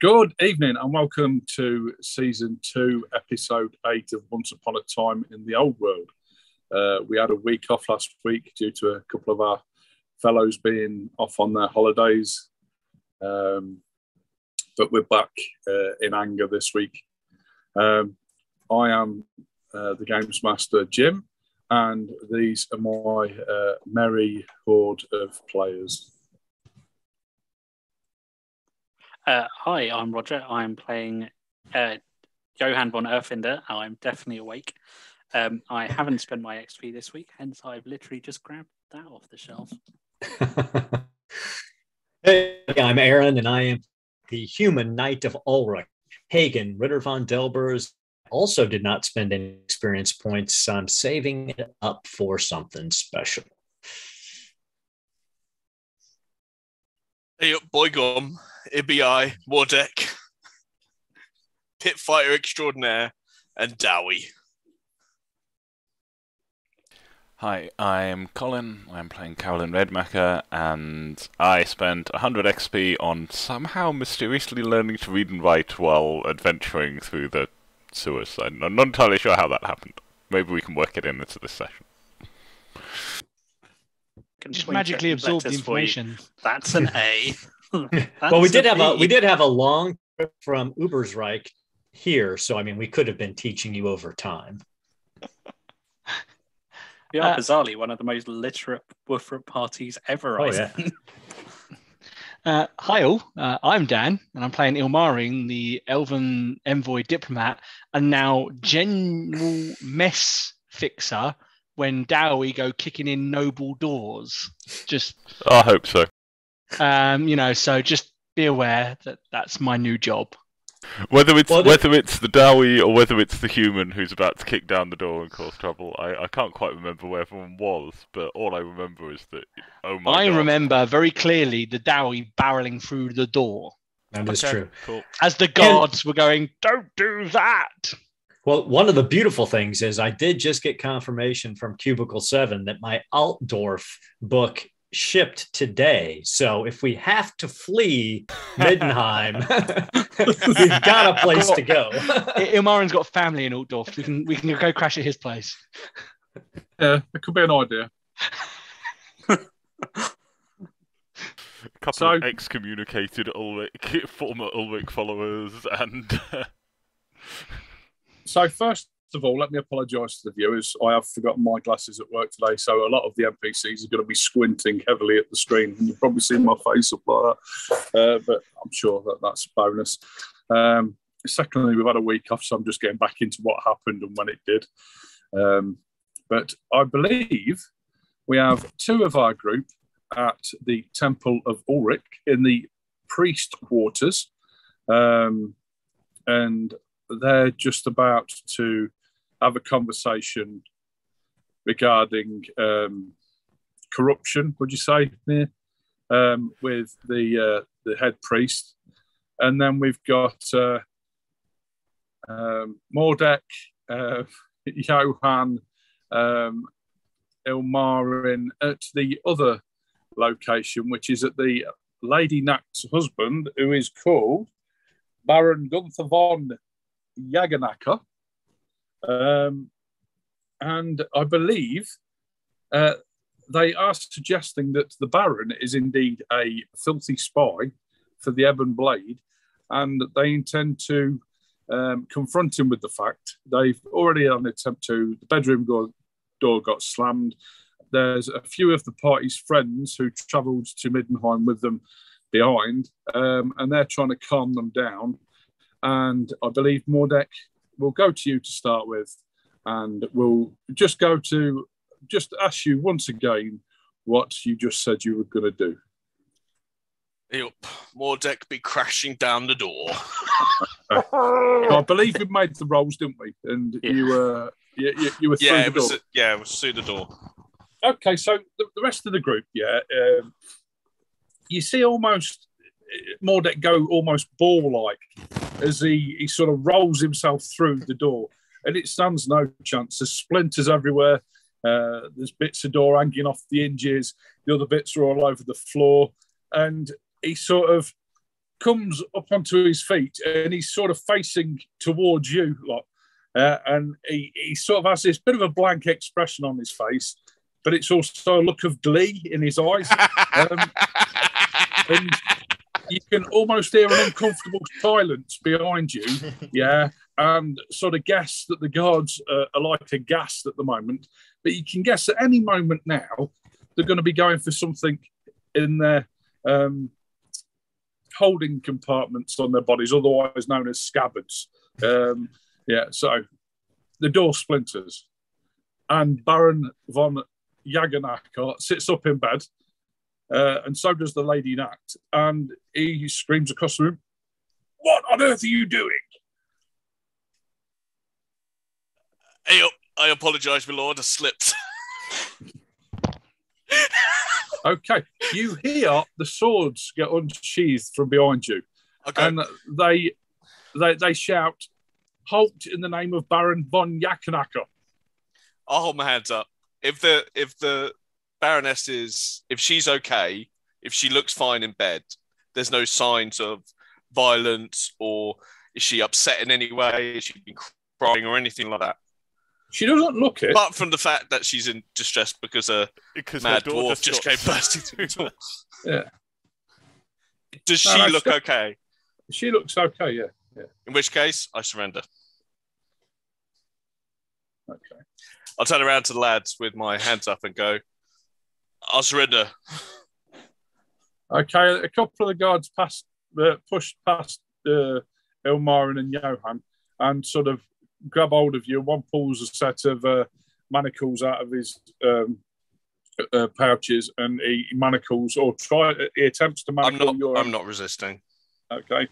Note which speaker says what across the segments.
Speaker 1: Good evening and welcome to season two, episode eight of Once Upon a Time in the Old World. Uh, we had a week off last week due to a couple of our fellows being off on their holidays. Um, but we're back uh, in anger this week. Um, I am uh, the Games Master Jim, and these are my uh, merry horde of players.
Speaker 2: Uh, hi, I'm Roger. I'm playing uh, Johan von Erfinder. I'm definitely awake. Um, I haven't spent my XP this week, hence I've literally just grabbed that off the shelf.
Speaker 3: hey, I'm Aaron, and I am the human knight of Ulric. Hagen, Ritter von Delbers, also did not spend any experience points. I'm saving it up for something special.
Speaker 4: Hey up, boy gum. Ibi, Mordek, Pit Fighter Extraordinaire, and Dowie.
Speaker 5: Hi, I'm Colin. I'm playing Carolyn Redmacher, and I spent 100 XP on somehow mysteriously learning to read and write while adventuring through the sewers. I'm not entirely sure how that happened. Maybe we can work it in into this session.
Speaker 6: Just magically absorb the information.
Speaker 2: That's an A.
Speaker 3: well, we did have a we did have a long trip from Ubersreik here, so I mean, we could have been teaching you over time.
Speaker 2: We are uh, bizarrely one of the most literate Woofrup parties ever.
Speaker 3: Oh, yeah.
Speaker 6: uh, hi all, uh, I'm Dan, and I'm playing Ilmarin, the Elven envoy diplomat, and now general mess fixer when Dowie go kicking in noble doors. Just
Speaker 5: I hope so.
Speaker 6: Um, you know, so just be aware that that's my new job.
Speaker 5: Whether it's well, whether it's the Dowie or whether it's the human who's about to kick down the door and cause trouble, I, I can't quite remember where everyone was, but all I remember is that oh my
Speaker 6: I
Speaker 5: God.
Speaker 6: remember very clearly the Dowie barreling through the door.
Speaker 3: That is okay, true.
Speaker 5: Cool.
Speaker 6: As the guards and, were going, Don't do that.
Speaker 3: Well, one of the beautiful things is I did just get confirmation from Cubicle 7 that my Altdorf book shipped today. So if we have to flee Middenheim, we've got a place to go.
Speaker 6: Ilmarin's got family in Altdorf. We can we can go crash at his place.
Speaker 1: Yeah, it could be an idea.
Speaker 5: a couple so, of excommunicated Ulric, former Ulric followers, and.
Speaker 1: Uh, so first of all, let me apologise to the viewers. I have forgotten my glasses at work today, so a lot of the NPCs are going to be squinting heavily at the screen, and you've probably seen my face up like that. Uh, but I'm sure that that's a bonus. Um, secondly, we've had a week off, so I'm just getting back into what happened and when it did. Um, but I believe we have two of our group at the Temple of Ulric in the priest quarters. Um, and they're just about to have a conversation regarding um, corruption. Would you say, um, with the uh, the head priest, and then we've got uh, um, Mordek, uh, Johan, um, Ilmarin at the other location, which is at the Lady Nack's husband, who is called Baron Gunther von Jagernacker. Um, and I believe uh, they are suggesting that the Baron is indeed a filthy spy for the Ebon Blade, and that they intend to um, confront him with the fact they've already had an attempt to. The bedroom door, door got slammed. There's a few of the party's friends who travelled to Middenheim with them behind, um, and they're trying to calm them down. And I believe Mordek we'll go to you to start with, and we'll just go to just ask you once again what you just said you were going to do.
Speaker 4: Yep, Mordek be crashing down the door.
Speaker 1: I believe we made the rolls, didn't we? And yeah. you were, you, you, you, were through
Speaker 4: yeah,
Speaker 1: the
Speaker 4: it was,
Speaker 1: door.
Speaker 4: yeah, it was through the door.
Speaker 1: Okay, so the, the rest of the group, yeah, um, you see almost Mordek go almost ball like as he, he sort of rolls himself through the door. And it stands no chance. There's splinters everywhere. Uh, there's bits of door hanging off the hinges. The other bits are all over the floor. And he sort of comes up onto his feet and he's sort of facing towards you, like, uh, and he, he sort of has this bit of a blank expression on his face, but it's also a look of glee in his eyes. Um, and you can almost hear an uncomfortable silence behind you. Yeah. And sort of guess that the guards uh, are like aghast at the moment. But you can guess at any moment now, they're going to be going for something in their um, holding compartments on their bodies, otherwise known as scabbards. Um, yeah. So the door splinters. And Baron von Jagernacker sits up in bed uh, and so does the lady in act. And he screams across the room, What on earth are you doing?
Speaker 4: Hey, oh, I apologise, my lord. I slipped.
Speaker 1: Okay, you hear the swords get unsheathed from behind you,
Speaker 4: Okay.
Speaker 1: and they, they they shout, "Halt in the name of Baron von Jakenacker."
Speaker 4: I'll hold my hands up. If the if the Baroness is if she's okay, if she looks fine in bed, there's no signs of violence or is she upset in any way? Is she been crying or anything like that?
Speaker 1: She doesn't look it.
Speaker 4: Apart from the fact that she's in distress because a
Speaker 5: Because
Speaker 4: mad
Speaker 5: her
Speaker 4: dwarf just
Speaker 5: got-
Speaker 4: came bursting through the door.
Speaker 1: Yeah.
Speaker 4: Does she
Speaker 1: that's
Speaker 4: look
Speaker 1: the-
Speaker 4: okay?
Speaker 1: She looks okay. yeah. Yeah.
Speaker 4: In which case, I surrender.
Speaker 1: Okay.
Speaker 4: I'll turn around to the lads with my hands up and go, I'll surrender.
Speaker 1: Okay. A couple of the guards passed, uh, pushed past uh, Ilmarin and Johan, and sort of grab hold of you. One pulls a set of uh, manacles out of his um, uh, pouches, and he manacles or try. He attempts to
Speaker 4: I'm
Speaker 1: manacle
Speaker 4: not
Speaker 1: your.
Speaker 4: I'm not resisting.
Speaker 1: Okay.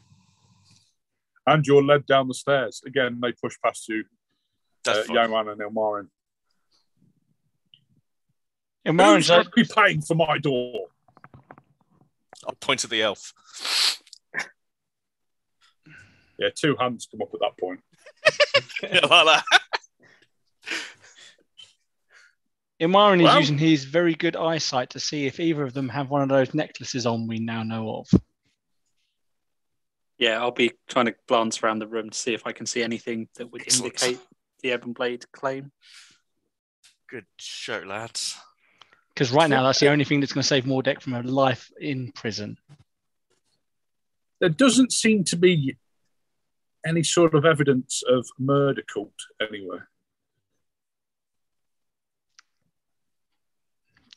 Speaker 1: And you're led down the stairs. Again, they push past you,
Speaker 4: That's
Speaker 1: uh. Johan and Ilmarin.
Speaker 6: And
Speaker 1: Who's
Speaker 6: Warren's
Speaker 1: going
Speaker 6: like,
Speaker 1: to be paying for my door?
Speaker 4: I'll point at the elf.
Speaker 1: Yeah, two hands come up at that point.
Speaker 4: Yeah, like that.
Speaker 6: Ilmarin is using his very good eyesight to see if either of them have one of those necklaces on we now know of.
Speaker 2: Yeah, I'll be trying to glance around the room to see if I can see anything that would
Speaker 4: Excellent.
Speaker 2: indicate the Ebon Blade claim.
Speaker 4: Good show, lads.
Speaker 6: Because right now, that's the only thing that's going to save Mordek from a life in prison.
Speaker 1: There doesn't seem to be any sort of evidence of murder cult anywhere.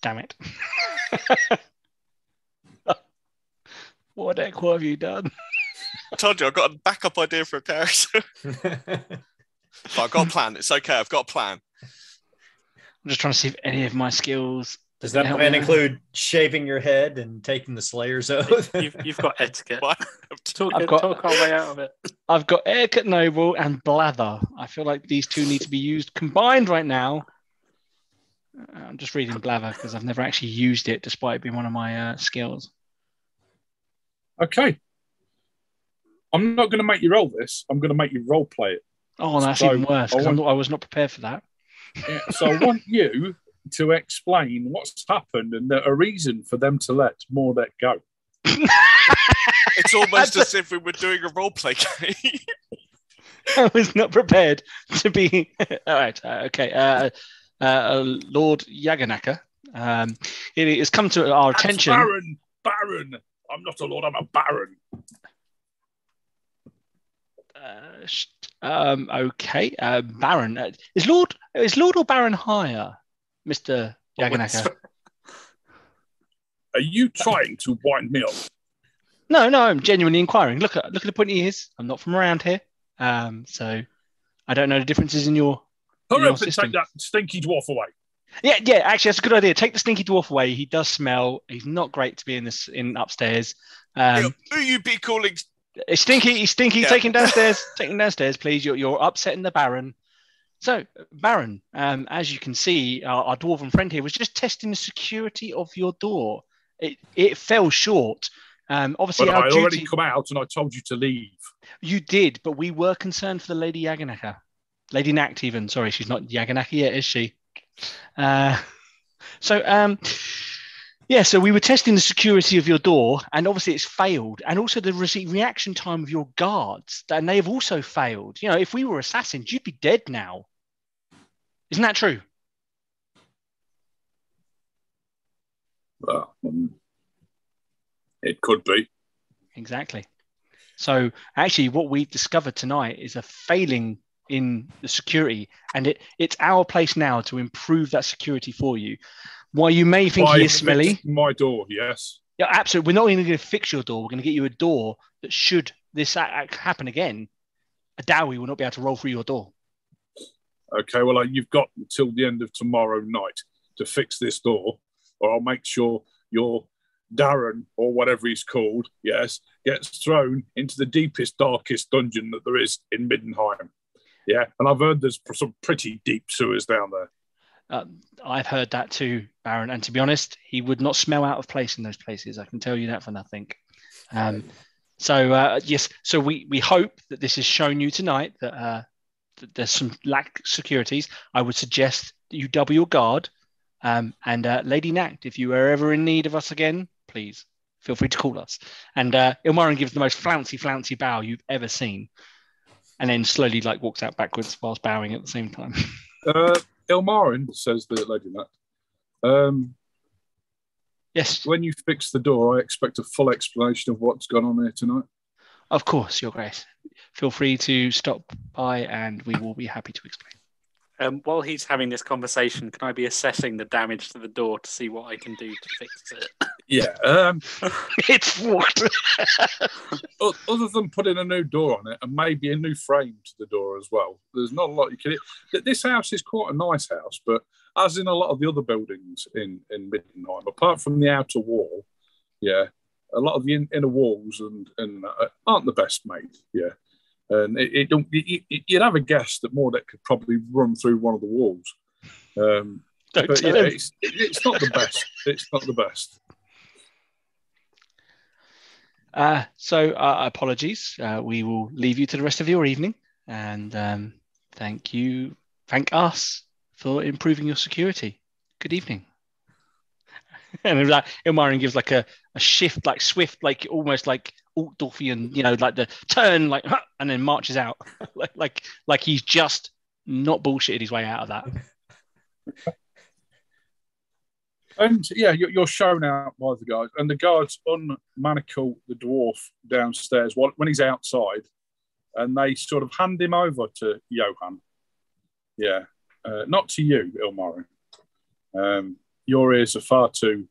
Speaker 6: Damn it. Mordek, what have you done?
Speaker 4: I told you I've got a backup idea for a character. but I've got a plan. It's okay. I've got a plan.
Speaker 6: I'm just trying to see if any of my skills.
Speaker 3: Does that
Speaker 6: Yeah,
Speaker 3: plan include shaving your head and taking the Slayer's oath?
Speaker 2: You've, you've got etiquette. Talk,
Speaker 6: I've got-
Speaker 2: talk our way out of it.
Speaker 6: I've got Etiquette Noble and Blather. I feel like these two need to be used combined right now. Uh, I'm just reading Blather because I've never actually used it, despite it being one of my uh, skills.
Speaker 1: Okay. I'm not going to make you roll this. I'm going to make you role play it.
Speaker 6: Oh, that's
Speaker 1: So,
Speaker 6: even worse
Speaker 1: I
Speaker 6: because
Speaker 1: want-
Speaker 6: I was not prepared for that.
Speaker 1: Yeah, so I want you to explain what's happened and the, a reason for them to let Mordek go.
Speaker 4: It's almost as if we were doing a role play game.
Speaker 6: I was not prepared to be. All right. Uh, okay. Uh, uh, Lord Yaganaka. Um, it has come to our
Speaker 1: That's
Speaker 6: attention.
Speaker 1: Baron, Baron. I'm not a lord. I'm a baron.
Speaker 6: Uh, um, okay. Uh, Baron. Uh, is Lord is Lord or Baron higher, Mister Yaganaka?
Speaker 1: Are you trying to wind me up?
Speaker 6: No, no. I'm genuinely inquiring. Look at look at the pointy ears. I'm not from around here, um, so I don't know the differences in your.
Speaker 1: Hurry
Speaker 6: Your
Speaker 1: up and take that stinky dwarf away.
Speaker 6: Yeah, yeah. Actually, that's a good idea. Take the stinky dwarf away. He does smell. He's not great to be in this in upstairs. Um,
Speaker 4: Who you be calling?
Speaker 6: Stinky, he's stinky.
Speaker 4: Yeah.
Speaker 6: Take him downstairs. Take him downstairs, please. You're, you're upsetting the Baron. So, Baron, um, as you can see, our, our dwarven friend here was just testing the security of your door. It, it fell short. Um, obviously,
Speaker 1: But
Speaker 6: our
Speaker 1: I already come out and I told you to leave.
Speaker 6: you did, but we were concerned for the Lady Yaganaka. Lady Nact, even. Sorry, she's not Yaganaka yet, is she? Uh, so, um, Yeah, so we were testing the security of your door, and obviously it's failed, and also the re- reaction time of your guards, and they have also failed. You know, if we were assassins, you'd be dead now. Isn't that true?
Speaker 1: Well, um, it could be.
Speaker 6: Exactly. So actually, what we've discovered tonight is a failing in the security, and it, it's our place now to improve that security for you. While you may think he is smelly,
Speaker 1: My door, yes.
Speaker 6: yeah, absolutely. We're not even going to fix your door. We're going to get you a door that, should this happen again, a dowie will not be able to roll through your door.
Speaker 1: Okay, well, you've got until the end of tomorrow night to fix this door, or I'll make sure your Darren, or whatever he's called, yes, gets thrown into the deepest, darkest dungeon that there is in Middenheim. Yeah, and I've heard there's some pretty deep sewers down there.
Speaker 6: Uh, I've heard that too, Baron. And to be honest, he would not smell out of place in those places. I can tell you that for nothing. Um, so uh, yes, so we we hope that this has shown you tonight that, uh, that there's some lack securities. I would suggest you double your guard. Um, and uh, Lady Nact, if you are ever in need of us again, please feel free to call us. And uh, Ilmarin gives the most flouncy, flouncy bow you've ever seen, and then slowly like walks out backwards whilst bowing at the same time.
Speaker 1: Uh, Ilmarin, says the lady that. Um,
Speaker 6: yes,
Speaker 1: when you fix the door, I expect a full explanation of what's gone on here tonight.
Speaker 6: Of course, Your Grace. Feel free to stop by and we will be happy to explain.
Speaker 2: Um, while he's having this conversation, can I be assessing the damage to the door to see what I can do to fix it?
Speaker 1: Yeah. Um,
Speaker 6: it's what?
Speaker 1: o- other than putting a new door on it and maybe a new frame to the door as well, there's not a lot you can. th- This house is quite a nice house, but as in a lot of the other buildings in in Middenheim, apart from the outer wall, yeah, a lot of the in, inner walls and and uh, aren't the best made. Yeah, and it, it don't. You, you- you'd have a guess that Mordek could probably run through one of the walls. Um,
Speaker 6: Don't
Speaker 1: but
Speaker 6: tell
Speaker 1: yeah,
Speaker 6: him.
Speaker 1: it's, it's not the best. It's not the best.
Speaker 6: Uh, so, uh, apologies. Uh, we will leave you to the rest of your evening and um, thank you. Thank us for improving your security. Good evening. and like Ilmarin gives like a, a shift, like swift, like almost like Altdorfian, you know, like the turn, like, and then marches out, like, like, like he's just not bullshitted his way out of that.
Speaker 1: And yeah, you're, shown out by the guards, and the guards unmanacle the dwarf downstairs when he's outside, and they sort of hand him over to Johan. Yeah, uh, not to you, Ilmarin. Um, your ears are far too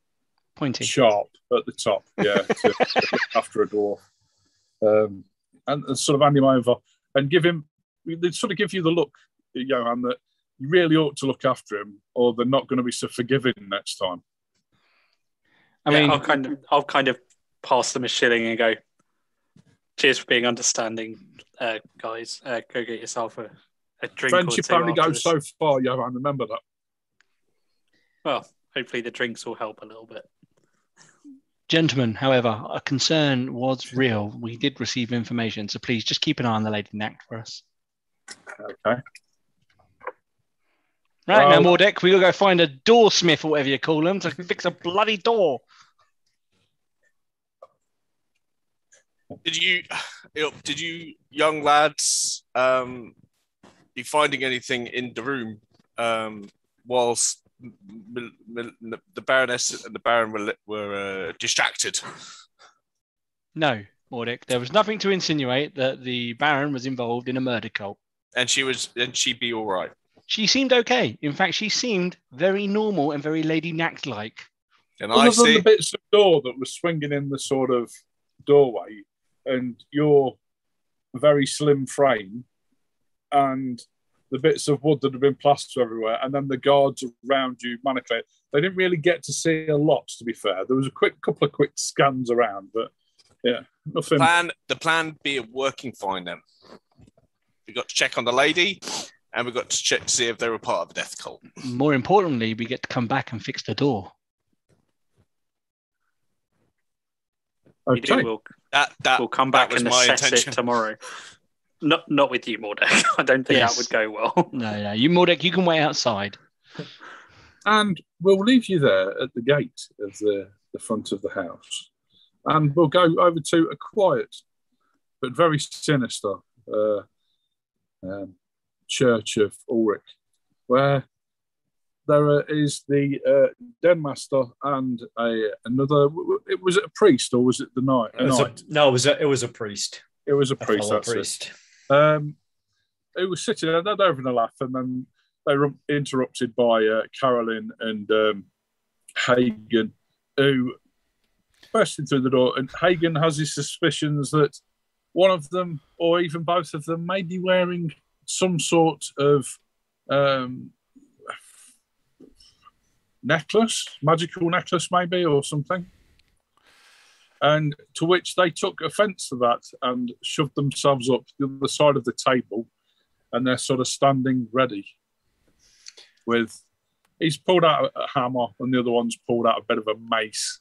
Speaker 6: Pointy.
Speaker 1: sharp at the top, yeah, to, to after a dwarf. Um, and, and sort of hand him over and give him, they sort of give you the look, Johan, that you really ought to look after him, or they're not going to be so forgiving next time.
Speaker 6: I
Speaker 2: Yeah,
Speaker 6: mean,
Speaker 2: I'll kind of, I'll kind of pass them a shilling and go. Cheers for being understanding, uh, guys. Uh, go get yourself a, a drink.
Speaker 1: Friendship
Speaker 2: or two
Speaker 1: only
Speaker 2: after
Speaker 1: goes
Speaker 2: this.
Speaker 1: so far, Johan. Remember that.
Speaker 2: Well, hopefully the drinks will help a little bit.
Speaker 6: Gentlemen, however, a concern was real. We did receive information, so please just keep an eye on the Lady Nact for us.
Speaker 1: Okay.
Speaker 6: Right now,
Speaker 1: Well-
Speaker 6: Mordek, we gotta go find a door smith or whatever you call them to fix a bloody door.
Speaker 4: Did you, did you young lads, um, be finding anything in the room um, whilst the Baroness and the Baron were, were uh, distracted?
Speaker 6: No, Mordek, there was nothing to insinuate that the Baron was involved in a murder cult.
Speaker 4: And she was, and she'd be all right.
Speaker 6: She seemed okay. In fact, she seemed very normal and very Lady Nact like.
Speaker 4: And
Speaker 1: Other
Speaker 4: I
Speaker 1: than
Speaker 4: see.
Speaker 1: the bits of door that was swinging in the sort of doorway, and your very slim frame, and the bits of wood that have been plastered everywhere, and then the guards around you manacled. They didn't really get to see a lot, to be fair. There was a quick couple of quick scans around, but yeah, nothing.
Speaker 4: plan the plan be working fine then. We got to check on the lady, and we got to check to see if they were part of the death cult.
Speaker 6: More importantly, we get to come back and fix the door.
Speaker 2: We do.
Speaker 1: Okay.
Speaker 2: We'll,
Speaker 4: That that
Speaker 2: we'll come back
Speaker 4: was
Speaker 2: and
Speaker 4: my
Speaker 2: assess
Speaker 4: intention.
Speaker 2: it tomorrow. Not not with you, Mordek. I don't think
Speaker 6: Yes.
Speaker 2: that would go well.
Speaker 6: No, no, you Mordek, you can wait outside.
Speaker 1: And we'll leave you there at the gate of the, the front of the house. And we'll go over to a quiet but very sinister uh, um, church of Ulric, where there is the uh, den master and a another. It was it a priest or was it the knight?
Speaker 3: It was a, no, it was a it was a priest.
Speaker 1: It was a
Speaker 3: A
Speaker 1: priest.
Speaker 3: fellow
Speaker 1: That's it. Um, it was sitting there, they're having a laugh, and then they were interrupted by uh, Carolyn and um, Hagen, who bursting through the door. And Hagen has his suspicions that one of them, or even both of them, may be wearing some sort of um, necklace, magical necklace, maybe, or something. And to which they took offence to that and shoved themselves up the other side of the table, and they're sort of standing ready. With he's pulled out a hammer, and the other one's pulled out a bit of a mace.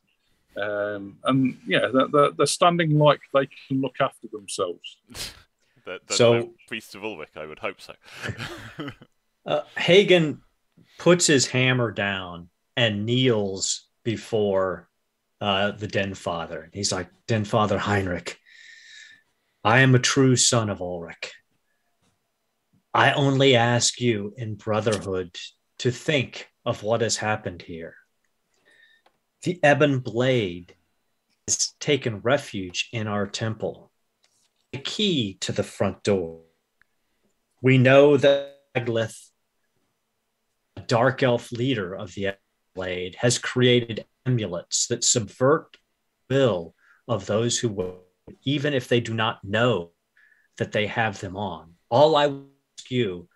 Speaker 1: Um, and yeah, they're, they're, they're standing like they can look after themselves.
Speaker 5: The, the,
Speaker 3: So-
Speaker 5: the priest of Ulric, I would hope so.
Speaker 3: Uh, Hagen puts his hammer down and kneels before uh, the Den Father. He's like, Den Father Heinrich, I am a true son of Ulric. I only ask you in brotherhood to think of what has happened here. The ebon blade has taken refuge in our temple, the key to the front door. We know that Aglith a dark elf leader of the blade has created amulets that subvert will of those who will, even if they do not know that they have them on. All I ask you,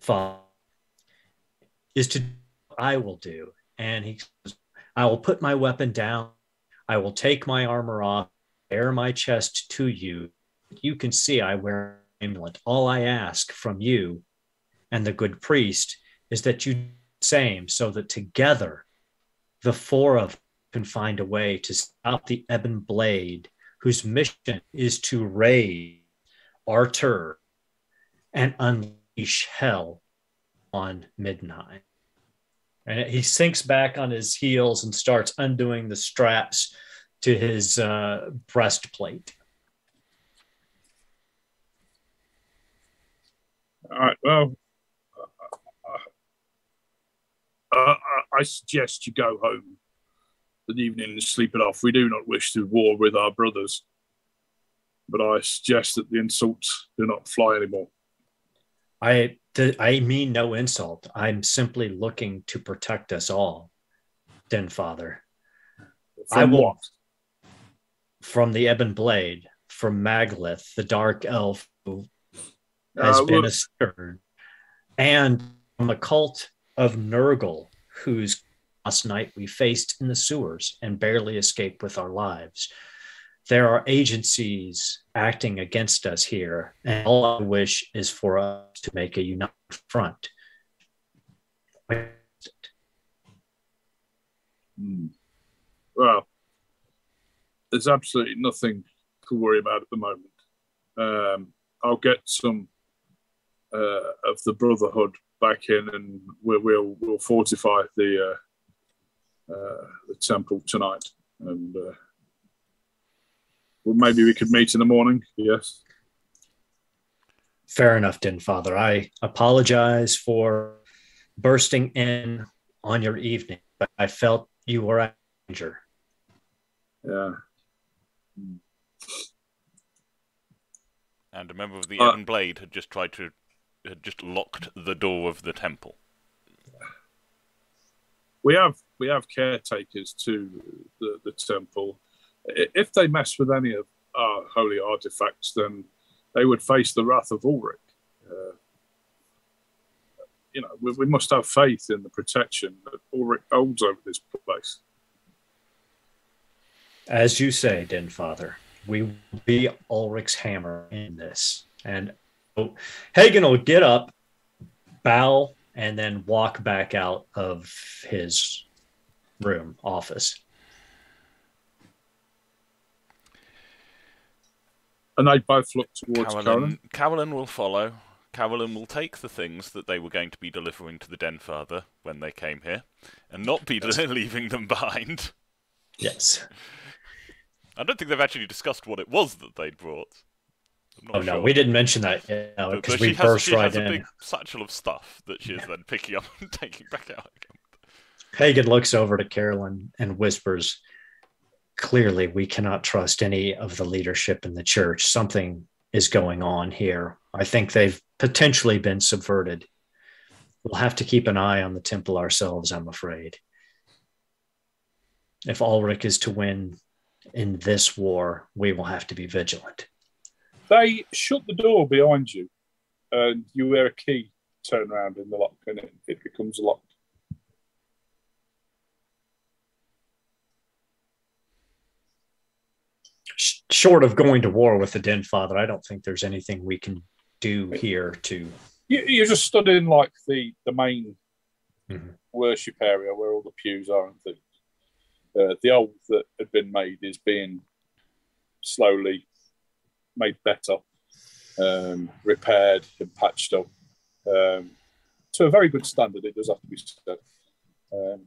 Speaker 3: Father, is to I will do. And he says, I will put my weapon down. I will take my armor off, bare my chest to you. You can see I wear an amulet. All I ask from you and the good priest is that you same so that together the four of can find a way to stop the ebon blade whose mission is to raid Artur and unleash hell on midnight. And he sinks back on his heels and starts undoing the straps to his uh, breastplate.
Speaker 1: All right. Well, uh, uh, I suggest you go home the evening and sleep it off. We do not wish to war with our brothers, but I suggest that the insults do not fly anymore.
Speaker 3: I th- I mean no insult. I'm simply looking to protect us all, then Father,
Speaker 1: From
Speaker 3: I will-
Speaker 1: what?
Speaker 3: from the Ebon Blade, from Maglith, the dark elf who has
Speaker 1: Uh,
Speaker 3: been
Speaker 1: well-
Speaker 3: a stern, and from the cult of Nurgle, whose last night we faced in the sewers and barely escaped with our lives. There are agencies acting against us here, and all I wish is for us to make a united front.
Speaker 1: Hmm. Well, there's absolutely nothing to worry about at the moment. Um, I'll get some uh, of the Brotherhood back in, and we'll we'll, we'll fortify the uh, uh, the temple tonight, and uh, well, maybe we could meet in the morning. Yes.
Speaker 3: Fair enough, Den Father. I apologize for bursting in on your evening, but I felt you were a danger.
Speaker 1: Yeah.
Speaker 5: And a member of the
Speaker 1: Uh,
Speaker 5: Ebon Blade had just tried to had just locked the door of the temple.
Speaker 1: we have we have caretakers to the, the temple. If they mess with any of our holy artifacts, then they would face the wrath of Ulric. Uh, you know, we, we must have faith in the protection that Ulric holds over this place.
Speaker 3: As you say, Den Father, we will be Ulric's hammer in this. And Hagen will get up, bow, and then walk back out of his room, office.
Speaker 1: And they both look towards Conan.
Speaker 5: Carolyn, Carolyn will follow. Carolyn will take the things that they were going to be delivering to the Den Father when they came here, and not be leaving them behind.
Speaker 3: Yes.
Speaker 5: I don't think they've actually discussed what it was that they'd brought.
Speaker 3: Oh no,
Speaker 5: sure.
Speaker 3: we didn't mention that because we
Speaker 5: has,
Speaker 3: burst
Speaker 5: she
Speaker 3: right
Speaker 5: has a
Speaker 3: in.
Speaker 5: big satchel of stuff that she is then picking up and taking back out again.
Speaker 3: Hagen looks over to Carolyn and whispers, Clearly, we cannot trust any of the leadership in the church. Something is going on here. I think they've potentially been subverted. We'll have to keep an eye on the temple ourselves, I'm afraid. If Ulric is to win in this war, we will have to be vigilant.
Speaker 1: They shut the door behind you, and you wear a key turn around in the lock, and it, it becomes locked.
Speaker 3: Short of going to war with the Den Father, I don't think there's anything we can do here to.
Speaker 1: You, you just stood in like the the main
Speaker 3: Mhm.
Speaker 1: worship area where all the pews are and things. Uh, the old that had been made is being slowly made better, um, repaired and patched up um, to a very good standard. It does have to be said. Um,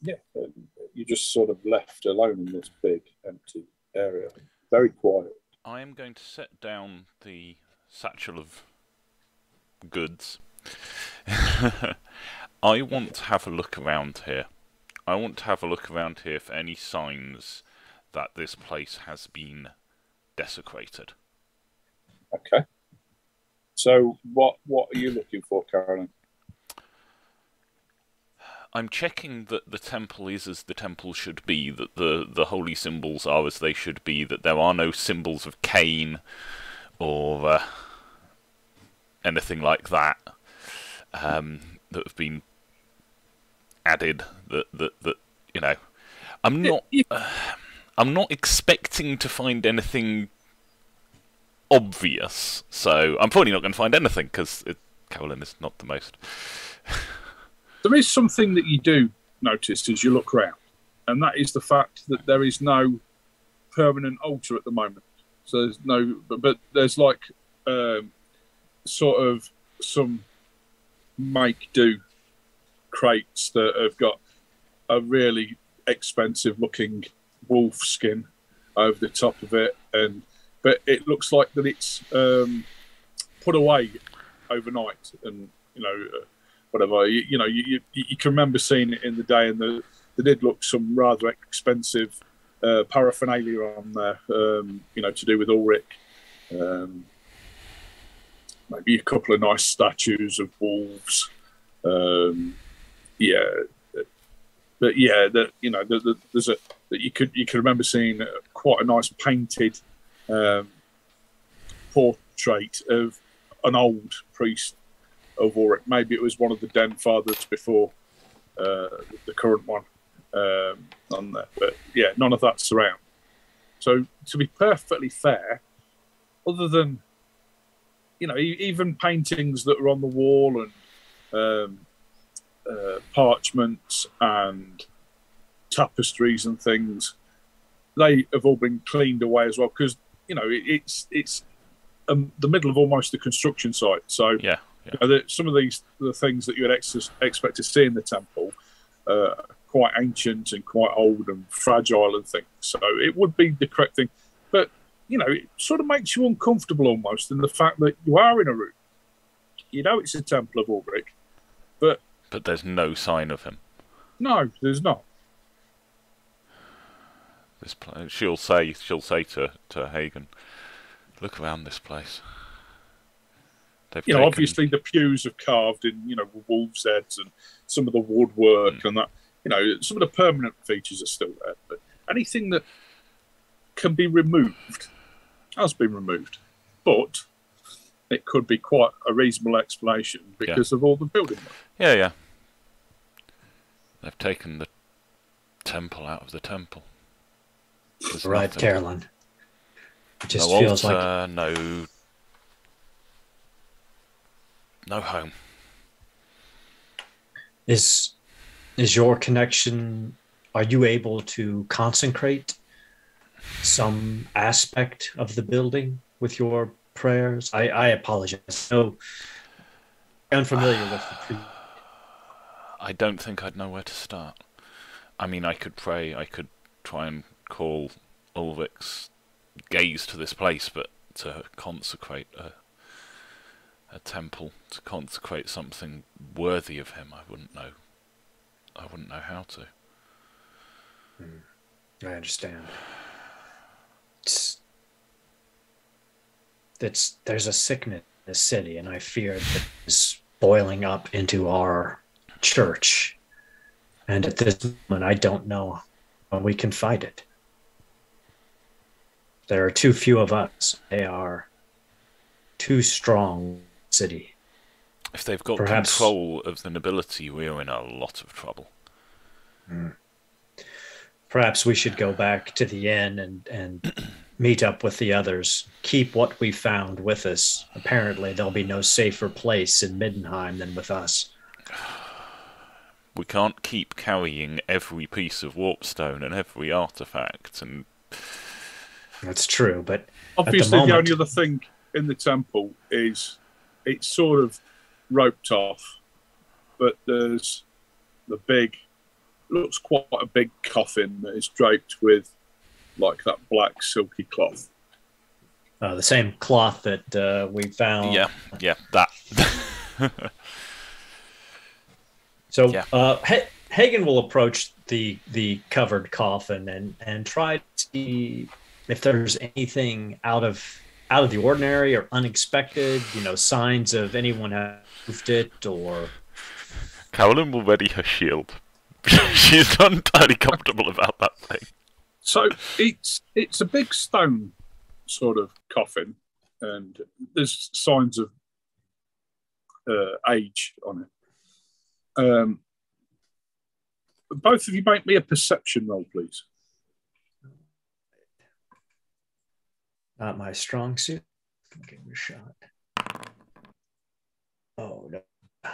Speaker 1: yeah, uh, you just sort of left alone in this big empty area, very quiet.
Speaker 5: I am going to set down the satchel of goods. I want to have a look around here. I want to have a look around here for any signs that this place has been desecrated.
Speaker 1: Okay. So what what are you looking for, Carolyn?
Speaker 5: I'm checking that the temple is as the temple should be, that the, the holy symbols are as they should be, that there are no symbols of Khaine or uh, anything like that um, that have been added. That, that that you know, I'm not I'm not expecting to find anything obvious, so I'm probably not going to find anything because Carolyn is not the most.
Speaker 1: There is something that you do notice as you look around, and that is the fact that there is no permanent altar at the moment. So there's no, but, but there's like um, sort of some make do crates that have got a really expensive looking wolf skin over the top of it, and but it looks like that it's um, put away overnight, and you know. Uh, whatever. You, you know, you, you, you can remember seeing it in the day, and the, there did look some rather expensive uh, paraphernalia on there, um, you know, to do with Ulric. Um, maybe a couple of nice statues of wolves. Um, yeah, but yeah, that you know, the, the, there's a that you could you can remember seeing quite a nice painted um, portrait of an old priest of Ulric. Maybe it was one of the Den fathers before uh, the current one um, on there. But yeah, none of that's around. So to be perfectly fair, other than you know, even paintings that are on the wall and um, uh, parchments and tapestries and things, they have all been cleaned away as well because you know it, it's it's um, the middle of almost the construction site. So
Speaker 5: Yeah, yeah.
Speaker 1: you know, the, some of these the things that you'd ex- expect to see in the temple uh, are quite ancient and quite old and fragile and things. So it would be the correct thing, but you know, it sort of makes you uncomfortable almost in the fact that you are in a room. You know, it's a temple of Ulric, but
Speaker 5: But there's no sign of him.
Speaker 1: no, there's not.
Speaker 5: This place. She'll say. She'll say to to Hagen, "Look around this place." They've
Speaker 1: You know,
Speaker 5: taken-
Speaker 1: obviously the pews have carved in, you know, wolves' heads and some of the woodwork hmm. and that. You know, some of the permanent features are still there, but anything that can be removed has been removed. But it could be quite a reasonable explanation because of all the building work.
Speaker 5: Yeah, yeah. They've taken the temple out of the temple. There's
Speaker 3: Right,
Speaker 5: nothing.
Speaker 3: Carolyn. It just
Speaker 5: no
Speaker 3: feels
Speaker 5: altar,
Speaker 3: like uh,
Speaker 5: no, no home.
Speaker 3: is is your connection are you able to consecrate some aspect of the building with your prayers? I, I apologize. No, unfamiliar with the pre-
Speaker 5: I don't think I'd know where to start. I mean, I could pray, I could try and call Ulric's gaze to this place, but to consecrate a, a temple, to consecrate something worthy of him, I wouldn't know. I wouldn't know how to. Hmm.
Speaker 3: I understand. It's, it's there's a sickness in the city, and I fear that it's boiling up into our church. And at this moment, I don't know when we can fight it. There are too few of us. They are too strong city.
Speaker 5: If they've got
Speaker 3: Perhaps-
Speaker 5: control of the nobility, we're in a lot of trouble. Hmm.
Speaker 3: Perhaps we should go back to the inn and, and meet up with the others. Keep what we found with us. Apparently, there'll be no safer place in Middenheim than with us.
Speaker 5: We can't keep carrying every piece of warpstone and every artifact, and
Speaker 3: That's true, but
Speaker 1: Obviously, the,
Speaker 3: moment-
Speaker 1: only other thing in the temple is it's sort of roped off, but there's the big, looks quite a big coffin that is draped with like that black silky cloth.
Speaker 3: uh, the same cloth that uh, we found.
Speaker 5: yeah, yeah, that.
Speaker 3: So
Speaker 5: Yeah.
Speaker 3: uh, ha- Hagen will approach the the covered coffin and and try to see if there's anything out of out of the ordinary or unexpected. You know, signs of anyone have moved it or
Speaker 5: Carolyn will ready her shield. She's not entirely comfortable about that thing.
Speaker 1: So it's it's a big stone sort of coffin, and there's signs of uh, age on it. Um, both of you make me a perception roll, please.
Speaker 3: Not my strong suit. Give it a shot. Oh no,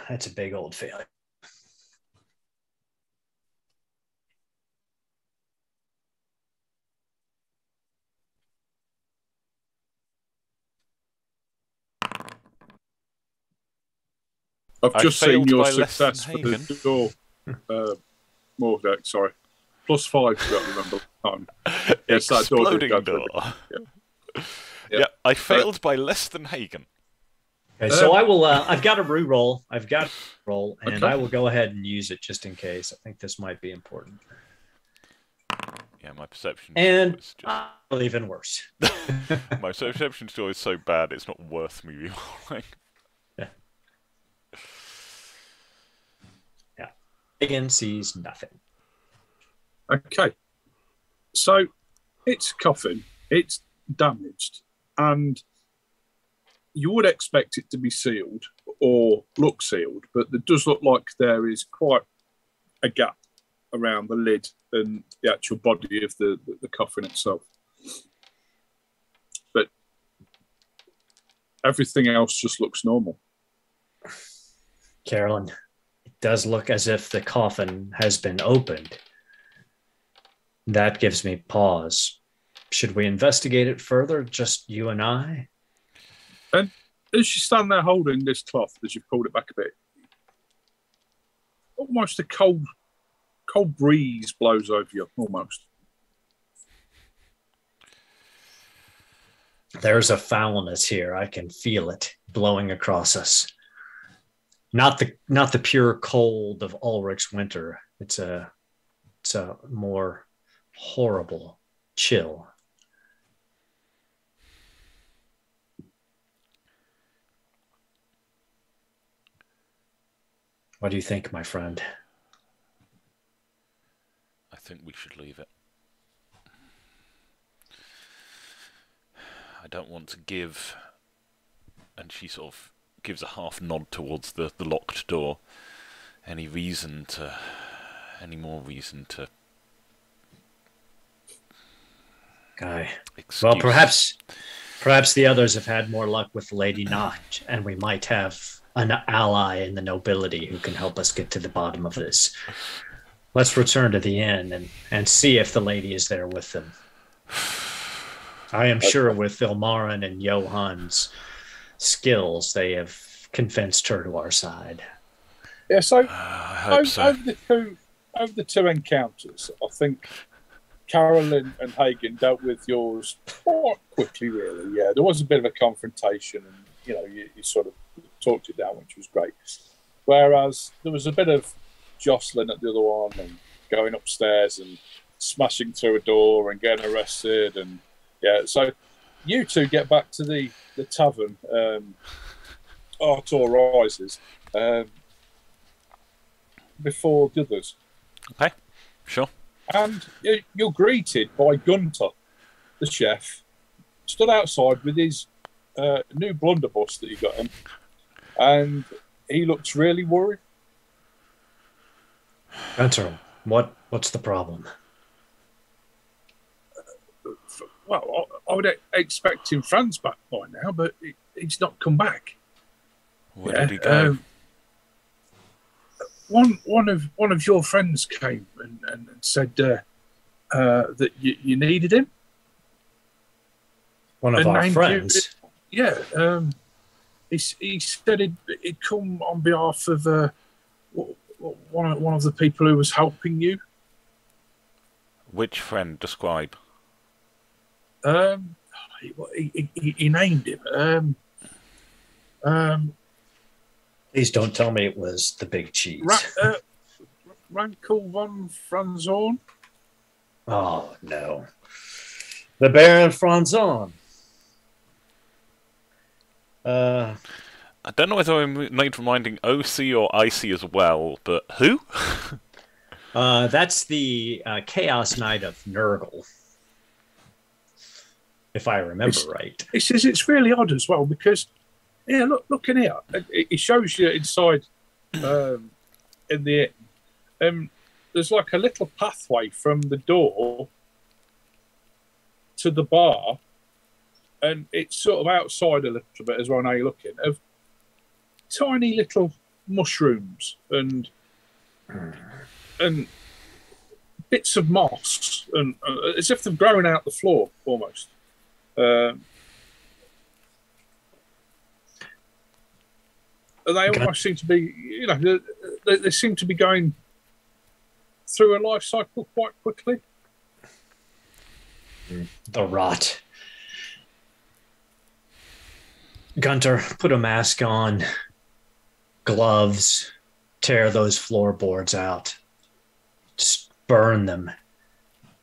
Speaker 3: that's a big old failure.
Speaker 1: I've
Speaker 5: I
Speaker 1: just seen your
Speaker 5: by less than
Speaker 1: success for the door. Uh, Mordek, sorry. Plus five, you got to remember. Time. Yes, that door did
Speaker 5: Exploding
Speaker 1: go
Speaker 5: door.
Speaker 1: through.
Speaker 5: Yeah.
Speaker 1: Yeah.
Speaker 5: I failed by less than Hagen.
Speaker 3: Okay, so
Speaker 1: Um,
Speaker 3: I will. Uh, I've got a re-roll. I've got a roll, and
Speaker 1: Okay.
Speaker 3: I will go ahead and use it just in case. I think this might be important.
Speaker 5: Yeah, my perception
Speaker 3: And-
Speaker 5: score is just
Speaker 3: Well, even worse.
Speaker 5: my perception score is so bad it's not worth me rerolling. Yeah. Yeah.
Speaker 3: Hagen sees nothing.
Speaker 1: Okay. So it's a coffin, it's damaged, and you would expect it to be sealed or look sealed, but it does look like there is quite a gap around the lid and the actual body of the, the, the coffin itself. But everything else just looks normal.
Speaker 3: Carolyn, it does look as if the coffin has been opened. That gives me pause. Should we investigate it further? Just you and I?
Speaker 1: And as you stand there holding this cloth, as you've pulled it back a bit, almost a cold, cold breeze blows over you. Almost.
Speaker 3: There's a foulness here. I can feel it blowing across us. Not the not the pure cold of Ulric's winter. It's a it's a more horrible chill. What do you think, my friend?
Speaker 5: I think we should leave it. I don't want to give. And she sort of gives a half nod towards the, the locked door. Any reason to. Any more reason to.
Speaker 3: Guy.
Speaker 5: Excuse.
Speaker 3: Well, perhaps, perhaps the others have had more luck with Lady Notch, and we might have an ally in the nobility who can help us get to the bottom of this. Let's return to the inn and, and see if the lady is there with them. I am sure with Ilmarin and Johann's skills, they have convinced her to our side.
Speaker 1: Yeah, so
Speaker 5: Uh, I hope
Speaker 1: over,
Speaker 5: so.
Speaker 1: over the two over the two encounters, I think Carolyn and Hagen dealt with yours quite quickly. Really, yeah. There was a bit of a confrontation, and you know, you, you sort of talked it down, which was great. Whereas there was a bit of jostling at the other one, and going upstairs and smashing through a door and getting arrested, and yeah. So you two get back to the the tavern. Um, Artur rises. Um, before the others.
Speaker 5: Okay, sure.
Speaker 1: And you- you're greeted by Gunter, the chef, stood outside with his uh, new blunderbuss that he got him. And he looks really worried.
Speaker 3: Gunter, what what's the problem?
Speaker 1: Well, I, I would e- expect him Franz back by now, but he's not come back.
Speaker 5: Where
Speaker 1: Yeah,
Speaker 5: did he go?
Speaker 1: um, one one of one of your friends came and, and, and said uh, uh, that you, you needed him.
Speaker 3: One of
Speaker 1: And
Speaker 3: our
Speaker 1: named you-
Speaker 3: friends.
Speaker 1: Yeah, um, he, he said he'd, he'd come on behalf of uh, w- w- one of, one of the people who was helping you.
Speaker 5: Which friend? Describe.
Speaker 1: Um, he, he, he, he named him. Um, um,
Speaker 3: Please don't tell me it was the big cheese.
Speaker 1: Ra- uh, Rankel von Franzorn.
Speaker 3: Oh no. The Baron Franzon. Uh
Speaker 5: I don't know whether I need reminding OC or IC as well, but who?
Speaker 3: uh that's the uh, Chaos Knight of Nurgle. If I remember
Speaker 1: It's-
Speaker 3: right.
Speaker 1: He says it's really odd as well because, yeah, look, look in here. It, it shows you inside um, in the inn. Um, there's like a little pathway from the door to the bar, and it's sort of outside a little bit as well. Now you're looking of tiny little mushrooms and and bits of moss, and uh, as if they've grown out the floor almost. Um, and they
Speaker 3: Okay.
Speaker 1: almost seem to be, you know, they, they seem to be going through a life cycle quite quickly.
Speaker 3: The rot. Gunter, put a mask on, gloves, tear those floorboards out, just burn them.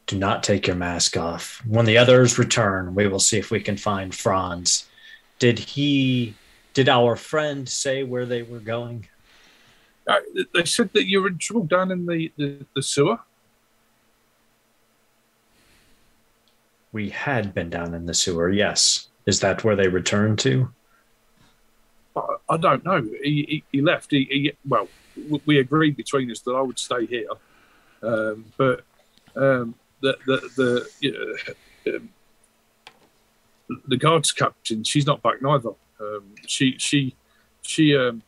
Speaker 3: Do not take your mask off. When the others return, we will see if we can find Franz. Did he, did our friend say where they were going?
Speaker 1: Uh, they said that you were in trouble down in the, the, the sewer.
Speaker 3: We had been down in the sewer, yes. Is that where they returned to?
Speaker 1: I, I don't know. He, he, he left. He, he well, we agreed between us that I would stay here, um, but um, the the the you know, um, the guards captain. She's not back neither. Um, she she she um,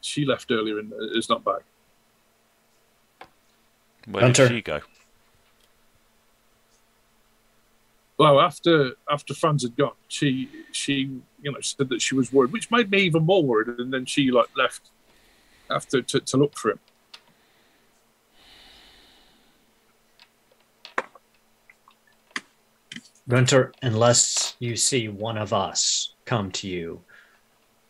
Speaker 1: she left earlier and is not back.
Speaker 5: Where
Speaker 3: Hunter.
Speaker 5: did she go?
Speaker 1: Well, after after Franz had gone, she she you know said that she was worried, which made me even more worried. And then she like left after to, to look for him.
Speaker 3: Gunter, unless you see one of us come to you,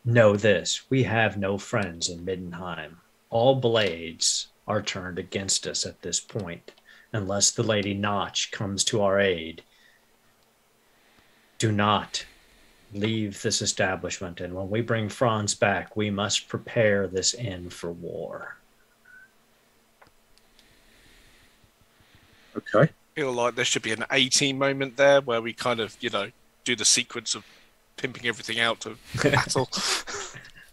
Speaker 3: know this we have no friends in Middenheim. All blades are turned against us at this point, unless the Lady Notch comes to our aid. Do not leave this establishment, and when we bring Franz back, we must prepare this inn for war.
Speaker 1: Okay.
Speaker 4: I feel like there should be an 18 moment there where we kind of, you know, do the sequence of pimping everything out to battle.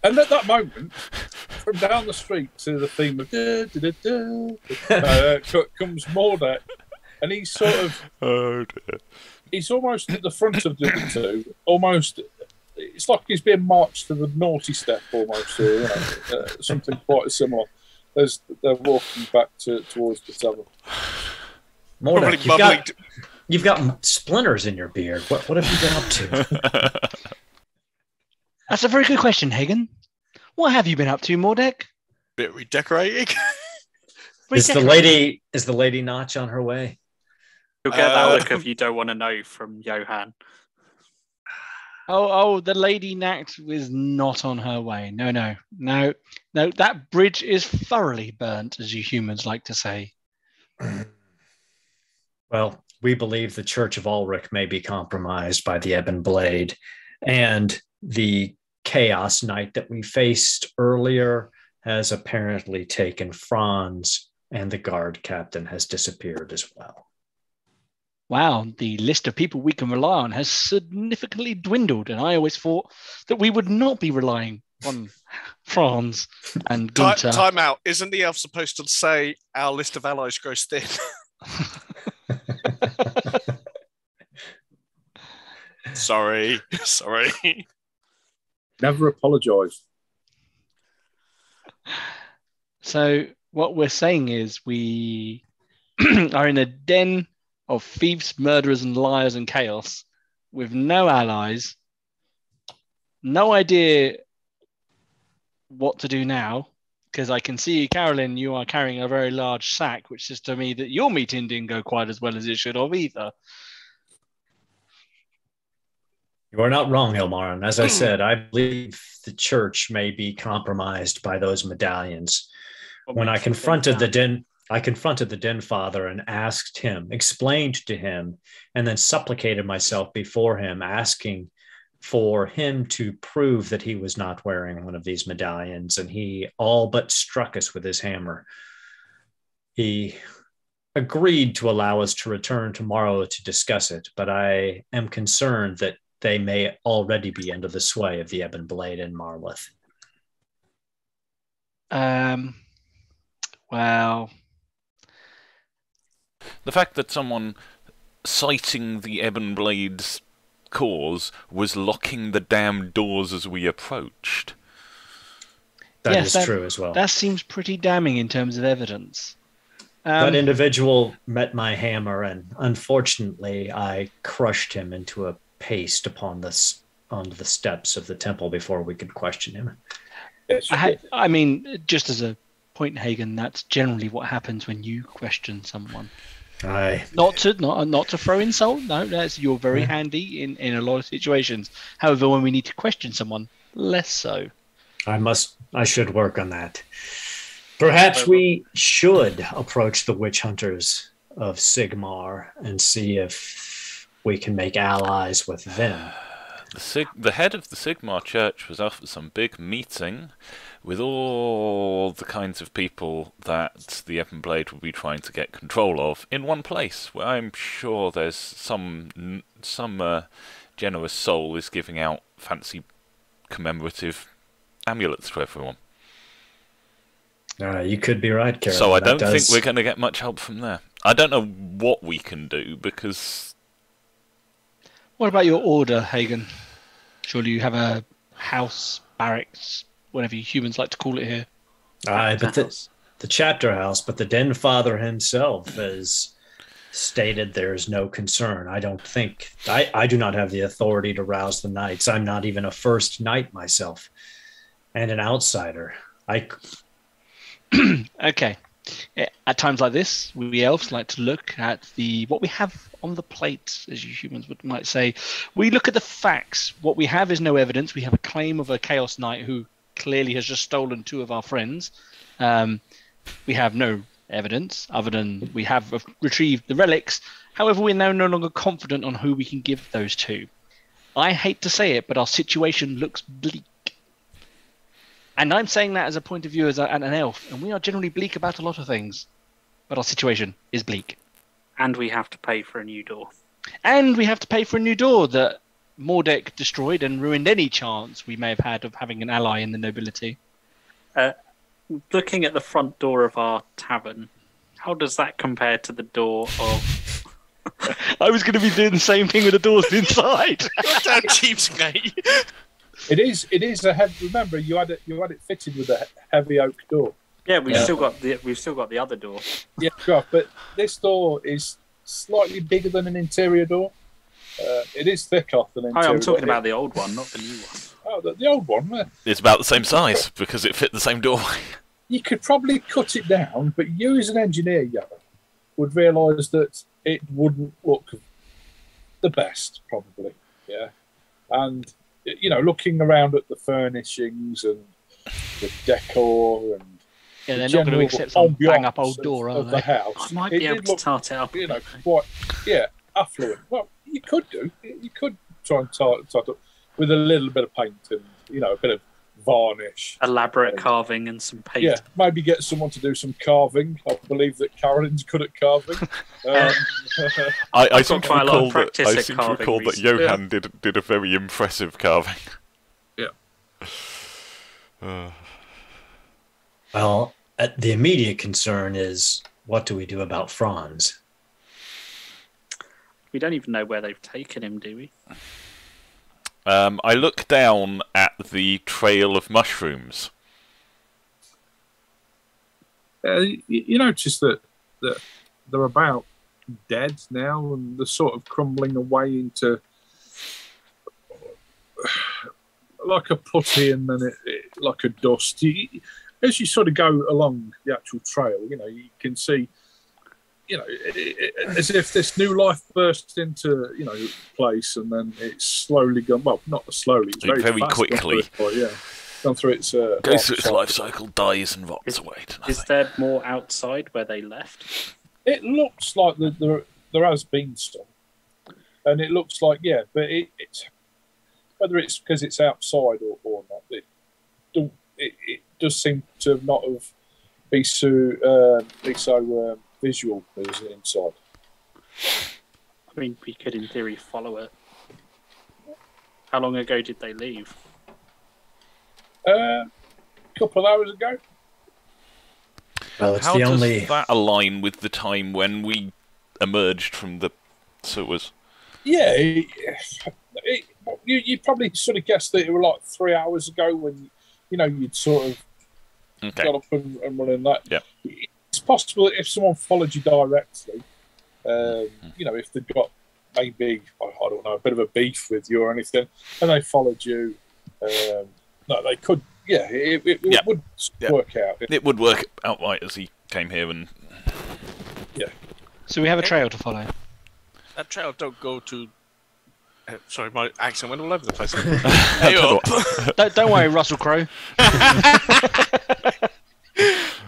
Speaker 1: And at that moment, from down the street to the theme of da, da, da, da, uh, comes Mordet, and he's sort of
Speaker 5: Oh dear.
Speaker 1: He's almost at the front of the two, almost. It's like he's being marched to the naughty step, almost, or you know, uh, something quite similar. As they're walking back to, towards the tavern.
Speaker 3: Mordek,
Speaker 4: Probably
Speaker 3: you've
Speaker 4: bubbling.
Speaker 3: got, you've got splinters in your beard. What, what have you been up to?
Speaker 6: That's a very good question, Hagen. What have you been up to, Mordek?
Speaker 4: bit redecorating.
Speaker 3: is the lady is the lady Notch on her way?
Speaker 2: You'll get that
Speaker 4: Uh,
Speaker 2: look of you don't want to know from Johan.
Speaker 6: Oh, oh, the lady Nact was not on her way. No, no, no, no. That bridge is thoroughly burnt, as you humans like to say.
Speaker 3: Well, we believe the Church of Ulric may be compromised by the Ebon Blade, and the Chaos Knight that we faced earlier has apparently taken Franz, and the guard captain has disappeared as well.
Speaker 6: Wow, the list of people we can rely on has significantly dwindled, and I always thought that we would not be relying on Franz and
Speaker 4: Time, time out. Isn't the elf supposed to say our list of allies grows thin? sorry, sorry.
Speaker 1: Never apologise.
Speaker 6: So what we're saying is we are in a den of thieves, murderers, and liars and chaos with no allies, no idea what to do now. Because I can see, Carolyn, you are carrying a very large sack, which says to me that your meeting didn't go quite as well as it should have either.
Speaker 3: You are not wrong, Hilmar. And as I hmm. said, I believe the church may be compromised by those medallions.
Speaker 2: What
Speaker 3: when I
Speaker 2: makes you think
Speaker 3: confronted the
Speaker 2: that?
Speaker 3: I confronted the den father and asked him, explained to him, and then supplicated myself before him, asking for him to prove that he was not wearing one of these medallions. And he all but struck us with his hammer. He agreed to allow us to return tomorrow to discuss it, but I am concerned that they may already be under the sway of the Ebon Blade and Marlith.
Speaker 6: Um, well,
Speaker 5: The fact that someone citing the Ebon Blade's cause was locking the damn doors as we approached.
Speaker 3: That is
Speaker 6: Yes, that-
Speaker 3: true as well.
Speaker 6: that seems pretty damning in terms of evidence.
Speaker 3: that
Speaker 6: Um,
Speaker 3: individual met my hammer, and unfortunately, I crushed him into a paste upon the on the steps of the temple before we could question him.
Speaker 6: I, I mean, just as a point, Hagen, that's generally what happens when you question someone.
Speaker 3: I
Speaker 6: Not to not not to throw insult. No, that's you're very
Speaker 3: Yeah.
Speaker 6: handy in in a lot of situations. However, when we need to question someone, less so.
Speaker 3: I must I should work on that. Perhaps we should approach the witch hunters of Sigmar and see if we can make allies with them.
Speaker 5: The, Sig- the head of the Sigmar Church was off at some big meeting with all the kinds of people that the Ebon Blade will be trying to get control of in one place, where I'm sure there's some some uh, generous soul is giving out fancy commemorative amulets to everyone.
Speaker 3: Uh, you could be right, Carol.
Speaker 5: so I don't
Speaker 3: does-
Speaker 5: think we're going to get much help from there. I don't know what we can do because
Speaker 6: What about your order, Hagen? Surely you have a house, barracks, whatever you humans like to call it here.
Speaker 3: Aye, but the, the chapter house, but the den father himself has stated there is no concern. I don't think I, I do not have the authority to rouse the knights. I'm not even a first knight myself, and an outsider. I
Speaker 6: Okay. At times like this, we elves like to look at the what we have on the plate, as you humans would might say. We look at the facts. What we have is no evidence. We have a claim of a chaos knight who clearly has just stolen two of our friends. Um, we have no evidence other than we have retrieved the relics. However, we're now no longer confident on who we can give those to. I hate to say it, but our situation looks bleak. And I'm saying that as a point of view as a, an elf, and we are generally bleak about a lot of things, but our situation is bleak.
Speaker 2: And we have to pay for a new door.
Speaker 6: And we have to pay for a new door that Mordek destroyed and ruined any chance we may have had of having an ally in the nobility.
Speaker 2: Uh, looking at the front door of our tavern, how does that compare to the door of?
Speaker 6: I was going to be doing the same thing with the doors inside.
Speaker 4: Damn cheapskate.
Speaker 1: It is. It is a heavy. Remember, you had it. You had it fitted with a heavy oak door.
Speaker 2: Yeah, we've
Speaker 3: Yeah.
Speaker 2: still got the we've still got the other door.
Speaker 1: Yeah, sure. But this door is slightly bigger than an interior door. Uh, it is thicker than an
Speaker 2: Hi, I'm talking about the old one, not the new one.
Speaker 1: Oh, the, the old one. yeah.
Speaker 5: It's about the same size because it fit the same doorway.
Speaker 1: You could probably cut it down, but you as an engineer, yeah, would realise that it wouldn't look the best, probably. Yeah, and you know, looking around at the furnishings and the decor and
Speaker 6: Yeah, they're not going to
Speaker 1: general
Speaker 6: accept some bang up
Speaker 1: ambiance
Speaker 6: old door,
Speaker 1: of,
Speaker 6: are
Speaker 1: of
Speaker 6: they?
Speaker 1: the house.
Speaker 2: I might
Speaker 1: It
Speaker 2: be able
Speaker 1: did
Speaker 2: to
Speaker 1: look,
Speaker 2: tart it up.
Speaker 1: you know,
Speaker 2: okay.
Speaker 1: quite yeah, affluent. Well, you could do. You could try and tart, tart up with a little bit of paint and you know a bit of varnish.
Speaker 2: Elaborate
Speaker 1: Yeah.
Speaker 2: carving and some paint.
Speaker 1: Yeah, maybe get someone to do some carving. I believe that Carolyn's good at carving. Um,
Speaker 5: I, I
Speaker 2: got
Speaker 5: seem to
Speaker 2: quite a
Speaker 5: recall that I
Speaker 2: at
Speaker 5: seem to recall that
Speaker 2: recently.
Speaker 5: Johan did did a very impressive carving.
Speaker 1: Yeah.
Speaker 5: Uh,
Speaker 3: Well, uh, the immediate concern is what do we do about Franz?
Speaker 2: We don't even know where they've taken him, do we?
Speaker 5: um, I look down at the trail of mushrooms.
Speaker 1: uh, you, you notice that that they're about dead now, and they're sort of crumbling away into like a putty, and then it, it like a dust. You, as you sort of go along the actual trail, you know you can see, you know, it, it, as if this new life burst into you know place, and then it's slowly gone. Well, not slowly, it's very,
Speaker 5: Very
Speaker 1: fast gone through
Speaker 5: quickly.
Speaker 1: yeah, gone through its uh,
Speaker 5: Goes through its
Speaker 1: cycle.
Speaker 5: life cycle, dies, and rots
Speaker 2: Is-
Speaker 5: away
Speaker 2: Is there more outside where they left?
Speaker 1: it looks like the, there there has been some, and it looks like yeah, but it, it's whether it's because it's outside or, or not, it, don't- it it does seem to not have be so uh, be so um, visual as inside.
Speaker 2: I mean, we could, in theory, follow it. How long ago did they leave?
Speaker 1: Uh, a couple of hours ago,
Speaker 3: Well, it's
Speaker 5: How
Speaker 3: the
Speaker 5: does
Speaker 3: only.
Speaker 5: that align with the time when we emerged from the sewers?
Speaker 1: yeah. It, it, you you probably sort of guessed that it were like three hours ago when you know you'd sort of
Speaker 5: Okay.
Speaker 1: got up and, and running that.
Speaker 5: Yeah.
Speaker 1: It's possible that if someone followed you directly, um, you know, if they've got maybe, I I don't know, a bit of a beef with you or anything, and they followed you, um, no, they could, yeah, it, it, it
Speaker 5: Yeah.
Speaker 1: would
Speaker 5: Yeah.
Speaker 1: work out.
Speaker 5: It would work out right as he came here and Yeah.
Speaker 6: So we have a trail to follow.
Speaker 4: That trail don't go to. Uh, sorry, my accent went all over the place. hey up,
Speaker 6: don't, don't worry, Russell Crowe.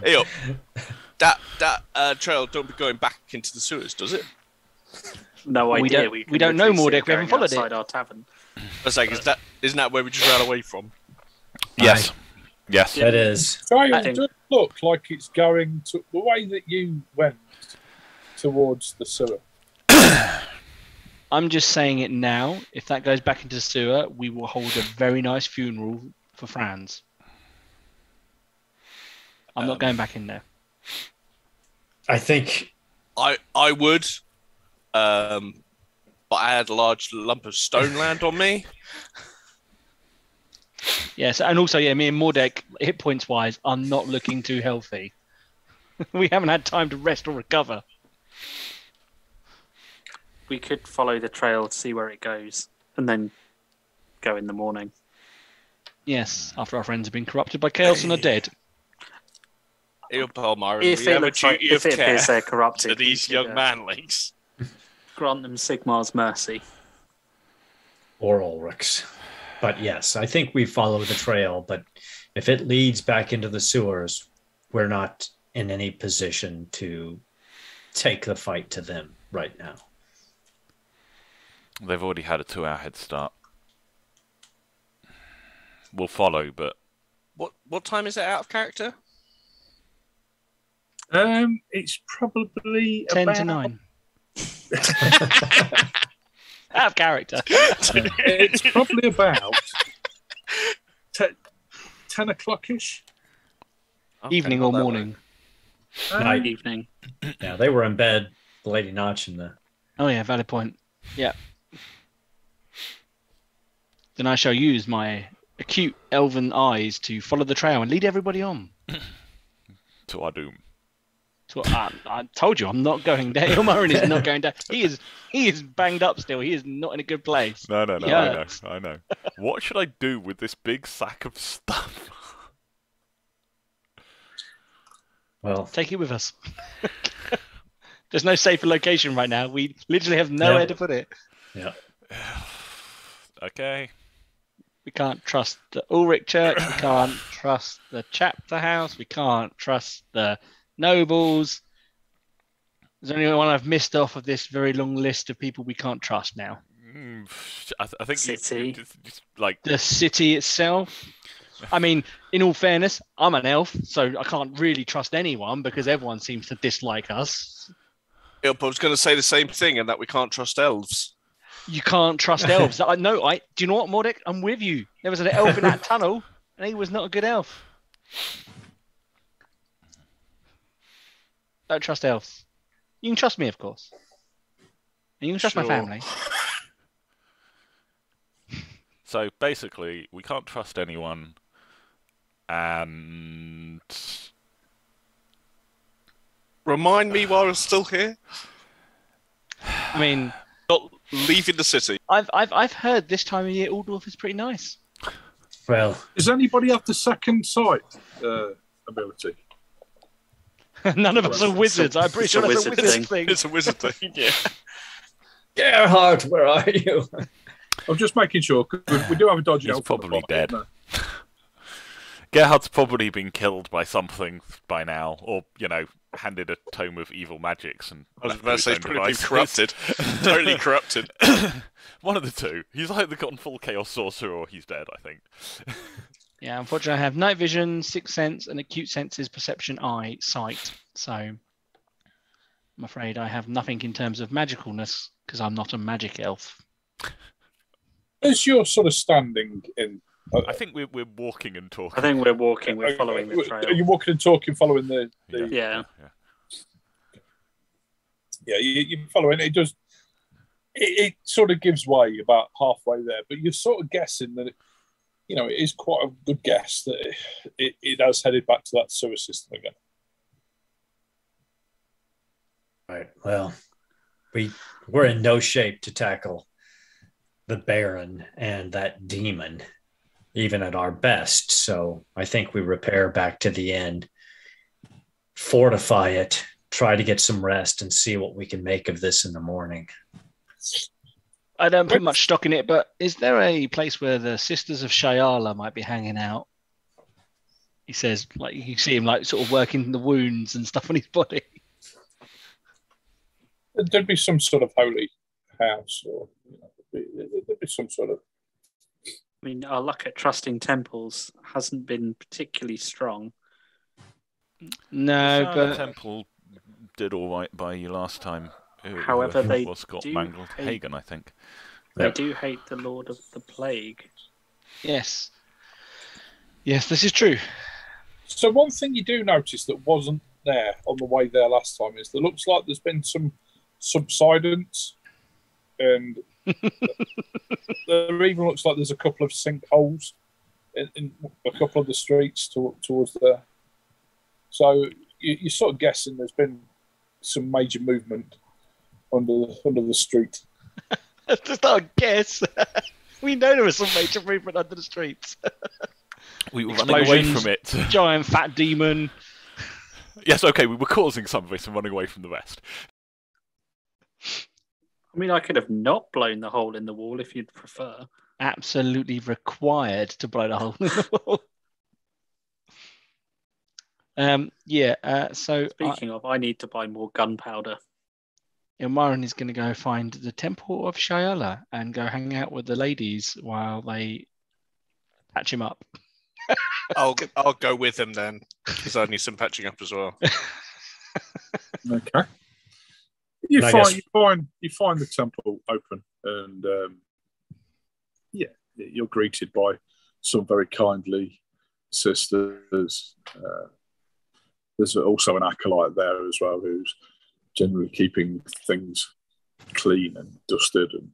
Speaker 4: hey up. That that uh, trail don't be going back into the sewers, does it?
Speaker 2: No
Speaker 6: We
Speaker 2: idea.
Speaker 6: don't-
Speaker 2: we
Speaker 6: we don't know,
Speaker 2: literally see
Speaker 6: Mordek, we haven't
Speaker 2: going
Speaker 6: followed it.
Speaker 2: outside our tavern.
Speaker 4: I was like, is that isn't that where we just ran away from?
Speaker 5: yes, yes.
Speaker 3: That is.
Speaker 1: Trail
Speaker 2: I think-
Speaker 1: does look like it's going to the way that you went towards the sewer.
Speaker 6: I'm just saying it now. If that goes back into the sewer, we will hold a very nice funeral for Franz. I'm not
Speaker 4: Um,
Speaker 6: going back in there.
Speaker 3: I think
Speaker 4: I I would, um, but I had a large lump of stone land on me.
Speaker 6: Yes, and also, yeah, me and Mordek, hit points wise, are not looking too healthy. we haven't had time to rest or recover.
Speaker 2: We could follow the trail to see where it goes, and then go in the morning.
Speaker 6: Yes, after our friends have been corrupted by chaos and are dead.
Speaker 4: Hey up, Elmira.
Speaker 2: If
Speaker 4: we have a
Speaker 2: looks like,
Speaker 4: duty
Speaker 2: if
Speaker 4: care
Speaker 2: appears they're corrupted, we
Speaker 4: these young
Speaker 2: uh,
Speaker 4: manlings.
Speaker 2: grant them Sigmar's mercy.
Speaker 3: or Ulric's. But yes, I think we follow the trail. But if it leads back into the sewers, we're not in any position to take the fight to them right now.
Speaker 5: They've already had a two-hour head start. We'll follow, but
Speaker 4: What what time is it out of character?
Speaker 1: Um, it's probably
Speaker 6: 10
Speaker 1: about,
Speaker 6: to 9. Out of character.
Speaker 1: It's probably about te- ten o'clock ish.
Speaker 6: Evening or
Speaker 4: that late.
Speaker 6: morning.
Speaker 3: Night.
Speaker 2: Evening.
Speaker 3: Yeah, they were in bed, Lady Notch and the.
Speaker 6: Oh, yeah, valid point. Yeah. Then I shall use my acute elven eyes to follow the trail and lead everybody on
Speaker 5: to our doom.
Speaker 6: To, I, uh, I told you, I'm not going down. Ilmarin is not going down. He is he is banged up still. He is not in a good place.
Speaker 5: No, no, no.
Speaker 6: Yes.
Speaker 5: I know. I know. what should I do with this big sack of stuff?
Speaker 3: Well,
Speaker 6: Take it with us. There's no safer location right now. We literally have nowhere
Speaker 3: Yeah.
Speaker 6: to put it. Yeah.
Speaker 5: okay.
Speaker 6: We can't trust the Ulric Church. We can't trust the chapter house. We can't trust the nobles. Is there anyone I've missed off of this very long list of people we can't trust now?
Speaker 5: Mm, I, th- I think you-
Speaker 2: City.
Speaker 5: you just, just like
Speaker 6: The city itself. I mean, in all fairness, I'm an elf, so I can't really trust anyone because everyone seems to dislike us.
Speaker 4: Yep, I was going to say the same thing, and that we can't trust elves.
Speaker 6: You can't trust elves. I know. I do you know what, Mordek? I'm with you. There was an elf in that tunnel, and he was not a good elf. Don't trust elves. You can trust me, of course. And you can trust my family.
Speaker 5: so. Basically, we can't trust anyone, and
Speaker 4: Remind me while I'm still here.
Speaker 6: I mean,
Speaker 4: Not leaving the city.
Speaker 6: I've I've I've heard this time of year Altdorf is pretty nice.
Speaker 3: well,
Speaker 1: Does anybody have the second sight uh, ability?
Speaker 6: None of us are wizards. I'm pretty
Speaker 2: It's
Speaker 6: sure
Speaker 2: a
Speaker 6: that's a
Speaker 2: wizard
Speaker 6: wizard
Speaker 2: thing.
Speaker 6: thing.
Speaker 4: It's a wizard thing. Yeah.
Speaker 3: Gerhard, where are you?
Speaker 1: I'm just making sure 'cause we, we do have a dodgy
Speaker 5: He's
Speaker 1: elf on the
Speaker 5: probably
Speaker 1: bottom,
Speaker 5: dead. Gerhard's probably been killed by something by now, or you know, handed a tome of evil magics and.
Speaker 4: I was about to
Speaker 5: to
Speaker 4: say,
Speaker 5: his
Speaker 4: he's probably been corrupted. totally corrupted.
Speaker 5: One of the two. He's either gone full chaos sorcerer or he's dead. I think.
Speaker 6: Yeah, unfortunately, I have night vision, sixth sense, and acute senses, perception, eye, sight. So I'm afraid I have nothing in terms of magicalness because I'm not a magic elf.
Speaker 1: As you're sort of standing in. Uh,
Speaker 5: I think we're we're walking and talking.
Speaker 2: I think we're walking. We're following the trail.
Speaker 1: are you walking and talking, following the. the
Speaker 2: Yeah.
Speaker 5: yeah.
Speaker 1: yeah, you, you follow it. It does. It, it sort of gives way about halfway there, but you're sort of guessing that, it, you know, it is quite a good guess that it, it, it has headed back to that sewer system again.
Speaker 3: Right. Well, we we're in no shape to tackle the Baron and that demon, even at our best. So I think we repair back to the end, fortify it, try to get some rest, and see what we can make of this in the morning.
Speaker 6: I don't put much stock in it, but is there a place where the Sisters of Shallya might be hanging out? He says, like you see him like sort of working the wounds and stuff on his body.
Speaker 1: There'd be some sort of holy house, or you know, there'd, be, there'd be some sort of.
Speaker 2: I mean, our luck at trusting temples hasn't been particularly strong.
Speaker 6: No,
Speaker 5: Shire
Speaker 6: but
Speaker 5: Temple did all right by you last time. Who-
Speaker 2: However,
Speaker 5: whoever
Speaker 2: they
Speaker 5: it was got
Speaker 2: do
Speaker 5: mangled.
Speaker 2: hate-
Speaker 5: Hagen, I think.
Speaker 2: They
Speaker 3: Yep.
Speaker 2: do hate the Lord of the Plague.
Speaker 6: yes, yes, this is true.
Speaker 1: So one thing you do notice that wasn't there on the way there last time is there looks like there's been some subsidence, and there even looks like there's a couple of sinkholes in, in a couple of the streets to, towards there. So you, you're sort of guessing there's been some major movement under the, under the street.
Speaker 6: That's just not a guess. we know there was some major movement under the streets.
Speaker 5: We were running away from it.
Speaker 6: Giant fat demon.
Speaker 5: yes, okay, we were causing some of it and running away from the rest.
Speaker 2: I mean, I could have not blown the hole in the wall if you'd prefer.
Speaker 6: absolutely required to blow the hole in the wall. Um, yeah, uh, so
Speaker 2: Speaking of, I need to buy more gunpowder.
Speaker 6: Ilmarin is going to go find the Temple of Shallya and go hang out with the ladies while they patch him up.
Speaker 4: I'll I'll go with him then because I need some patching up as well.
Speaker 1: Okay. You
Speaker 3: And
Speaker 1: find
Speaker 3: guess-
Speaker 1: you find you find the temple open, and um, yeah, you're greeted by some very kindly sisters. Uh, there's also an acolyte there as well, who's generally keeping things clean and dusted, and,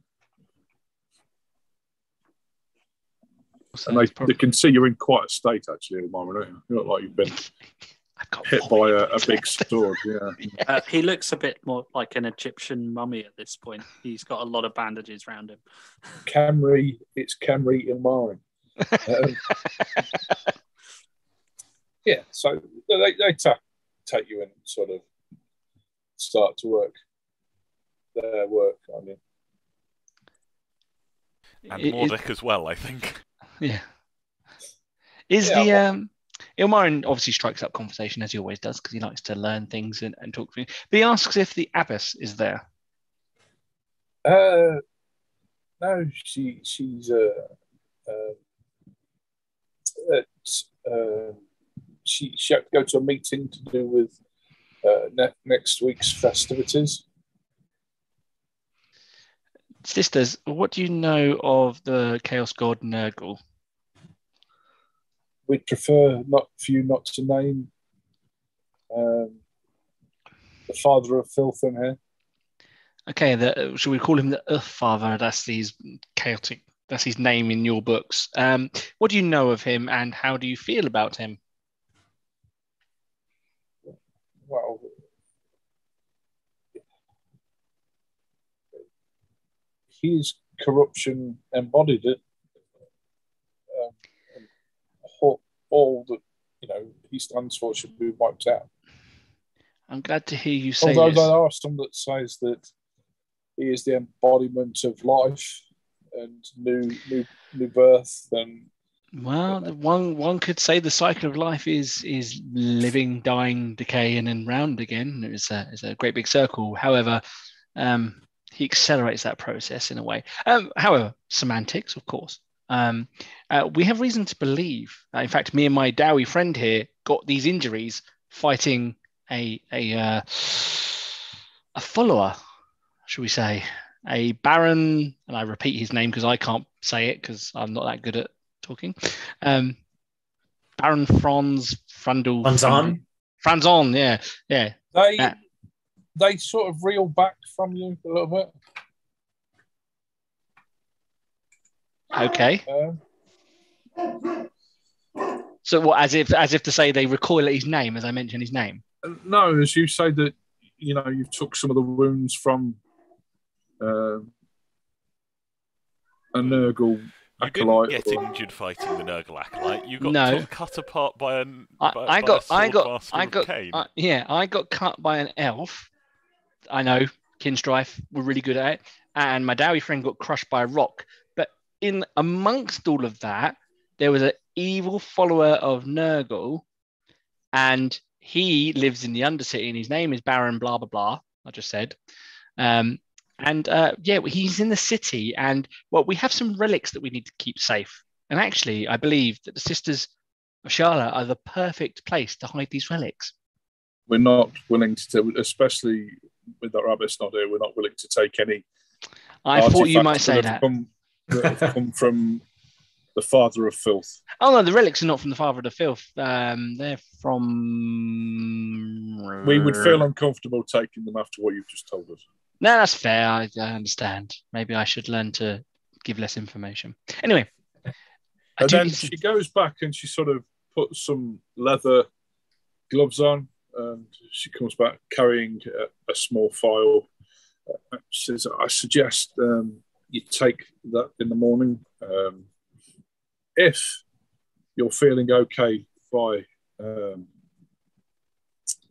Speaker 6: So
Speaker 1: and they,
Speaker 6: it's prob-
Speaker 1: they can see you're in quite a state actually, at the moment. You? you look like you've been hit by a, a big sword. Yeah.
Speaker 2: Uh, he looks a bit more like an Egyptian mummy at this point. He's got a lot of bandages around him.
Speaker 1: Camry, it's Camry Ilmarin. Um, yeah, so they, they ta- take you and sort of start to work their work on you.
Speaker 5: And
Speaker 6: It- it-
Speaker 5: Mordek as well, I think.
Speaker 6: Yeah. Is
Speaker 1: Yeah,
Speaker 6: the um Ilmarin obviously strikes up conversation as he always does because he likes to learn things and, and talk to me. But he asks if the abbess is there.
Speaker 1: Uh, no, she she's uh, uh, at, uh, she she had to go to a meeting to do with ne- next week's festivities.
Speaker 6: Sisters, what do you know of the Chaos God Nurgle?
Speaker 1: We'd prefer not for you not to name um, the father of filth in here.
Speaker 6: Okay, the, should we call him the Earth Father? That's his chaotic. That's his name in your books. Um, what do you know of him, and how do you feel about him?
Speaker 1: Well, his corruption embodied it. Um, all, all that you know he stands for should be wiped out.
Speaker 6: I'm glad to hear you say
Speaker 1: Although
Speaker 6: this.
Speaker 1: there are some that says that he is the embodiment of life and new new new birth and
Speaker 6: Well, one one could say the cycle of life is is living, dying, decay, and then round again. It's a it's a great big circle. However, um, he accelerates that process in a way. Um, however, semantics, of course. Um, uh, we have reason to believe. uh, in fact, me and my Dawi friend here got these injuries fighting a a uh, a follower, should we say, a Baron, and I repeat his name because I can't say it because I'm not that good at talking. Um, Baron Franz Frandl.
Speaker 3: Franzon?
Speaker 6: Franzon, yeah, yeah.
Speaker 1: they
Speaker 6: Yeah.
Speaker 1: they sort of reel back from you a little bit.
Speaker 6: Okay.
Speaker 1: Um,
Speaker 6: So what? As if as if to say they recoil at his name as I mention his name.
Speaker 1: no, as you say that you know you took some of the wounds from um a Nurgle
Speaker 5: You didn't get
Speaker 1: or-
Speaker 5: injured fighting the Nurgle acolyte. You got
Speaker 6: No.
Speaker 5: cut apart by an.
Speaker 6: I,
Speaker 5: by,
Speaker 6: I
Speaker 5: by
Speaker 6: got
Speaker 5: a
Speaker 6: I got I got
Speaker 5: of Khaine.
Speaker 6: uh, yeah I got cut by an elf. I know Kinstrife were really good at it, and my Dawi friend got crushed by a rock. But in amongst all of that, there was an evil follower of Nurgle, and he lives in the Undercity, and his name is Baron blah blah blah. I just said, um, and uh, yeah, he's in the city, and well, we have some relics that we need to keep safe. And actually, I believe that the sisters of Charlotte are the perfect place to hide these relics.
Speaker 1: we're not willing to, especially with our rabbits not here, we're not willing to take any.
Speaker 6: I thought you might say that.
Speaker 1: Come, that have come from the father of filth.
Speaker 6: Oh no, the relics are not from the Father of the Filth. Um, they're from.
Speaker 1: We would feel uncomfortable taking them after what you've just told us.
Speaker 6: No, that's fair. I, I understand. Maybe I should learn to give less information. Anyway,
Speaker 1: And then she goes back and she sort of puts some leather gloves on, and she comes back carrying a, a small file. Uh, She says, "I suggest um, you take that in the morning. Um, if you're feeling okay by um,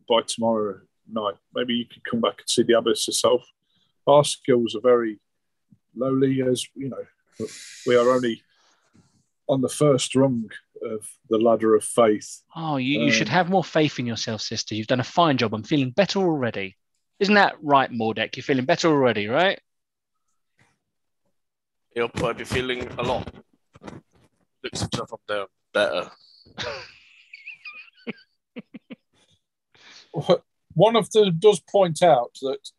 Speaker 1: by tomorrow night, maybe you could come back and see the abbess herself. Our skills are very lowly, as you know. We are only on the first rung of the ladder of faith.
Speaker 6: oh, you, you should
Speaker 1: Um,
Speaker 6: have more faith in yourself, sister. You've done a fine job. I'm feeling better already. Isn't that right, Mordek? You're feeling better already, right?
Speaker 4: Yep, I'd be feeling a lot. Looks himself up there better.
Speaker 1: One of them does point out that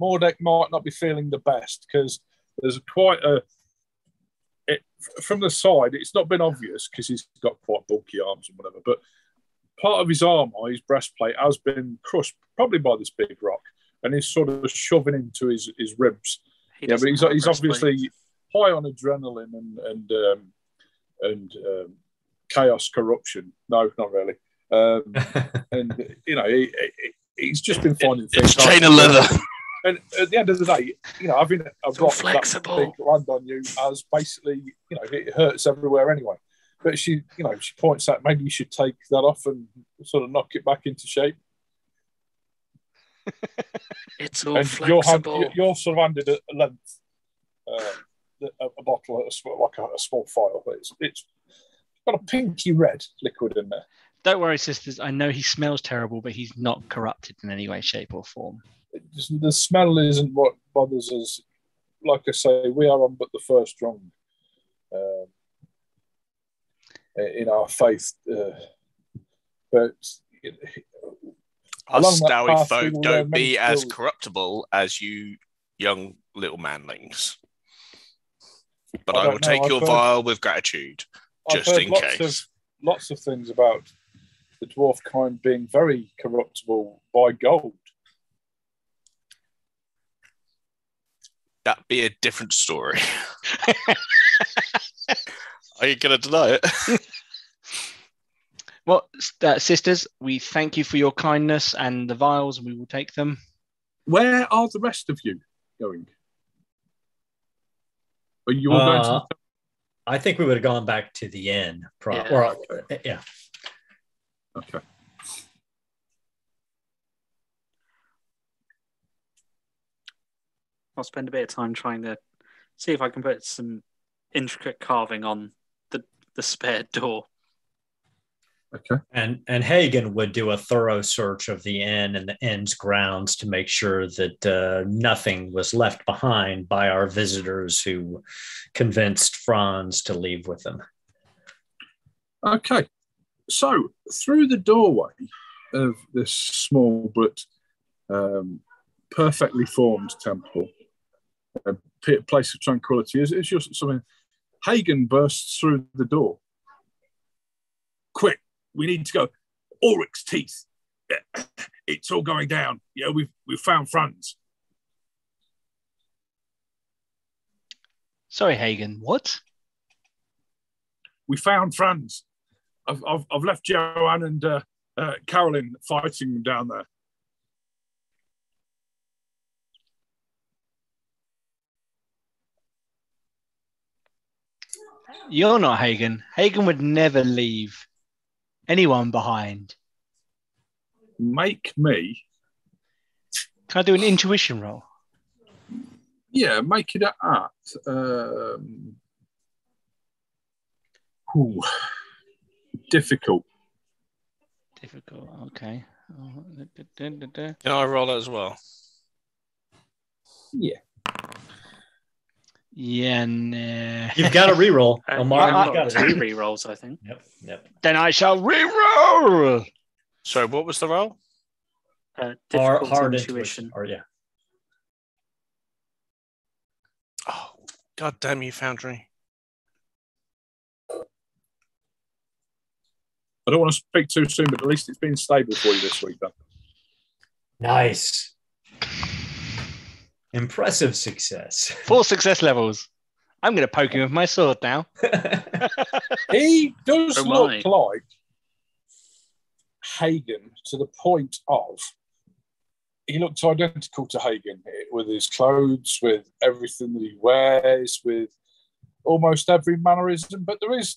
Speaker 1: Mordek might not be feeling the best because there's quite a. It, from the side, it's not been obvious because he's got quite bulky arms and whatever, but part of his armor, his breastplate, has been crushed probably by this big rock and he's sort of shoving into his, his ribs.
Speaker 2: He
Speaker 1: yeah, but he's, he's obviously high on adrenaline and and um, and um, chaos corruption. No, not really. Um, and you know, he, he- he's just been finding things.
Speaker 4: It's chain of leather.
Speaker 1: And at the end of the day, you know, having a
Speaker 2: So
Speaker 1: rock
Speaker 2: flexible.
Speaker 1: that big land on you as basically, you know, it hurts everywhere anyway. But she, you know, she points out maybe you should take that off and sort of knock it back into shape.
Speaker 2: It's all
Speaker 1: and you're, hand,
Speaker 2: flexible.
Speaker 1: you're- you're sort of handed a, a length, uh, a, a bottle, a, like a, a small vial. It's, it's got a pinky red liquid in there.
Speaker 6: Don't worry, sisters. I know he smells terrible, but he's not corrupted in any way, shape, or form.
Speaker 1: The smell isn't what bothers us. Like I say, we are on but the first rung um, in our faith. Uh, but
Speaker 4: Us
Speaker 1: that
Speaker 4: Dawi
Speaker 1: path,
Speaker 4: folk don't be as corruptible as you young little manlings. But
Speaker 1: I
Speaker 4: I, will
Speaker 1: know,
Speaker 4: take
Speaker 1: I've
Speaker 4: your
Speaker 1: heard-
Speaker 4: vial with gratitude,
Speaker 1: I've
Speaker 4: just in
Speaker 1: lots
Speaker 4: case.
Speaker 1: Of, lots of things about the dwarf kind being very corruptible by gold.
Speaker 4: That'd be a different story. Are you going to deny it?
Speaker 6: Well, uh, sisters, we thank you for your kindness and the vials. We will take them.
Speaker 1: Where are the rest of you going? Are you all going to
Speaker 3: Uh, I think we would have gone back to the inn. Pro-
Speaker 2: Yeah.
Speaker 3: Or, uh, yeah.
Speaker 1: Okay.
Speaker 2: I'll spend a bit of time trying to see if I can put some intricate carving on the, the spare door.
Speaker 1: Okay.
Speaker 3: And and Hagen would do a thorough search of the inn and the inn's grounds to make sure that uh, nothing was left behind by our visitors who convinced Franz to leave with them.
Speaker 1: Okay. So through the doorway of this small but um, perfectly formed temple, a place of tranquility, is, is just something. Hagen bursts through the door. Quick, we need to go. Ulric's teeth. It's all going down. Yeah, we've we've found Franz.
Speaker 6: Sorry, Hagen. What?
Speaker 1: We found Franz. I've, I've, I've left Joanne and uh, uh, Carolyn fighting down there.
Speaker 6: You're not Hagen. Hagen would never leave anyone behind.
Speaker 1: Make me
Speaker 6: Can I do an intuition roll?
Speaker 1: Yeah, make it at. Um, ooh, difficult.
Speaker 6: Difficult. Okay. Oh.
Speaker 4: Can I roll it as well?
Speaker 1: Yeah.
Speaker 6: Yeah. Nah.
Speaker 3: You've got to reroll.
Speaker 2: Uh,
Speaker 3: Omar,
Speaker 2: I've
Speaker 3: you've
Speaker 2: got
Speaker 3: got
Speaker 2: two
Speaker 3: to.
Speaker 2: re-rolls, I think.
Speaker 3: Yep, yep.
Speaker 6: Then I shall reroll.
Speaker 4: So, what was the roll?
Speaker 2: Uh,
Speaker 3: Hard, hard
Speaker 2: intuition.
Speaker 3: intuition. Or yeah.
Speaker 4: Oh, god damn you, Foundry.
Speaker 1: I don't want to speak too soon, but at least it's been stable for you this week. Then.
Speaker 3: Nice. Impressive success.
Speaker 6: Four success levels. I'm going to poke him with my sword now.
Speaker 1: He does
Speaker 2: Oh,
Speaker 1: look like Hagen to the point of he looks identical to Hagen with his clothes, with everything that he wears, with almost every mannerism. But there is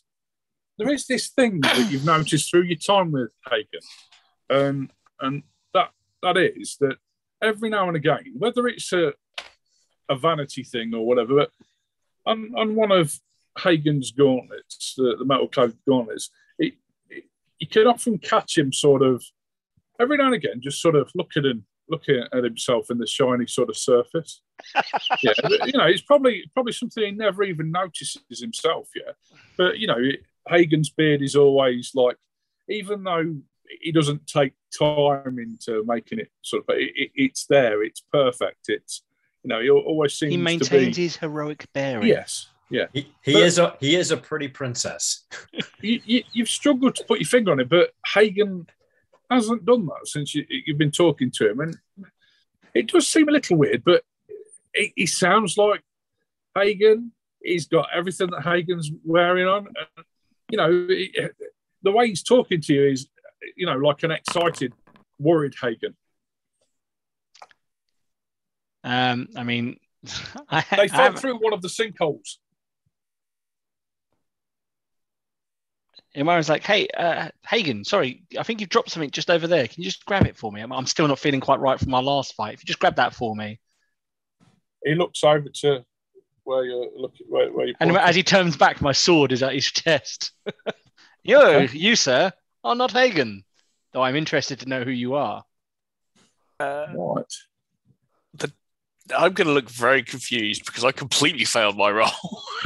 Speaker 1: there is this thing that you've noticed through your time with Hagen, um, and that that is that every now and again, whether it's a a vanity thing or whatever, but on, on one of Hagen's gauntlets, the, the metal clad gauntlets, it, it, you can often catch him sort of every now and again, just sort of looking and looking at himself in the shiny sort of surface. yeah, you know, it's probably probably something he never even notices himself. Yeah, but you know, Hagen's beard is always like, even though he doesn't take time into making it sort of, it, it, it's there, it's perfect. It's you know, he always seems
Speaker 6: He
Speaker 1: to
Speaker 6: maintains
Speaker 1: be.
Speaker 6: his heroic bearing.
Speaker 1: Yes, yeah.
Speaker 3: he he
Speaker 1: But-
Speaker 3: is a he is a pretty princess.
Speaker 1: you, you, you've struggled to put your finger on it, but Hagen hasn't done that since you, you've been talking to him, and it does seem a little weird. But he, he sounds like Hagen. He's got everything that Hagen's wearing on. And, you know, he- the way he's talking to you is you know, like an excited, worried Hagen.
Speaker 6: Um, I mean, I,
Speaker 1: They
Speaker 6: I
Speaker 1: fell
Speaker 6: haven't-
Speaker 1: through one of the sinkholes.
Speaker 6: Imara's like, hey, uh, Hagen, sorry, I think you've dropped something just over there. Can you just grab it for me? I'm, I'm still not feeling quite right from our last fight. If you just grab that for me.
Speaker 1: He looks over to where you're looking, where, where you.
Speaker 6: And as he turns back, my sword is at his chest. you,
Speaker 1: Okay.
Speaker 6: you, sir, are not Hagen, though I'm interested to know who you are.
Speaker 4: Uh,
Speaker 1: right.
Speaker 4: I'm going to look very confused because I completely failed my role.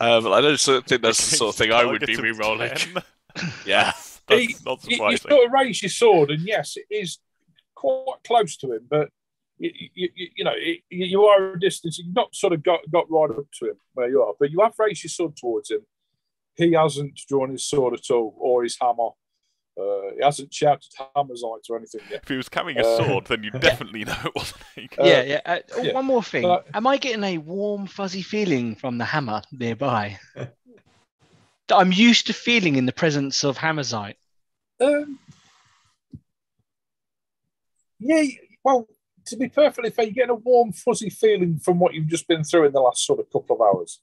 Speaker 4: um, I don't sort of think that's the sort of thing I would be
Speaker 5: Target
Speaker 4: re-rolling. Yeah.
Speaker 5: That's
Speaker 1: He-
Speaker 5: not
Speaker 1: You, you
Speaker 5: surprising.
Speaker 1: sort of raise your sword, and yes, it is quite close to him, but you, you, you, you know it, you you are a distance. You've not sort of got, got right up to him where you are, but you have raised your sword towards him. He hasn't drawn his sword at all, or his hammer. Uh, he hasn't shouted Hammerzite or anything yet.
Speaker 5: If he was carrying a
Speaker 1: Uh,
Speaker 5: sword, then you definitely know it wasn't Hagen.
Speaker 1: Uh,
Speaker 6: yeah, yeah. Uh, oh,
Speaker 1: yeah.
Speaker 6: One more thing.
Speaker 1: But-
Speaker 6: Am I getting a warm, fuzzy feeling from the hammer nearby? that I'm used to feeling in the presence of Hammerzite.
Speaker 1: Um, yeah, well, to be perfectly fair, you're getting a warm, fuzzy feeling from what you've just been through in the last sort of couple of hours.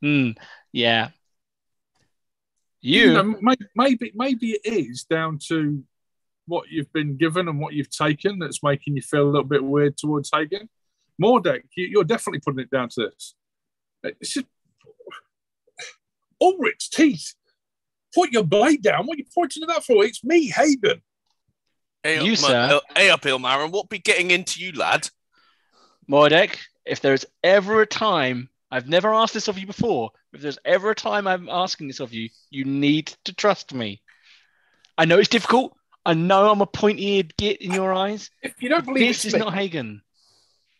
Speaker 6: Hmm, yeah. You,
Speaker 1: know, may- maybe maybe it is down to what you've been given and what you've taken that's making you feel a little bit weird towards Hagen. Mordek, you, you're definitely putting it down to this. It's just Ulric's teeth. Put your blade down. What are you pointing at that for? It's me, Hagen.
Speaker 4: Hey
Speaker 6: You,
Speaker 4: up,
Speaker 6: sir.
Speaker 4: man. Hey up, Ilmarin. What be getting into you, lad?
Speaker 6: Mordek, if there's ever a time, I've never asked this of you before, if there's ever a time I'm asking this of you, you need to trust me. I know it's difficult. I know I'm a pointy-eared git in your eyes.
Speaker 1: If you don't believe
Speaker 6: This is
Speaker 1: me,
Speaker 6: not Hagen.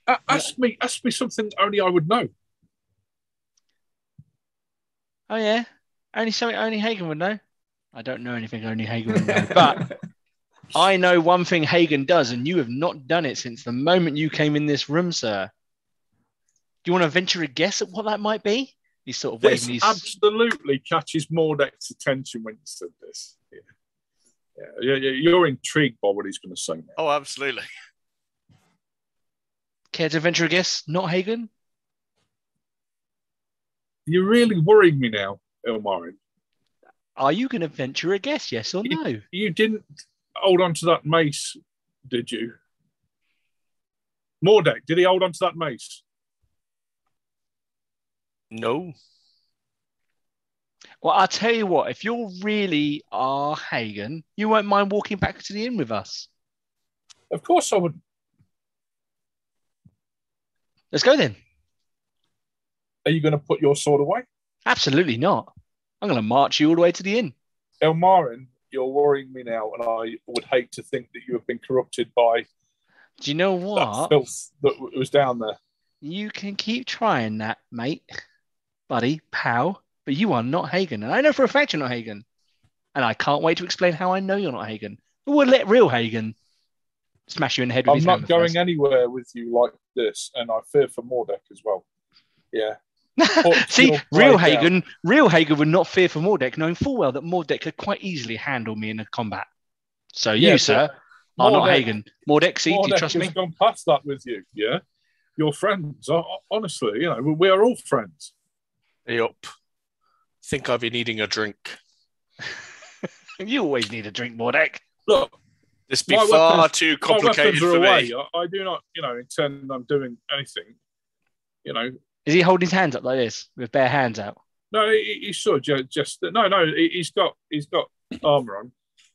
Speaker 1: a- ask me. Ask me something only I would know.
Speaker 6: Oh yeah, only something only Hagen would know. I don't know anything only Hagen would know, but I know one thing Hagen does, and you have not done it since the moment you came in this room, sir. Do you want to venture a guess at what that might be? He's sort of
Speaker 1: This
Speaker 6: waving his.
Speaker 1: absolutely catches Mordek's attention when you said this. Yeah. Yeah, yeah, yeah, you're intrigued by what he's going to say now.
Speaker 4: Oh, absolutely.
Speaker 6: Care to venture a guess? Not Hagen.
Speaker 1: You're really worrying me now, Ilmarin.
Speaker 6: Are you going to venture a guess? Yes or no?
Speaker 1: You didn't hold on to that mace, did you? Mordek, did he hold on to that mace?
Speaker 4: No.
Speaker 6: Well, I'll tell you what. If you're really are Hagen, you won't mind walking back to the inn with us.
Speaker 1: Of course I would.
Speaker 6: Let's go then.
Speaker 1: Are you going to put your sword away?
Speaker 6: Absolutely not. I'm going to march you all the way to the inn.
Speaker 1: Ilmarin, you're worrying me now, and I would hate to think that you have been corrupted by
Speaker 6: Do you know
Speaker 1: that
Speaker 6: what?
Speaker 1: filth that was down there.
Speaker 6: You can keep trying that, mate, buddy, pal, but you are not Hagen. And I know for a fact you're not Hagen. And I can't wait to explain how I know you're not Hagen. But we'll let real Hagen smash you in the head with
Speaker 1: I'm not going
Speaker 6: first.
Speaker 1: anywhere with you like this, and I fear for Mordek as well. Yeah.
Speaker 6: See, real. Hagen, real Hagen would not fear for Mordek, knowing full well that Mordek could quite easily handle me in a combat. So you,
Speaker 1: Yeah,
Speaker 6: sir, are not
Speaker 1: Mordek-
Speaker 6: Hagen. Mordek, see, do you
Speaker 1: Mordek
Speaker 6: trust me?
Speaker 1: gone past that with you. Yeah. You're friends. Hon- Honestly, you know, we are all friends.
Speaker 4: Hey up. Think I've been eating a drink.
Speaker 6: You always need a drink, Mordek.
Speaker 1: Look,
Speaker 4: This be
Speaker 1: My
Speaker 4: far
Speaker 1: weapons-
Speaker 4: too
Speaker 1: my
Speaker 4: complicated for
Speaker 1: away.
Speaker 4: me.
Speaker 1: I, I do not, you know, intend on doing anything. You know,
Speaker 6: Is he holding his hands up like this with bare hands out?
Speaker 1: no, he, he's sort of ju- just no, no. he- He's got he's got armor on.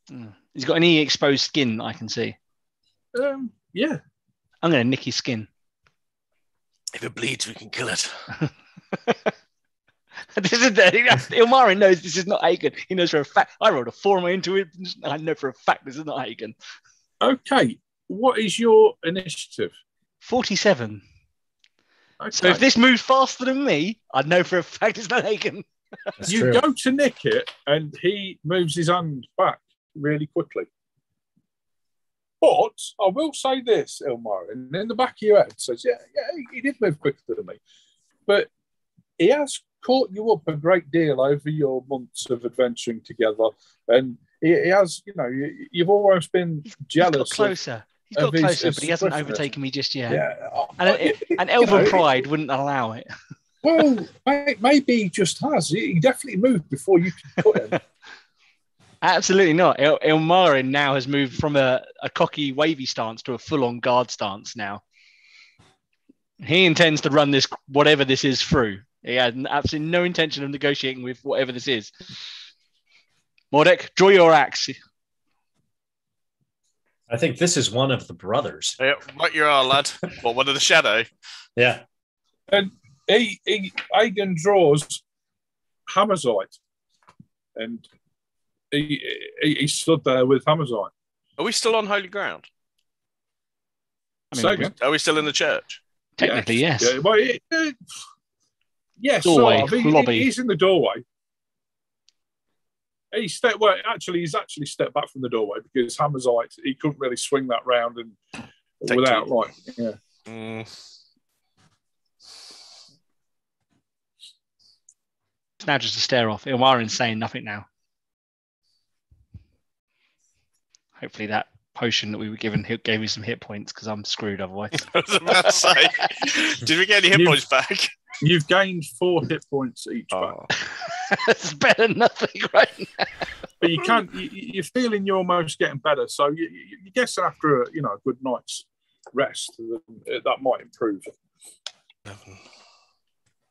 Speaker 6: Mm. He's got any exposed skin I can see.
Speaker 1: Um, yeah,
Speaker 6: I'm going to nick his skin.
Speaker 4: If it bleeds, we can kill it.
Speaker 6: this is Ilmarin knows this is not Hagen. He knows for a fact. I rolled a four on my intuition. I know for a fact this is not Hagen.
Speaker 1: Okay, what is your initiative?
Speaker 6: 47.
Speaker 1: Okay.
Speaker 6: So if this moves faster than me, I know for a fact it's not Hagen.
Speaker 1: You
Speaker 3: true.
Speaker 1: go to nick it, and he moves his hand back really quickly. But I will say this, Ilmar, and in the back of your head says, yeah, yeah, he- he did move quicker than me. But he has caught you up a great deal over your months of adventuring together, and he, he has, you know, you, you've almost been
Speaker 6: He's got
Speaker 1: jealous.
Speaker 6: closer. He's
Speaker 1: of
Speaker 6: got closer,
Speaker 1: his
Speaker 6: but he hasn't overtaken me just yet.
Speaker 1: yeah,
Speaker 6: And, it- and Elven
Speaker 1: know,
Speaker 6: pride wouldn't allow it.
Speaker 1: Well, maybe he just has. He definitely moved before you could cut him.
Speaker 6: Absolutely not. Il- Ilmarin now has moved from a, a cocky, wavy stance to a full-on guard stance now. He intends to run this, whatever this is, through. He had absolutely no intention of negotiating with whatever this is. Mordek, draw your axe.
Speaker 3: I think this is one of the brothers.
Speaker 4: Yeah, right you are, lad. Well, one of the shadow.
Speaker 3: Yeah.
Speaker 1: And he, he Aegon draws Hammerzite, and he, he he stood there with Hammerzite.
Speaker 4: Are we still on holy ground?
Speaker 6: I mean,
Speaker 1: So-
Speaker 4: Are we still in the church?
Speaker 6: Technically, yes.
Speaker 1: Yeah, well, it, uh, yes,
Speaker 6: Doorway,
Speaker 1: sort of. He-
Speaker 6: lobby.
Speaker 1: he's in the doorway. He stepped. Well, actually, he's actually stepped back from the doorway because Hammerzite he couldn't really swing that round and
Speaker 4: Take
Speaker 1: without
Speaker 4: two.
Speaker 1: like yeah.
Speaker 4: Mm,
Speaker 6: It's now just a stare off. Ilmarin's saying nothing now. Hopefully that potion that we were given gave me some hit points because I'm screwed otherwise.
Speaker 4: I was about to say, did we get any hit
Speaker 1: You-
Speaker 4: points back?
Speaker 1: You've gained four hit points each back.
Speaker 4: Oh,
Speaker 6: it's better than nothing right now.
Speaker 1: but you can't. You, you- you're feeling you're almost getting better. So you, you, you guess after a you know a good night's rest, that, that might improve.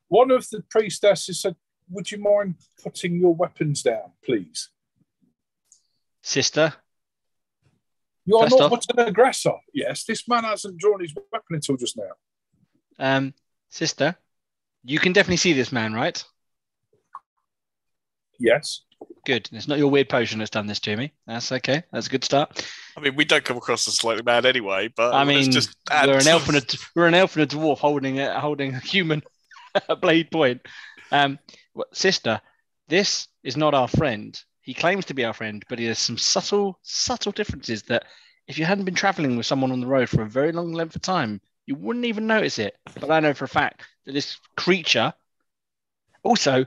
Speaker 1: One of the priestesses said, "Would you mind putting your weapons down, please?
Speaker 6: Sister,
Speaker 1: You are
Speaker 6: First
Speaker 1: not
Speaker 6: off-
Speaker 1: an aggressor. Yes, this man hasn't drawn his weapon until just now.
Speaker 6: um, sister, you can definitely see this man, right?
Speaker 1: Yes,
Speaker 6: Good. It's not your weird potion that's done this to me. That's okay. That's a good start.
Speaker 4: I mean, we don't come across as slightly mad anyway, but
Speaker 6: I
Speaker 4: let's
Speaker 6: mean,
Speaker 4: just add
Speaker 6: we're an elf and a we're an elf and a dwarf holding a holding a human a blade point. Um, sister, this is not our friend. He claims to be our friend, but he has some subtle subtle differences that if you hadn't been traveling with someone on the road for a very long length of time, you wouldn't even notice it. But I know for a fact that this creature. Also,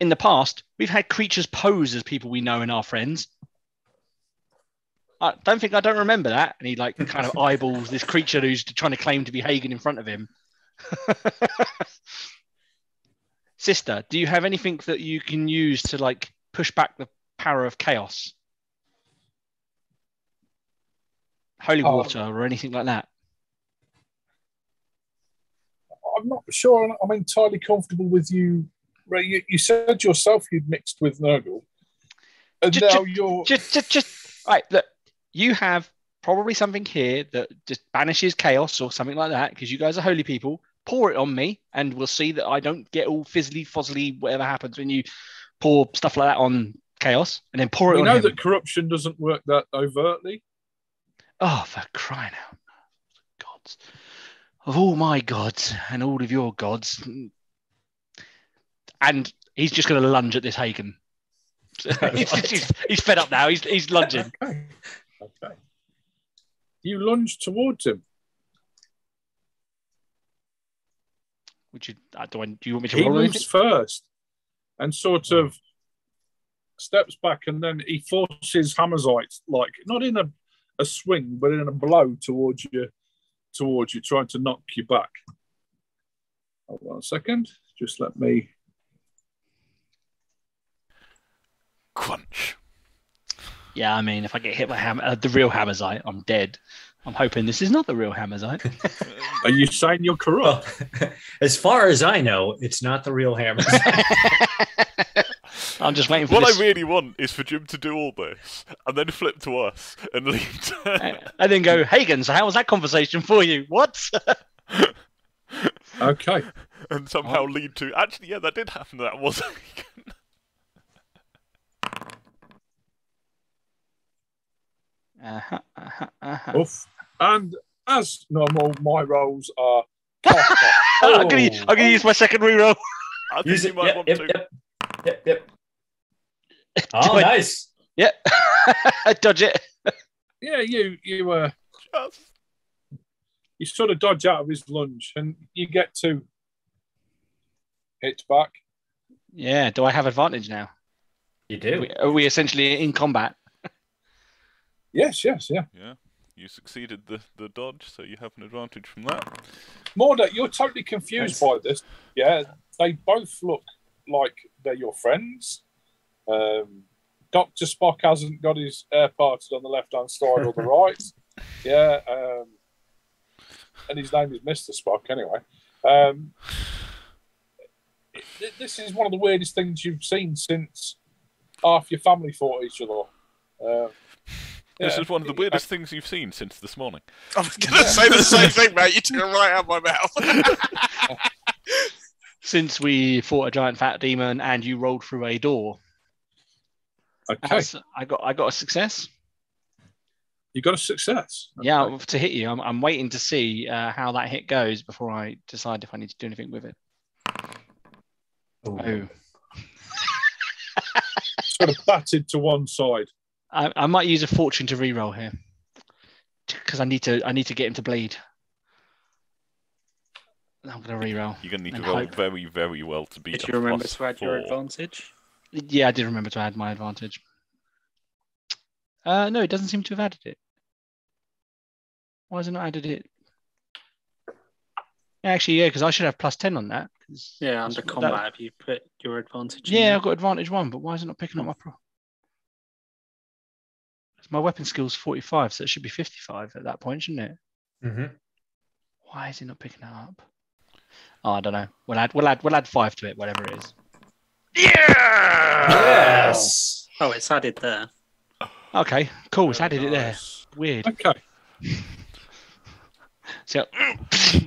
Speaker 6: in the past, we've had creatures pose as people we know and our friends. I don't think I don't remember that. And he like kind of eyeballs this creature who's trying to claim to be Hagen in front of him. Sister, do you have anything that you can use to like push back the power of chaos? Holy
Speaker 1: Oh.
Speaker 6: water or anything like that?
Speaker 1: I'm not sure. I'm entirely comfortable with you. Ray, you, you said yourself you'd mixed with Nurgle, and
Speaker 6: Ju-
Speaker 1: now
Speaker 6: ju-
Speaker 1: you're.
Speaker 6: just, just, just right. Look, you have probably something here that just banishes chaos or something like that because you guys are holy people. Pour it on me, and we'll see that I don't get all fizzly, fuzzly, whatever happens when you pour stuff like that on chaos, and then pour it
Speaker 1: we
Speaker 6: on
Speaker 1: know
Speaker 6: him.
Speaker 1: that corruption doesn't work that overtly.
Speaker 6: Oh, for crying out, gods! Of all my gods and all of your gods, and he's just going to lunge at this Hagen. he's, he's, he's fed up now. He's he's lunging.
Speaker 1: Okay. Okay. You lunge towards him.
Speaker 6: Would you? Uh, do, I, do you want me to
Speaker 1: He
Speaker 6: roll
Speaker 1: moves first and sort of steps back, and then he forces Hammerzite, like not in a, a swing, but in a blow towards you, towards you, trying to knock you back. Hold on a second. Just let me.
Speaker 5: Crunch.
Speaker 6: Yeah, I mean, if I get hit by ham- uh, the real Hammerzite, I'm dead. I'm hoping this is not the real Hammerzite.
Speaker 1: Are you saying you're corrupt?
Speaker 3: Well, as far as I know, it's not the real hammer.
Speaker 6: I'm just waiting for
Speaker 5: What
Speaker 6: this,
Speaker 5: I really want is for Jim to do all this and then flip to us and leave.
Speaker 6: and then go, Hagen. So how was that conversation for you? What?
Speaker 1: Okay.
Speaker 5: and somehow lead to. Actually, yeah, that did happen. That was.
Speaker 6: uh-huh, uh-huh, uh-huh.
Speaker 1: Oof. And as normal, my rolls are.
Speaker 6: I'm gonna, I'm gonna use my second reroll.
Speaker 5: I think
Speaker 3: Use
Speaker 5: you
Speaker 3: it.
Speaker 5: might
Speaker 3: Yep,
Speaker 5: want
Speaker 3: yep,
Speaker 5: to.
Speaker 3: yep, yep, yep. Oh,
Speaker 6: I-
Speaker 3: nice.
Speaker 6: Yeah, dodge it.
Speaker 1: Yeah, you you Uh, you sort of dodge out of his lunge, and you get to hit back,
Speaker 6: Yeah. Do I have advantage now?
Speaker 3: You
Speaker 6: Are
Speaker 3: do.
Speaker 6: we, are we essentially in combat?
Speaker 1: Yes, yes, yeah.
Speaker 5: Yeah. You succeeded the, the dodge, so you have an advantage from that.
Speaker 1: Morda, you're totally confused by this. Yeah, they both look like they're your friends. Um, Doctor Spock hasn't got his hair parted on the left hand side or the right. Yeah, um, and his name is Mister Spock anyway. Um, th- this is one of the weirdest things you've seen since half your family fought each other. Um,
Speaker 5: This is one of the weirdest things you've seen since this morning.
Speaker 4: I'm gonna say the same thing, mate. You took it right out of my mouth.
Speaker 6: Since we fought a giant fat demon and you rolled through a door,
Speaker 1: Okay,
Speaker 6: That's- I got I got a success.
Speaker 1: you got a success.
Speaker 6: Yeah, to hit you. I'm, I'm waiting to see uh, how that hit goes before I decide if I need to do anything with it. Oh,
Speaker 1: sort of batted to one side.
Speaker 6: I, I might use a fortune to re-roll here because I need to I need to get him to bleed. I'm gonna re-roll.
Speaker 5: You're going to need
Speaker 6: And
Speaker 5: to roll
Speaker 6: hope.
Speaker 5: very, very well to beat
Speaker 2: Did you remember
Speaker 5: plus
Speaker 2: to add your
Speaker 5: four.
Speaker 2: advantage?
Speaker 6: Yeah, I did remember to add my advantage. Uh, no, it doesn't seem to have added it. Why has it not added it? Actually, yeah, because I should have plus ten on that.
Speaker 2: Yeah, under
Speaker 6: what
Speaker 2: combat,
Speaker 6: that-
Speaker 2: have you put your advantage? in
Speaker 6: yeah,
Speaker 2: there?
Speaker 6: I've got advantage one, but why is it not picking up my pro? 'Cause My weapon skill's 45, so it should be 55 at that point, shouldn't it?
Speaker 3: Mm-hmm.
Speaker 6: Why is it not picking that up? Oh, I don't know. We'll add we'll add we'll add five to it, whatever it is.
Speaker 3: Yes.
Speaker 2: Oh, it's added there.
Speaker 6: Okay, cool. It's
Speaker 4: Very
Speaker 6: added it there. Weird.
Speaker 1: Okay,
Speaker 6: So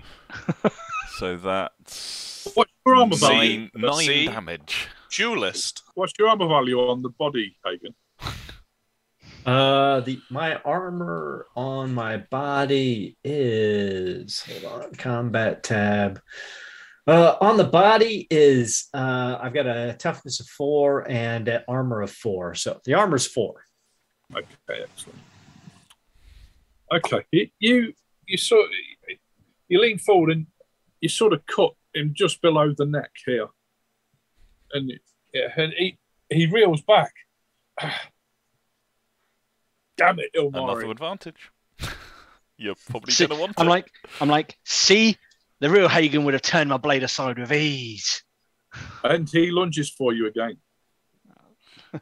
Speaker 5: So that's
Speaker 1: what's your armor value?
Speaker 5: nine, nine
Speaker 4: see-
Speaker 5: damage.
Speaker 4: Duelist.
Speaker 1: What's your armor value on the body, Hagen?
Speaker 3: Uh, the my armor on my body is hold on combat tab. Uh, on the body is uh, I've got a toughness of four and an armor of four. So the armor's four.
Speaker 1: Okay, excellent. Okay, you you, you sort of, you lean forward and you sort of cut him just below the neck here, and yeah, and he he reels back. Damn it,
Speaker 5: Another
Speaker 1: Ilmari!
Speaker 5: advantage. You're probably
Speaker 6: See,
Speaker 5: going to want
Speaker 6: I'm
Speaker 5: it.
Speaker 6: like I'm like, see, the real Hagen would have turned my blade aside with ease.
Speaker 1: And he lunges for you again.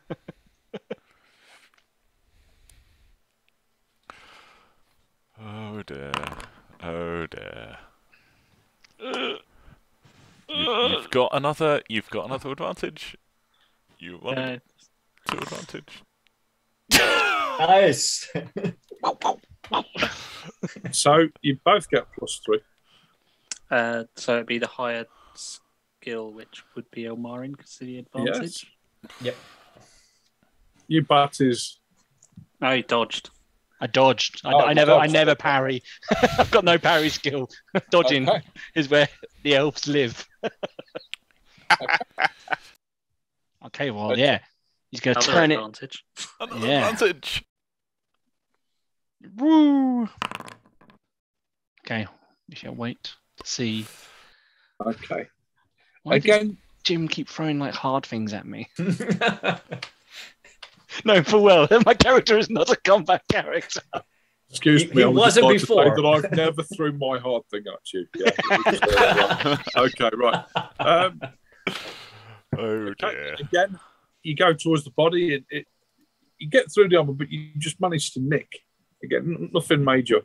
Speaker 5: Oh dear. Oh dear. You, you've got another. You've got another advantage. You want
Speaker 2: Uh,
Speaker 5: two advantage.
Speaker 3: Nice.
Speaker 1: So you both get plus three.
Speaker 2: Uh, so it'd be the higher skill, which would be Ilmarin because of the advantage. Yep.
Speaker 1: You bat is
Speaker 2: No, he dodged.
Speaker 6: I dodged. I,
Speaker 1: Oh,
Speaker 6: I never, I
Speaker 1: dodged.
Speaker 6: never parry. I've got no parry skill. Dodging
Speaker 1: okay.
Speaker 6: is where the elves live. okay, well,
Speaker 1: Okay.
Speaker 6: yeah, he's gonna
Speaker 2: Other
Speaker 6: turn it.
Speaker 2: advantage.
Speaker 5: Another
Speaker 6: Yeah.
Speaker 5: advantage.
Speaker 6: Woo! Okay, we shall wait to see.
Speaker 1: Okay.
Speaker 6: Why does
Speaker 1: Again,
Speaker 6: Jim keep throwing like hard things at me? No, for well, my character is not a combat character.
Speaker 1: excuse
Speaker 3: He-
Speaker 1: me.
Speaker 3: he
Speaker 1: I would
Speaker 3: wasn't
Speaker 1: just like to say
Speaker 3: before.
Speaker 1: that I've never threw my hard thing at you. Yeah, it was, okay, right. Um,
Speaker 5: Oh
Speaker 1: Okay,
Speaker 5: dear.
Speaker 1: Again, you go towards the body, and it, you get through the armor, but you just manage to nick. Again, nothing major.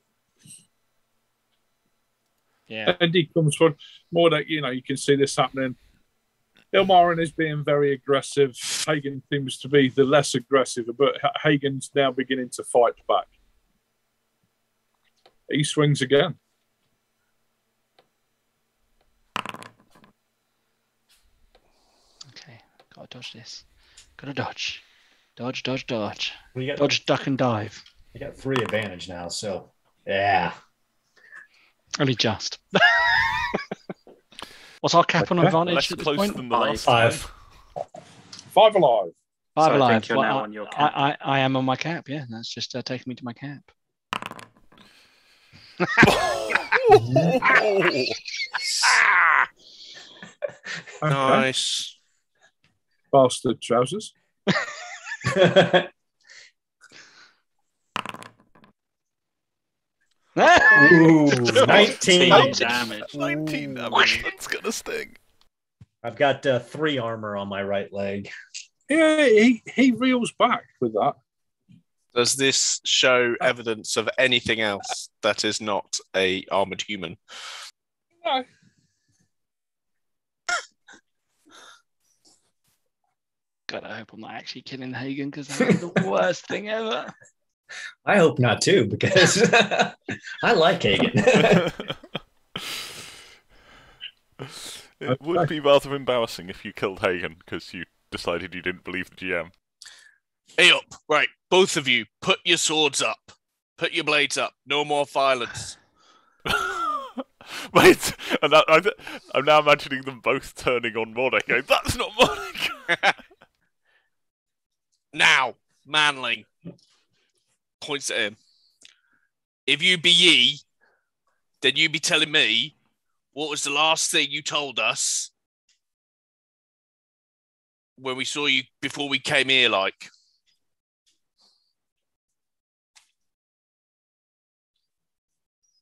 Speaker 6: Yeah.
Speaker 1: And he comes for more that you know. You can see this happening. Ilmarin is being very aggressive. Hagen seems to be the less aggressive, but Hagen's now beginning to fight back. He swings again.
Speaker 6: Okay, gotta dodge this. Gotta dodge. Dodge, dodge, dodge.
Speaker 3: we got
Speaker 6: Dodge, duck, and dive.
Speaker 3: we got three advantage now. So yeah.
Speaker 6: Only just. What's our cap on
Speaker 1: Okay.
Speaker 6: advantage
Speaker 5: Less
Speaker 6: at this
Speaker 5: close
Speaker 6: point?
Speaker 5: than the
Speaker 2: Five.
Speaker 5: last
Speaker 3: Five.
Speaker 5: time.
Speaker 1: Five alive.
Speaker 6: Five
Speaker 2: So I
Speaker 6: alive.
Speaker 2: think you're
Speaker 6: Well,
Speaker 2: now
Speaker 6: I,
Speaker 2: on your cap.
Speaker 6: I, I am on my cap. Yeah, that's just uh, taking me to my cap.
Speaker 4: Nice.
Speaker 1: bastard trousers.
Speaker 3: Ooh, 19.
Speaker 2: 19 damage.
Speaker 5: 19 damage. That's gonna sting.
Speaker 3: I've got uh, three armor on my right leg.
Speaker 1: Yeah, he, he reels back with that.
Speaker 4: Does this show evidence of anything else that is not a armored human?
Speaker 1: No.
Speaker 6: God, I hope I'm not actually killing Hagen because that's was the worst thing ever.
Speaker 3: I hope not too, because I like Hagen.
Speaker 5: it would be rather embarrassing if you killed Hagen because you decided you didn't believe the GM.
Speaker 4: Hey up, right, both of you, put your swords up. Put your blades up. No more violence.
Speaker 5: Wait, and that, I, I'm now imagining them both turning on Mordek. Going, That's not Mordek.
Speaker 4: now, Manling points at him. If you be ye, then you be telling me what was the last thing you told us when we saw you before we came here, like.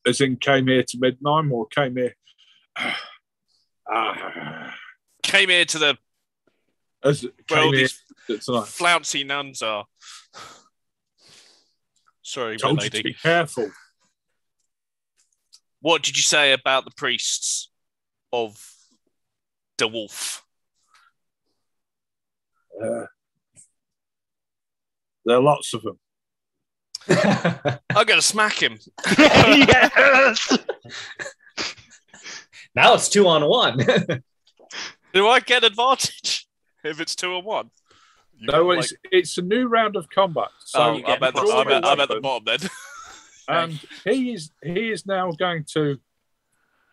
Speaker 1: As in, came here to Midnight or came here. Ah,
Speaker 4: Came here to the
Speaker 1: as came here
Speaker 4: these flouncy nuns are. Sorry,
Speaker 1: Told you to
Speaker 4: lady.
Speaker 1: be careful.
Speaker 4: What did you say about the priests of the wolf?
Speaker 1: Uh, there are lots of them.
Speaker 4: I'm gonna smack him.
Speaker 6: yes.
Speaker 3: now it's two on one.
Speaker 4: Do I get advantage if it's two and one?
Speaker 5: You
Speaker 1: No,
Speaker 5: got,
Speaker 1: it's it's a new round of combat. So
Speaker 4: oh, I'm at, the,
Speaker 2: plus
Speaker 4: I'm, at, I'm at the bottom then.
Speaker 1: and he is he is now going to.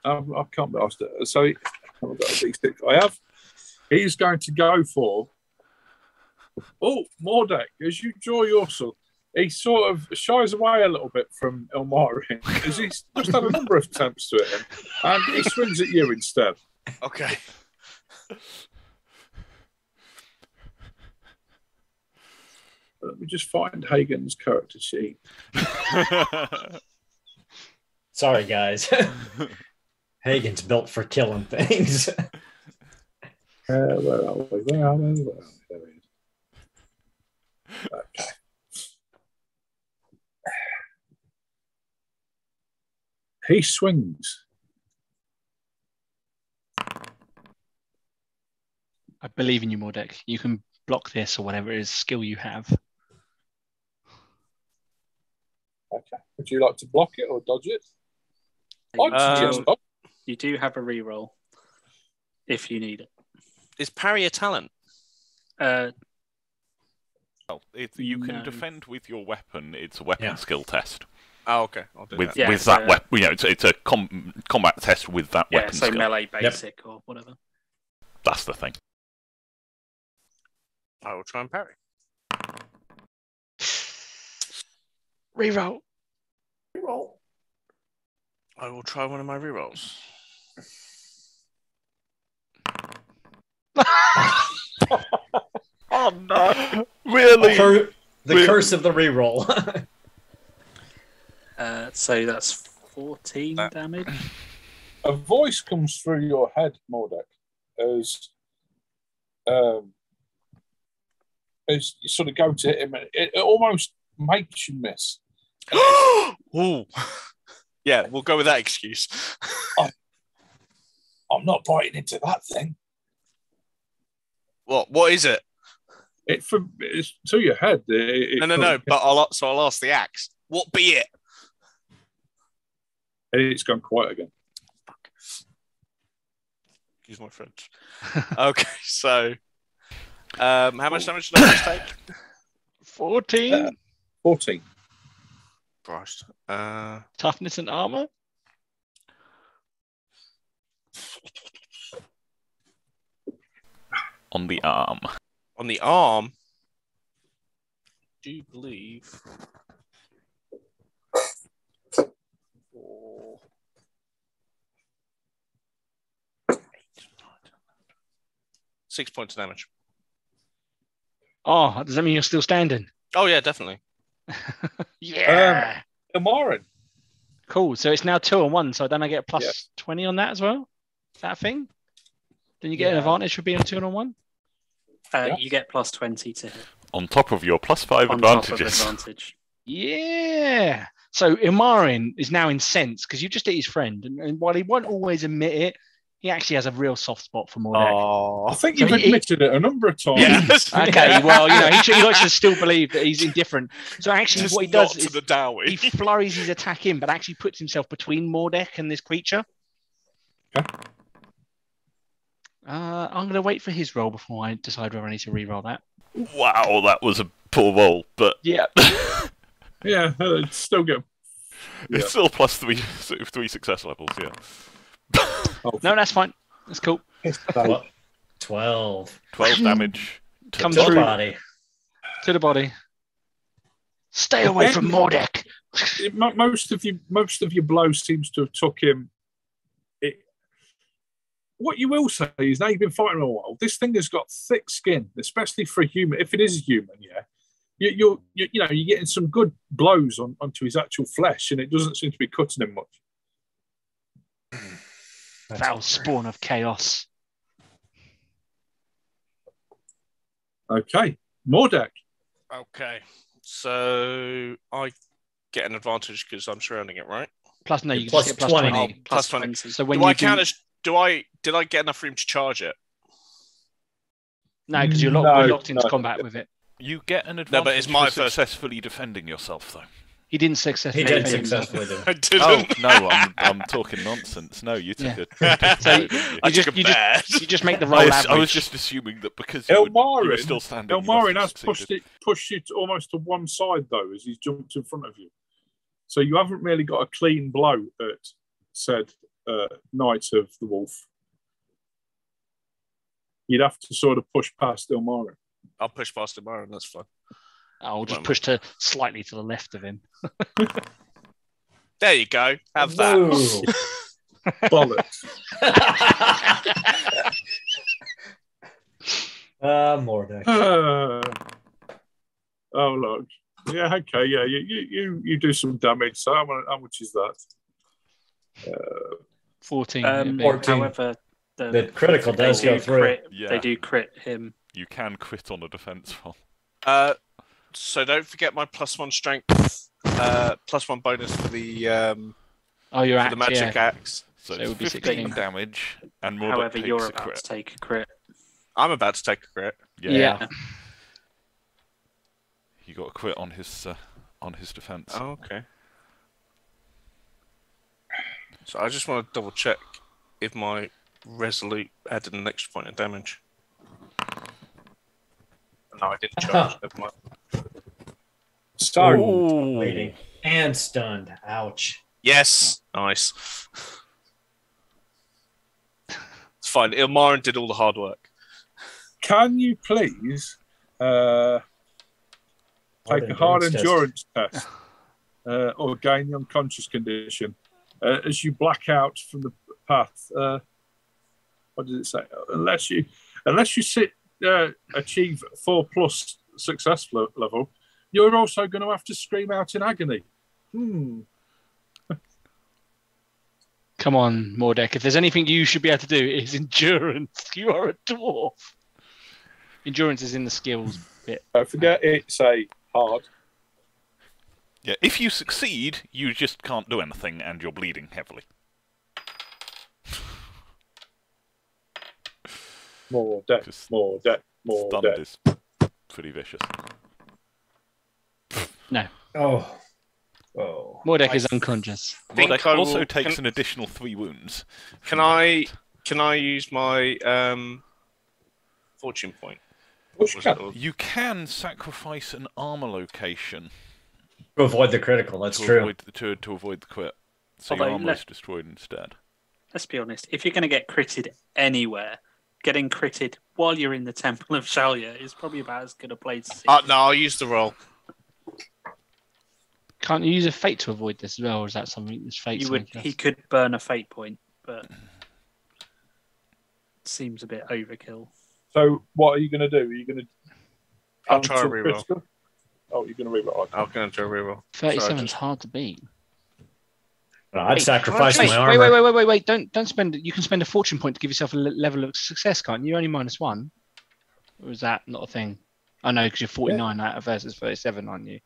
Speaker 1: Um, I can't be asked. it. So he, I've got a D6. I have. He's going to go for. Oh, Mordek, as you draw your sword, he sort of shies away a little bit from Ilmarin because he's just had a number of attempts to hit him, and he swings at you instead.
Speaker 4: okay.
Speaker 1: Let me just find Hagen's character sheet.
Speaker 3: Sorry, guys. Hagen's built for killing things.
Speaker 1: Uh, where are we? Where are we? Where are we? There he is. Okay. He swings.
Speaker 6: I believe in you, Mordek. You can block this or whatever it is skill you have.
Speaker 1: Okay. Would you like to block it or dodge it?
Speaker 4: Um.
Speaker 2: You do have a reroll if you need it.
Speaker 4: Is parry a talent?
Speaker 2: Uh,
Speaker 5: well, it, you can
Speaker 2: No.
Speaker 5: defend with your weapon. It's a weapon
Speaker 3: Yeah.
Speaker 5: skill test
Speaker 4: Oh, okay. I'll do
Speaker 5: with
Speaker 4: that.
Speaker 2: Yeah,
Speaker 5: with
Speaker 2: it's
Speaker 5: that weapon. You know, it's, it's a com- combat test with that
Speaker 2: yeah,
Speaker 5: weapon
Speaker 2: so
Speaker 5: skill.
Speaker 2: melee basic or whatever.
Speaker 5: That's the thing.
Speaker 4: I will try and parry.
Speaker 6: Reroll.
Speaker 4: I will try one of my rerolls.
Speaker 6: oh no.
Speaker 5: Really?
Speaker 3: Cur- the
Speaker 5: Wait.
Speaker 3: curse of the reroll.
Speaker 2: Uh, so that's 14
Speaker 4: That-
Speaker 2: damage.
Speaker 1: A voice comes through your head, Mordek, as um, as you sort of go to hit him. and It, it almost makes you miss.
Speaker 4: Ooh. Yeah, we'll go with that excuse.
Speaker 1: I'm not biting into that thing.
Speaker 4: What? What is it?
Speaker 1: It from it's to your head. It, it
Speaker 4: No, no, no. But I'll so I'll ask the axe. What be it?
Speaker 1: it's gone quiet again.
Speaker 4: Excuse my French. okay, so um, how much damage did I just take?
Speaker 6: 14.
Speaker 1: Uh, Fourteen.
Speaker 4: Christ. Uh,
Speaker 6: Toughness and armor.
Speaker 5: On the arm.
Speaker 4: on the arm. Do you believe? Four, eight, nine, ten, eleven. Six points of damage.
Speaker 6: Oh, does that mean you're still standing?
Speaker 4: Oh yeah, definitely.
Speaker 6: yeah.
Speaker 1: Ilmarin.
Speaker 6: cool. So it's now two and one. So then I get a plus
Speaker 1: Yeah.
Speaker 6: 20 on that as well. Is that a thing? Then you get an advantage for being two and on one?
Speaker 2: Uh,
Speaker 1: Yeah.
Speaker 2: You get plus 20 to hit
Speaker 5: On top of your plus five
Speaker 2: on top of
Speaker 5: advantages.
Speaker 2: advantage.
Speaker 6: Yeah. So Ilmarin is now incensed because you just hit his friend. And, and while he won't always admit it, he actually has a real soft spot for Mordek.
Speaker 4: Oh.
Speaker 1: I think you've
Speaker 6: he-
Speaker 1: admitted it a number of times.
Speaker 4: Yes.
Speaker 6: Okay, well, you know, he, he likes to still believe that he's indifferent. So actually,
Speaker 4: Just
Speaker 6: what he does is
Speaker 4: the Dawi.
Speaker 6: he flurries his attack in, but actually puts himself between Mordek and this creature.
Speaker 1: Okay.
Speaker 6: Uh, I'm going to wait for his roll before I decide whether I need to re-roll that.
Speaker 5: Wow, that was a poor roll, but
Speaker 6: Yeah.
Speaker 1: Yeah, it's still get. Yeah.
Speaker 5: it's still plus three three success levels. Yeah,
Speaker 1: Oh,
Speaker 6: No, that's fine. That's cool.
Speaker 3: Tw- Twelve.
Speaker 5: twelve damage. To
Speaker 6: Come
Speaker 3: To the
Speaker 6: through.
Speaker 3: body.
Speaker 6: To the body. Stay away from Mordek.
Speaker 1: most of you, most of your blows seems to have took him. It, what you will say is now you've been fighting a while. This thing has got thick skin, especially for a human. If it is a human, yeah, you, you're you, you know you're getting some good blows on onto his actual flesh, and it doesn't seem to be cutting him much.
Speaker 6: Foul spawn of chaos.
Speaker 1: Okay, Mordek.
Speaker 4: Okay. So I get an advantage because I'm surrounding it, right?
Speaker 6: Plus, no, you can
Speaker 3: Plus
Speaker 6: just get plus
Speaker 3: 20.
Speaker 6: 20.
Speaker 4: Oh,
Speaker 2: Plus
Speaker 4: plus
Speaker 2: 20.
Speaker 6: So when
Speaker 4: do
Speaker 6: you
Speaker 4: I
Speaker 6: do,
Speaker 4: count as do I did I get enough room to charge it?
Speaker 6: no, because you're locked,
Speaker 1: No,
Speaker 6: locked into
Speaker 1: no.
Speaker 6: combat with it.
Speaker 5: You get an advantage
Speaker 4: No, but it's my
Speaker 5: for
Speaker 4: first-
Speaker 5: successfully defending yourself, though.
Speaker 6: He didn't successfully.
Speaker 3: He did
Speaker 6: defend himself.
Speaker 3: successfully do.
Speaker 4: I didn't.
Speaker 5: Oh no, I'm I'm talking nonsense. No, you took
Speaker 6: Yeah.
Speaker 5: it. you a
Speaker 6: So you
Speaker 5: you?
Speaker 6: Just- you just- You just make the
Speaker 5: I
Speaker 6: roll
Speaker 5: was,
Speaker 6: average.
Speaker 5: I was just assuming that because you, would, you still standing. you must
Speaker 1: Ilmarin has pushed
Speaker 5: succeeded.
Speaker 1: it, pushed it almost to one side though, as he's jumped in front of you. So you haven't really got a clean blow at said uh, Knight of the Wolf. You'd have to sort of push past Ilmarin.
Speaker 4: I'll push past him, Aaron. That's fine.
Speaker 6: I'll just push to slightly to the left of him.
Speaker 4: There you go. Have that.
Speaker 3: Whoa.
Speaker 1: Bollocks.
Speaker 3: Ah, Mordek.
Speaker 1: Uh, oh look. Yeah, okay, yeah, you you you, you do some damage. So how, mu- how much is that?
Speaker 6: Uh, 14.
Speaker 2: Um,
Speaker 3: 14.
Speaker 2: however, the,
Speaker 3: The critical
Speaker 2: they
Speaker 3: does
Speaker 2: do
Speaker 3: go through.
Speaker 2: Crit,
Speaker 5: Yeah.
Speaker 2: They do crit him.
Speaker 5: You can crit on a defense roll.
Speaker 4: Uh, so don't forget my plus one strength, uh, plus one bonus for the um,
Speaker 6: oh, you're
Speaker 4: for
Speaker 6: at
Speaker 4: the magic
Speaker 6: yeah.
Speaker 4: axe.
Speaker 5: So,
Speaker 6: So it would be
Speaker 5: 15
Speaker 6: 16.
Speaker 5: damage, and more
Speaker 2: However,
Speaker 5: takes
Speaker 2: you're
Speaker 5: a
Speaker 2: about
Speaker 5: crit.
Speaker 2: to take a crit.
Speaker 4: I'm about to take a crit.
Speaker 5: Yeah,
Speaker 6: Yeah.
Speaker 5: he got a crit on his uh, on his defense.
Speaker 4: Oh, okay. So I just want to double check if my resolute added an extra point of damage. No, I didn't charge. Never mind.
Speaker 1: So
Speaker 5: Ooh.
Speaker 3: Bleeding. And stunned. Ouch.
Speaker 4: Yes, nice. It's fine. Ilmarin did all the hard work.
Speaker 1: can you please uh, take a hard
Speaker 3: endurance test.
Speaker 1: test, uh, or gain the unconscious condition uh, as you black out from the path? Uh, what does it say? Unless you unless you sit uh, achieve four plus success level, you're also going to have to scream out in agony. Hmm.
Speaker 6: Come on, Mordek. If there's anything you should be able to do, it is endurance. You are a dwarf. Endurance is in the skills bit.
Speaker 1: Don't forget it's a hard.
Speaker 5: Yeah, if you succeed, you just can't do anything, and you're bleeding heavily.
Speaker 1: More death, more death, more
Speaker 5: Stunned
Speaker 1: death.
Speaker 5: is pretty vicious.
Speaker 3: Oh. Oh.
Speaker 6: Mordek
Speaker 4: I
Speaker 6: is unconscious.
Speaker 4: think
Speaker 5: Mordek
Speaker 4: I
Speaker 5: also
Speaker 4: will-
Speaker 5: takes
Speaker 4: can-
Speaker 5: an additional three wounds.
Speaker 4: Can I can I use my um, fortune point?
Speaker 1: Push
Speaker 4: Was
Speaker 1: can.
Speaker 4: it-
Speaker 5: You can sacrifice an armor location
Speaker 3: To avoid the critical. That's
Speaker 5: to
Speaker 3: true.
Speaker 5: avoid the, to, to avoid the crit, so
Speaker 2: Although
Speaker 5: your armor
Speaker 2: let-
Speaker 5: is destroyed instead.
Speaker 2: Let's be honest. If you're going to get critted anywhere, getting critted while you're in the Temple of Shallya is probably about as good a place. as
Speaker 4: Uh, no, I'll use the roll.
Speaker 6: Can't you use a fate to avoid this as well, or is that something that's fate?
Speaker 2: you would. He could burn a fate point, but seems a bit overkill.
Speaker 1: So what are you going to do? Are you going to
Speaker 4: I'll try a reroll.
Speaker 1: Crystal. Oh, you're going to reroll.
Speaker 4: I'm going to do a reroll.
Speaker 6: 37 is
Speaker 4: just-
Speaker 6: hard to beat.
Speaker 3: I'd
Speaker 6: Wait,
Speaker 3: sacrifice
Speaker 6: wait,
Speaker 3: my
Speaker 6: wait,
Speaker 3: armor.
Speaker 6: wait, wait, wait, wait, wait! Don't don't spend. You can spend a fortune point to give yourself a level of success, can't you? You're only minus one. Or is that not a thing? I know because you're 49 out of versus 37, aren't you?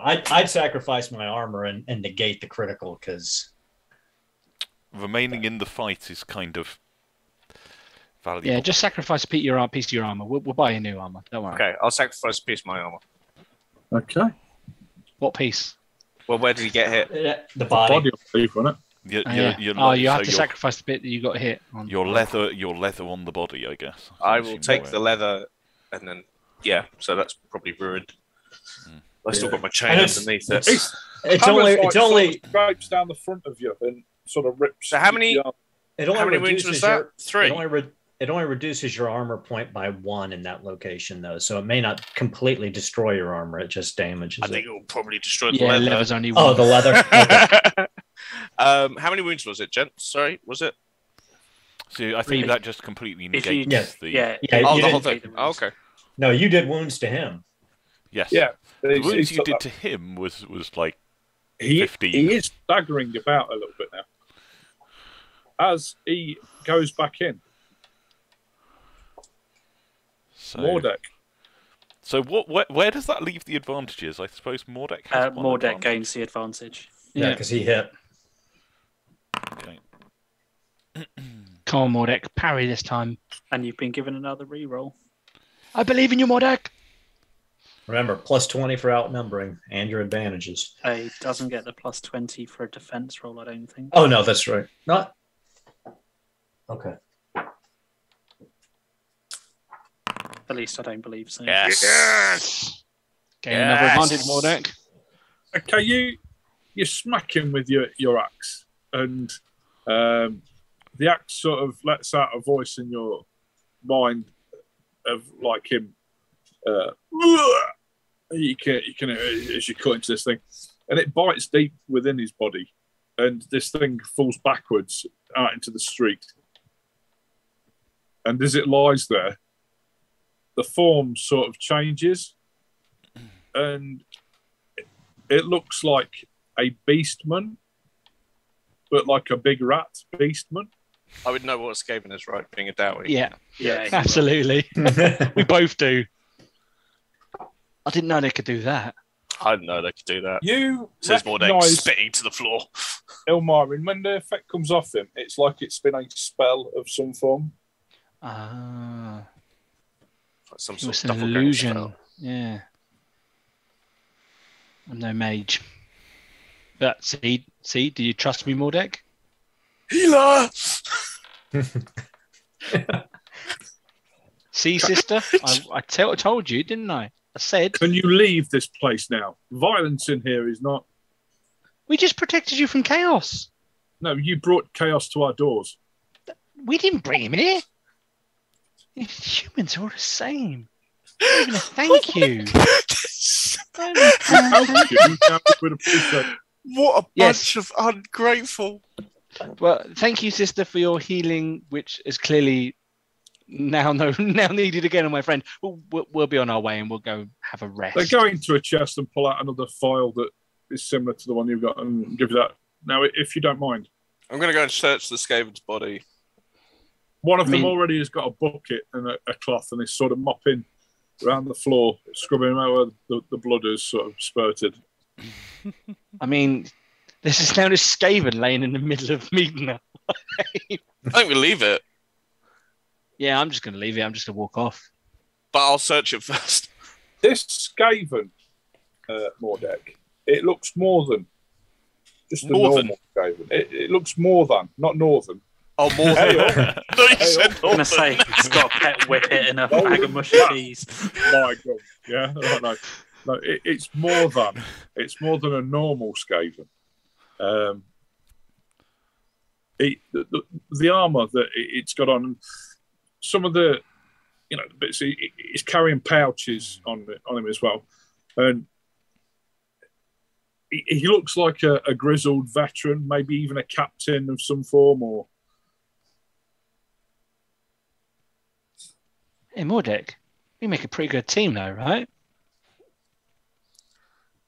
Speaker 3: I'd, I'd sacrifice my armor and, and negate the critical because
Speaker 5: Remaining in the fight is kind of valuable.
Speaker 6: Yeah, just sacrifice a piece of your, piece of your armor. We'll, we'll buy you new armor. Don't worry.
Speaker 4: Okay, I'll sacrifice a piece of my armor.
Speaker 1: Okay.
Speaker 6: What piece?
Speaker 4: Well, where did he get hit?
Speaker 3: Uh, the body.
Speaker 1: Body, I believe, wasn't it?
Speaker 5: You're,
Speaker 6: Oh,
Speaker 5: you're,
Speaker 6: yeah.
Speaker 5: you're
Speaker 6: oh
Speaker 5: le-
Speaker 6: you have
Speaker 5: so
Speaker 6: to sacrifice the bit that you got hit on.
Speaker 5: Your leather, your leather on the body, I guess.
Speaker 4: I
Speaker 5: I'm
Speaker 4: will take
Speaker 5: you're
Speaker 4: the leather and then, yeah, so that's probably ruined. Hmm. I still
Speaker 1: Yeah.
Speaker 4: got my chain
Speaker 3: And it's-
Speaker 4: underneath it.
Speaker 1: It's,
Speaker 3: It's only
Speaker 1: like
Speaker 3: it's
Speaker 1: sort
Speaker 3: only
Speaker 1: scrapes down the front of you and sort of rips.
Speaker 4: So how many-
Speaker 1: the
Speaker 3: it only
Speaker 4: How many wounds
Speaker 3: reduces
Speaker 4: was that?
Speaker 3: your
Speaker 4: Three.
Speaker 3: It only, re- it only reduces your armor point by one in that location though, so it may not completely destroy your armor. It just damages it.
Speaker 4: I
Speaker 3: it.
Speaker 4: think it will probably destroy the
Speaker 6: yeah,
Speaker 4: leather.
Speaker 6: leather's only one.
Speaker 3: Oh, the leather. Okay.
Speaker 4: um, how many wounds was it, gent? Sorry, was it?
Speaker 5: So I
Speaker 6: Three.
Speaker 5: think that just completely
Speaker 2: If you,
Speaker 5: negates
Speaker 3: Yeah.
Speaker 5: the.
Speaker 2: yeah,
Speaker 3: Yeah,
Speaker 4: Oh, the whole thing. Oh, okay.
Speaker 3: No, you did wounds to him.
Speaker 5: Yes.
Speaker 1: Yeah.
Speaker 5: The
Speaker 1: He's-
Speaker 5: wounds
Speaker 1: he's
Speaker 5: you did
Speaker 1: that-
Speaker 5: to him was was like
Speaker 1: he,
Speaker 5: 15.
Speaker 1: he is staggering about a little bit now. As he goes back in,
Speaker 5: so.
Speaker 1: Mordek.
Speaker 5: So what? Where, where does that leave the advantages? I suppose Mordek has
Speaker 2: uh, Mordek
Speaker 5: advantage.
Speaker 2: gains the advantage.
Speaker 3: Yeah,
Speaker 6: Yeah.
Speaker 3: because he hit.
Speaker 5: Okay.
Speaker 6: Come on, Mordek. Parry this time.
Speaker 2: And you've been given another reroll.
Speaker 6: I believe in you, Mordek.
Speaker 3: Remember, plus twenty for outnumbering and your advantages.
Speaker 2: He doesn't get the plus 20 for a defense roll, I don't think.
Speaker 3: Oh no, that's right. Not okay.
Speaker 2: At least I don't believe so.
Speaker 4: Yes.
Speaker 6: Gain another
Speaker 4: Yes.
Speaker 6: advantage, Mordek.
Speaker 1: Okay, you you smack him with your your axe, and um, the axe sort of lets out a voice in your mind of like him. Uh, you can you can uh, as you cut into this thing, and it bites deep within his body, and this thing falls backwards out into the street. And as it lies there, the form sort of changes, and it looks like a beastman, but like a big rat beastman.
Speaker 4: I would know what Skaven is, right? Being a Dawi.
Speaker 6: Yeah,
Speaker 2: Yeah,
Speaker 6: absolutely. we both do. I didn't know they could do that.
Speaker 4: I didn't know they could do that.
Speaker 1: You
Speaker 4: Says Mordek,
Speaker 1: recognise
Speaker 4: spitting to the floor.
Speaker 1: Ilmarin when the effect comes off him. It's like it's been a spell of some form.
Speaker 6: Ah,
Speaker 4: Like some sort of
Speaker 6: an illusion.
Speaker 4: spell.
Speaker 6: Yeah. I'm no mage. But see, see, do you trust me, Mordek?
Speaker 4: Healer!
Speaker 6: See, sister, I, I told you, didn't I? I said
Speaker 1: Can you leave this place now? Violence in here is not.
Speaker 6: we just protected you from chaos.
Speaker 1: No, you brought chaos to our doors.
Speaker 6: We didn't bring him here. Humans are all the same. Not even a thank you.
Speaker 1: Helped you. Now we would appreciate.
Speaker 4: what a
Speaker 6: Yes.
Speaker 4: bunch of ungrateful.
Speaker 6: Well, thank you, sister, for your healing, which is clearly now no now needed again on my friend. We'll, we'll, we'll be on our way and we'll go have a rest.
Speaker 1: They go into a chest and pull out another file that is similar to the one you've got and give you that. Now, if you don't mind,
Speaker 4: I'm going to go and search the Skaven's body.
Speaker 1: one of
Speaker 6: I
Speaker 1: them
Speaker 6: mean-
Speaker 1: already has got a bucket and a, a cloth and is sort of mopping around the floor, scrubbing out where the, the blood is sort of spurted.
Speaker 6: I mean, this is now this Skaven laying in the middle of Meadna.
Speaker 4: I think we leave it,
Speaker 6: yeah, I'm just going to leave it. I'm just going to walk off.
Speaker 4: but I'll search it first.
Speaker 1: This Skaven uh, Mordek, it looks more than just a
Speaker 4: Northern.
Speaker 1: normal Skaven. It, it looks more than, not northern.
Speaker 4: Oh, more than.
Speaker 1: oh,
Speaker 4: no, you
Speaker 1: Hey,
Speaker 4: said
Speaker 2: I'm gonna say it's got a pet whippet and a
Speaker 1: Oh,
Speaker 2: bag of mushy
Speaker 1: yeah.
Speaker 2: peas.
Speaker 1: my God. Yeah, no, no. no it, it's more than. It's more than a normal Skaven. Um, it, the, the, the armor that it, it's got on, some of the, you know, bits, he, he's carrying pouches on on him as well, and he, he looks like a, a grizzled veteran, maybe even a captain of some form, or
Speaker 6: Hey, Mordek, We make a pretty good team, though, right?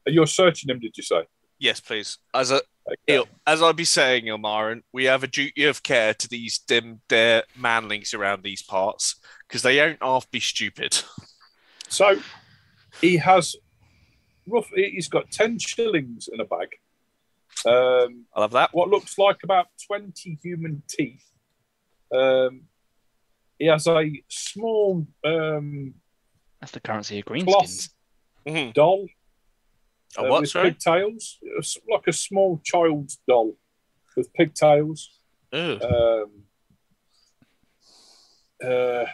Speaker 1: You're searching him, did you say?
Speaker 4: Yes, please. As a
Speaker 1: Okay.
Speaker 4: Il- as I be saying, Ilmarin, we have a duty of care to these dim dare manlings around these parts because they ain't half be stupid.
Speaker 1: So he has roughly he's got ten shillings in a bag. Um,
Speaker 4: I love that.
Speaker 1: what looks like about twenty human teeth. Um, he has a small um,
Speaker 6: That's the currency of greenskins.
Speaker 1: cloth
Speaker 4: Mhm.
Speaker 1: doll
Speaker 4: A
Speaker 1: uh,
Speaker 4: what?
Speaker 1: with
Speaker 4: Sorry.
Speaker 1: pigtails, like a small child's doll with pigtails. Um, uh,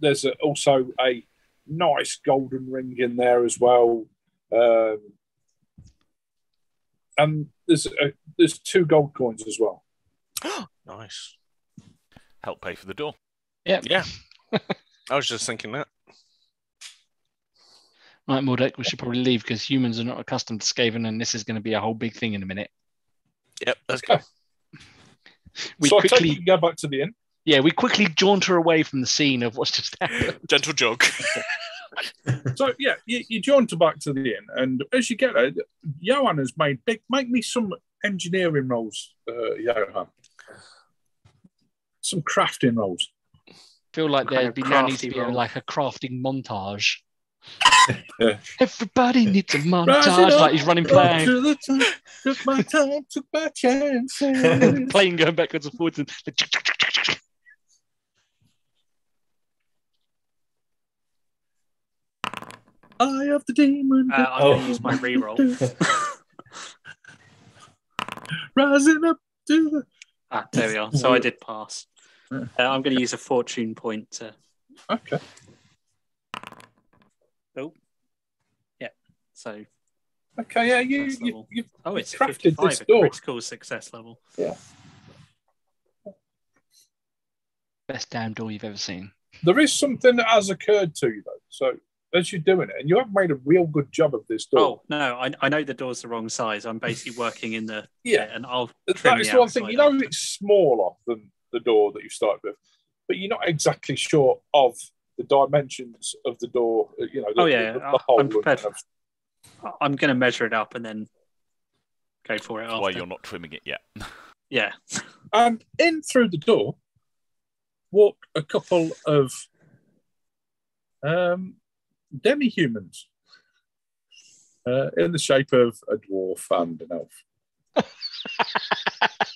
Speaker 1: there's a, also a nice golden ring in there as well. Um, and there's a, there's two gold coins as well.
Speaker 4: nice.
Speaker 5: Help pay for the door.
Speaker 6: Yeah.
Speaker 4: Yeah. I was just thinking that.
Speaker 6: Right, Mordek, we should probably leave because humans are not accustomed to Skaven, and this is going to be a whole big thing in a minute.
Speaker 4: Yep. Let's go.
Speaker 6: We
Speaker 1: so I take
Speaker 6: quickly,
Speaker 1: you go back to the inn.
Speaker 6: yeah, we quickly jaunter away from the scene of what's just happened.
Speaker 4: Gentle jog.
Speaker 1: So yeah, you, you jaunter back to the inn, and as you get there, Johan has made big. Make me some engineering rolls, uh, Johan. Some crafting rolls.
Speaker 6: feel like
Speaker 2: there'd
Speaker 6: be now needs to be a, like a crafting montage.
Speaker 1: Yeah.
Speaker 6: Everybody needs a montage, like he's running
Speaker 1: Up
Speaker 6: playing,
Speaker 1: to the top, took my time, took my chances.
Speaker 6: playing going backwards and forwards. And
Speaker 1: Eye of the demon.
Speaker 2: Uh, I'm
Speaker 3: Oh.
Speaker 2: going to use my reroll.
Speaker 1: Rising up to the.
Speaker 2: ah, there we are. So I did pass. Uh, I'm going to use a fortune point to.
Speaker 1: Okay.
Speaker 2: So
Speaker 1: Okay, yeah, you, you, you
Speaker 2: oh, it's
Speaker 1: crafted
Speaker 2: 55,
Speaker 1: this door.
Speaker 2: critical success level. Yeah.
Speaker 6: Best damn door you've ever seen.
Speaker 1: There is something that has occurred to you, though. So as you're doing it, and you have made a real good job of this door.
Speaker 2: Oh no, I, I know the door's the wrong size. I'm basically working in the
Speaker 1: yeah,
Speaker 2: and I'll trim
Speaker 1: that is
Speaker 2: the
Speaker 1: one thing. You know, it's smaller than the door that you started with, but you're not exactly sure of the dimensions of the door. You know, the,
Speaker 2: Oh, yeah,
Speaker 1: the, the
Speaker 2: I-
Speaker 1: hole
Speaker 2: I'm prepared.
Speaker 1: Everything.
Speaker 2: I'm going to measure it up and then go for it
Speaker 5: That's
Speaker 2: after.
Speaker 5: why you're not trimming it yet.
Speaker 2: Yeah.
Speaker 1: And in through the door walk a couple of um, demi-humans uh, in the shape of a dwarf and an elf.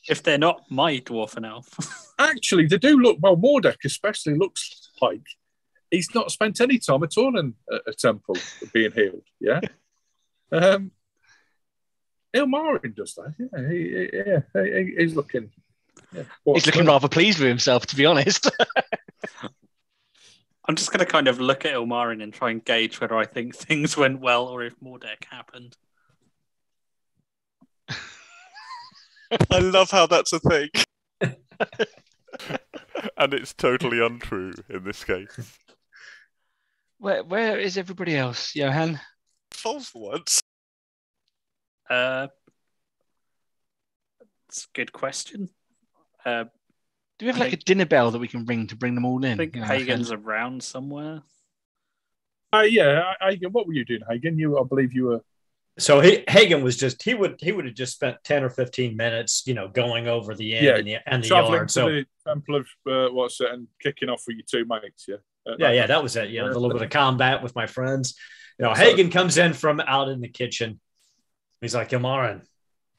Speaker 2: If they're not my dwarf and elf.
Speaker 1: Actually, they do look well. Mordek especially looks like he's not spent any time at all in a, a temple being healed. Yeah. Um, Ilmarin does that. Yeah, he, he- yeah, he, he- he's looking. Yeah,
Speaker 6: He's looking rather pleased with himself, to be honest.
Speaker 2: I'm just going to kind of look at Ilmarin and try and gauge whether I think things went well or if Mordek happened.
Speaker 4: I love how that's a thing.
Speaker 5: and it's totally untrue in this case.
Speaker 6: where where is everybody else, Johan?
Speaker 4: False once.
Speaker 2: Uh, it's a good question. Uh,
Speaker 6: Do we have
Speaker 2: I
Speaker 6: like a dinner bell that we can ring to bring them all in?
Speaker 2: I think
Speaker 6: You know,
Speaker 2: Hagen's around somewhere.
Speaker 1: Uh, yeah, I Hagen, what were you doing, Hagen? You, I believe you were.
Speaker 3: So he, Hagen was just he would he would have just spent ten or fifteen minutes, you know, going over the end
Speaker 1: Yeah,
Speaker 3: and the, and the yard. So
Speaker 1: the temple of uh, what's it, and kicking off with your two mates. Yeah, Uh,
Speaker 3: yeah, yeah, that was it. You know, a little bit of combat with my friends. You know,
Speaker 1: So-
Speaker 3: Hagen comes in from out in the kitchen. He's like, Ilmarin,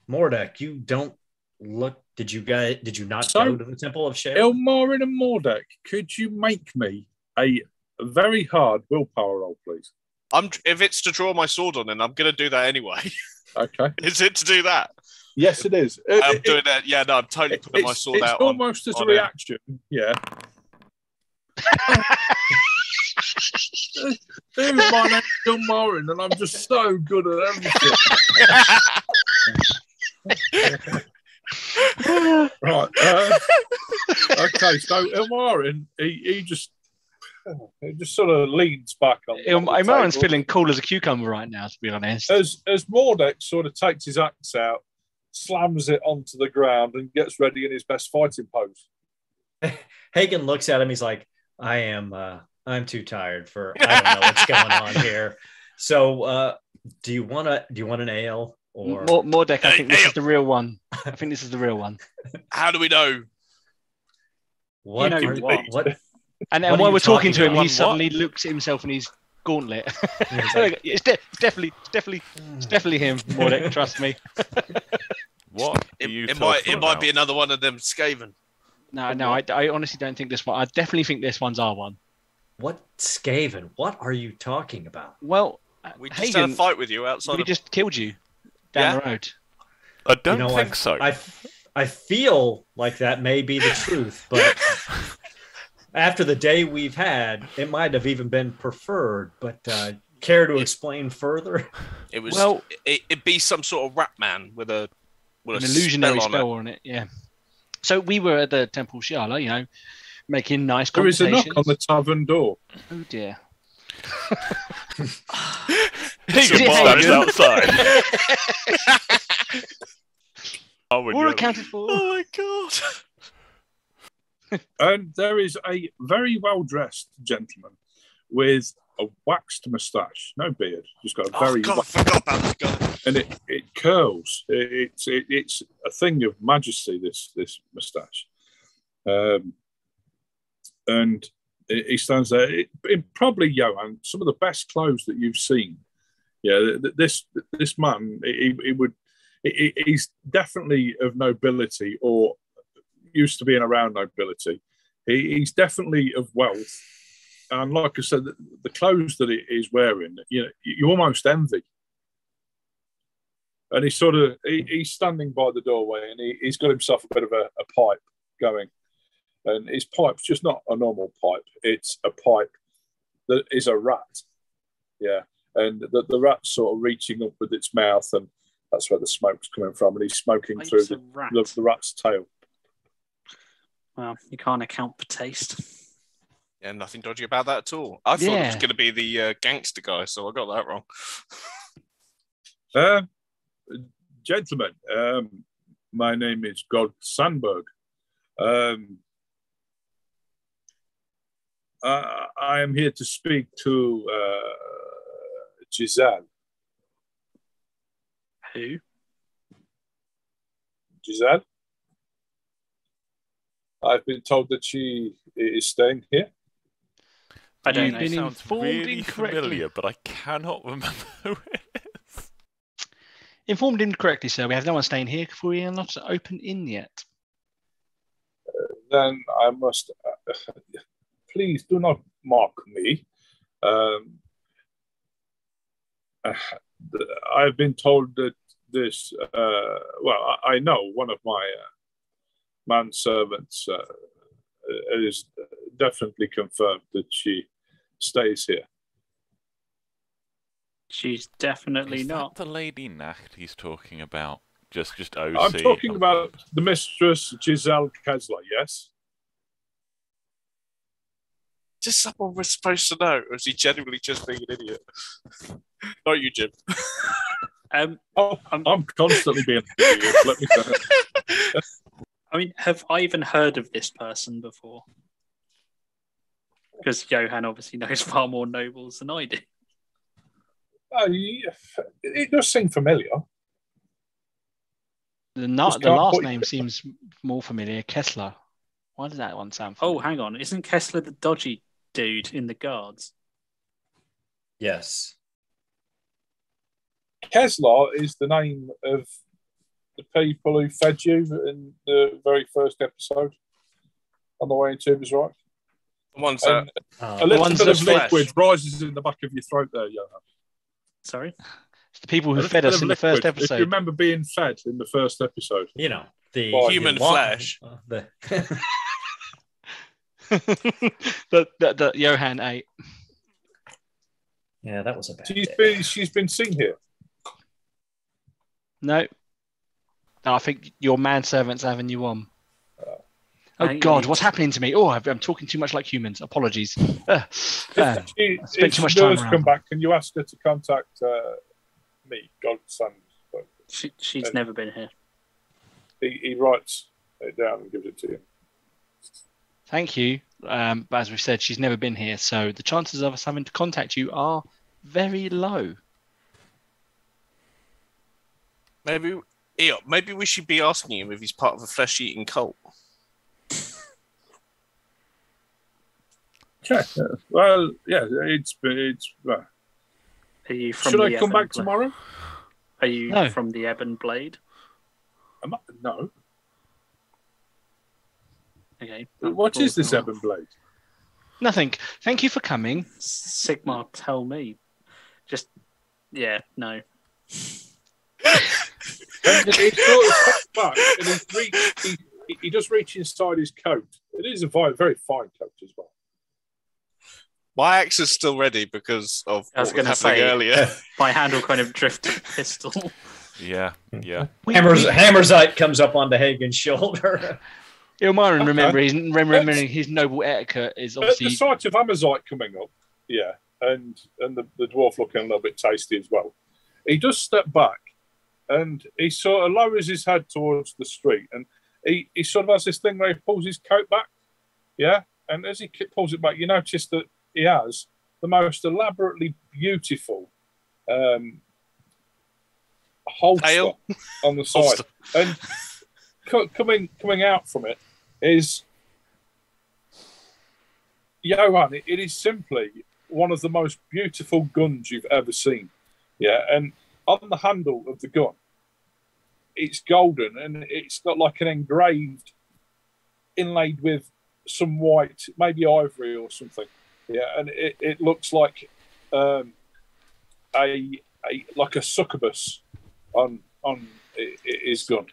Speaker 3: Mordek, you don't look. Did you guys? Did you not
Speaker 1: So-
Speaker 3: go to the temple of Shallya?
Speaker 1: Ilmarin and Mordek, could you make me a very hard willpower roll, please?
Speaker 4: I'm if it's to draw my sword on, then I'm gonna do that anyway.
Speaker 1: Okay.
Speaker 4: Is it to do that?
Speaker 1: Yes, it is. It-
Speaker 4: I'm
Speaker 1: it-
Speaker 4: doing that. Yeah, no, I'm totally putting my
Speaker 1: it's,
Speaker 4: sword
Speaker 1: it's
Speaker 4: out. On,
Speaker 1: almost as a
Speaker 4: on it.
Speaker 1: reaction. Yeah. Here's my name's Morin, and I'm just so good at everything. right. Uh, okay, so Ilmarin, he, he just he just sort of leans back on.
Speaker 6: Il-
Speaker 1: on the
Speaker 6: Ilmarin's feeling cool as a cucumber right now, to be honest.
Speaker 1: as as Mordek sort of takes his axe out, slams it onto the ground, and gets ready in his best fighting pose.
Speaker 3: Hagen looks at him. He's like, I am uh, I'm too tired for. I don't know what's going on here. So, uh, do you want to? Do you want an ale or?
Speaker 6: More, Mordek. I think this
Speaker 4: hey.
Speaker 6: is the real one. I think this is the real one.
Speaker 4: How do we know?
Speaker 3: What?
Speaker 2: know
Speaker 3: are-
Speaker 2: what?
Speaker 3: what?
Speaker 6: And,
Speaker 3: What
Speaker 6: and while we're talking
Speaker 3: talking
Speaker 6: to him,
Speaker 3: about?
Speaker 6: he
Speaker 5: What?
Speaker 6: suddenly looks at himself in his gauntlet.
Speaker 3: He's like,
Speaker 6: it's, de- it's definitely, it's definitely, it's definitely him. Mordek, trust me.
Speaker 5: What are
Speaker 4: It,
Speaker 5: you
Speaker 4: it might
Speaker 5: talking
Speaker 4: it might be another one of them Skaven.
Speaker 6: No, no, I, I honestly don't think this one. I definitely think this one's our one.
Speaker 3: What Skaven? What are you talking about?
Speaker 6: Well, uh,
Speaker 4: We just had a fight with you outside.
Speaker 6: we
Speaker 4: of...
Speaker 6: just killed you down
Speaker 4: Yeah?
Speaker 6: the road.
Speaker 5: I don't
Speaker 3: you know,
Speaker 5: think
Speaker 3: I,
Speaker 5: so.
Speaker 3: I, I feel like that may be the truth, but after the day we've had, it might have even been preferred. But uh, care to explain further?
Speaker 4: It was
Speaker 6: Well-
Speaker 4: it, it'd be some sort of rat man with a with
Speaker 6: An
Speaker 4: a
Speaker 6: illusionary
Speaker 4: spell on
Speaker 6: spell
Speaker 4: it.
Speaker 6: on it. Yeah. So we were at the Temple Shallya, you know, making nice
Speaker 1: There is a knock on the tavern door.
Speaker 6: Oh dear.
Speaker 5: Hagen
Speaker 6: it
Speaker 5: stands outside. oh, we're
Speaker 6: We're accounted for.
Speaker 4: Oh my god!
Speaker 1: And there is a very well dressed gentleman with a waxed moustache, no beard, just got a
Speaker 4: Oh
Speaker 1: very
Speaker 4: god, I forgot about this guy.
Speaker 1: and it, it curls. It, it's it, it's a thing of majesty. This this moustache, um, and he stands there. It- probably Johan, some of the best clothes that you've seen. Yeah, th- th- this this man, he, he would. he- he- He's definitely of nobility, or used to being around nobility. He, he's definitely of wealth, and like I said, the, the clothes that he, he's wearing, you know, you, almost envy and he's sort of he, he's standing by the doorway and he, he's got himself a bit of a, a pipe going and his pipe's just not a normal pipe it's a pipe that is a rat yeah and the, the rat's sort of reaching up with its mouth and that's where the smoke's coming from and he's smoking through the,
Speaker 2: rat.
Speaker 1: the, the rat's tail
Speaker 2: Well, you can't account for taste.
Speaker 4: Yeah, nothing dodgy about that at all. I thought it was
Speaker 6: Yeah.
Speaker 4: going to be the uh, gangster guy, so I got that wrong.
Speaker 1: Uh, gentlemen, um, my name is God Sandberg. Um, I, I am here to speak to uh, Giselle.
Speaker 2: Who?
Speaker 1: Giselle? I've been told that she is staying here.
Speaker 2: I don't
Speaker 6: You've
Speaker 2: know.
Speaker 6: been
Speaker 5: Sounds
Speaker 6: informed
Speaker 5: really
Speaker 6: incorrectly.
Speaker 5: familiar, but I cannot remember who it is.
Speaker 6: Informed incorrectly, sir. We have no one staying here for we are not open in yet.
Speaker 1: Then I must. Please do not mock me. Um, I've been told that this. Uh, well, I, I know one of my uh, manservants uh, is definitely confirmed that she stays here.
Speaker 2: She's definitely
Speaker 5: Is
Speaker 2: not.
Speaker 5: that the lady Nacht he's talking about? Just, just OC.
Speaker 1: I'm talking about the mistress Giselle Kesler. Yes.
Speaker 4: Just someone we're supposed to know, or is he genuinely just being an idiot? Not you, Jim.
Speaker 2: Um,
Speaker 1: Oh,
Speaker 2: I'm-
Speaker 1: I'm constantly being. an idiot, Let me tell.
Speaker 2: I mean, have I even heard of this person before? Because Johan obviously knows far more nobles than I do.
Speaker 1: Oh, yeah, it does seem familiar.
Speaker 6: The, na- the last
Speaker 1: put-
Speaker 6: name seems more familiar. Kessler. Why does that one sound
Speaker 2: Oh, hang on. Isn't Kessler the dodgy dude in the guards?
Speaker 3: Yes.
Speaker 1: Keslar is the name of the people who fed you in the very first episode on the way into his right.
Speaker 4: The ones that
Speaker 1: And
Speaker 3: Uh,
Speaker 1: a little
Speaker 6: ones
Speaker 1: bit of
Speaker 4: flesh.
Speaker 1: liquid rises in the back of your throat there, Johan.
Speaker 2: Sorry?
Speaker 6: It's the people who
Speaker 1: little
Speaker 6: fed us in the first
Speaker 1: liquid. If you
Speaker 6: episode.
Speaker 1: remember being fed in the first episode.
Speaker 3: you know the
Speaker 1: Well,
Speaker 4: Human flesh.
Speaker 3: uh, the
Speaker 6: that, that, that Johan ate.
Speaker 3: yeah, that was a bad.
Speaker 1: She's
Speaker 3: day.
Speaker 1: been she's been seen here.
Speaker 6: No. No, I think your manservant's having you on. Oh
Speaker 2: Hey,
Speaker 6: God,
Speaker 2: hey.
Speaker 6: what's happening to me? Oh, I've- I'm talking too much like humans. Apologies. Uh, uh,
Speaker 1: If she,
Speaker 6: I spent too much time
Speaker 1: does
Speaker 6: around
Speaker 1: come back, can you ask her to contact uh, me, Godson?
Speaker 2: She, she's
Speaker 1: Uh,
Speaker 2: never been here.
Speaker 1: He, he writes it down and gives it to you.
Speaker 6: Thank you. Um, but as we've said, she's never been here, so the chances of us having to contact you are very low.
Speaker 4: Maybe, yeah, maybe we should be asking him if he's part of a flesh-eating cult.
Speaker 1: Yeah. Well, yeah, it's it's. Well,
Speaker 2: Are you from
Speaker 1: should
Speaker 2: the
Speaker 1: I come
Speaker 2: Ebon
Speaker 1: back
Speaker 2: Bla-
Speaker 1: tomorrow?
Speaker 2: Are you
Speaker 6: No.
Speaker 2: from the Ebon Blade?
Speaker 1: Am I, no.
Speaker 2: Okay.
Speaker 1: What is this
Speaker 2: Well,
Speaker 1: Ebon Blade?
Speaker 6: Nothing. Thank you for coming.
Speaker 2: Sigmar, tell me. Just yeah, no.
Speaker 1: And he sort of back and he's reached, he, he- he does reach inside his coat. It is a very, very fine coat as well.
Speaker 4: My axe is still ready because of
Speaker 2: I was
Speaker 4: what was
Speaker 2: gonna
Speaker 4: happening
Speaker 2: say-
Speaker 4: earlier.
Speaker 2: My handle kind of drifted pistol.
Speaker 5: Yeah, yeah.
Speaker 3: Hammers, Hammerzite comes up onto Hagen's shoulder.
Speaker 6: Ilmarin,
Speaker 1: Okay.
Speaker 6: remember, he's, remembering his noble etiquette is
Speaker 1: At the sight of Hammerzite coming up, yeah, and and the, the dwarf looking a little bit tasty as well, he does step back and he sort of lowers his head towards the street and he, he sort of has this thing where he pulls his coat back, yeah, and as he pulls it back, you notice that he has the most elaborately beautiful um, holster
Speaker 4: Tail?
Speaker 1: on the side, and co- coming coming out from it is Johan. It, is simply one of the most beautiful guns you've ever seen. Yeah, and on the handle of the gun, it's golden and it's got like an engraved, inlaid with some white, maybe ivory or something. Yeah, and it, it looks like um, a, a like a succubus on on his gun.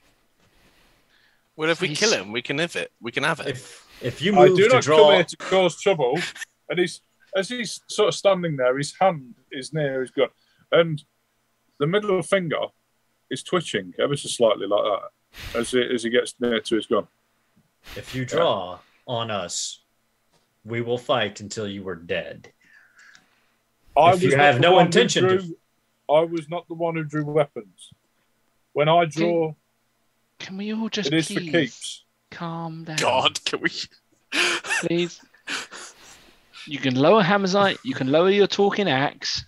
Speaker 4: Well, if we
Speaker 6: He's-
Speaker 4: kill him, we can have it. We can have it.
Speaker 3: If if you
Speaker 1: I do
Speaker 3: to
Speaker 1: not come
Speaker 3: draw,
Speaker 1: here to cause trouble. And he's as he's sort of standing there, his hand is near his gun, and the middle finger is twitching ever so slightly like that as he, as he gets near to his gun.
Speaker 3: if you draw on us, we will fight until you are dead.
Speaker 1: I
Speaker 3: If you have no
Speaker 1: one who
Speaker 3: intention to-
Speaker 1: I was not the one who drew weapons. When I draw,
Speaker 6: Can we all just
Speaker 1: it is for
Speaker 6: please
Speaker 1: keeps.
Speaker 6: calm down?
Speaker 4: God, can we?
Speaker 6: please. You can lower Hammerzite. You can lower your talking axe.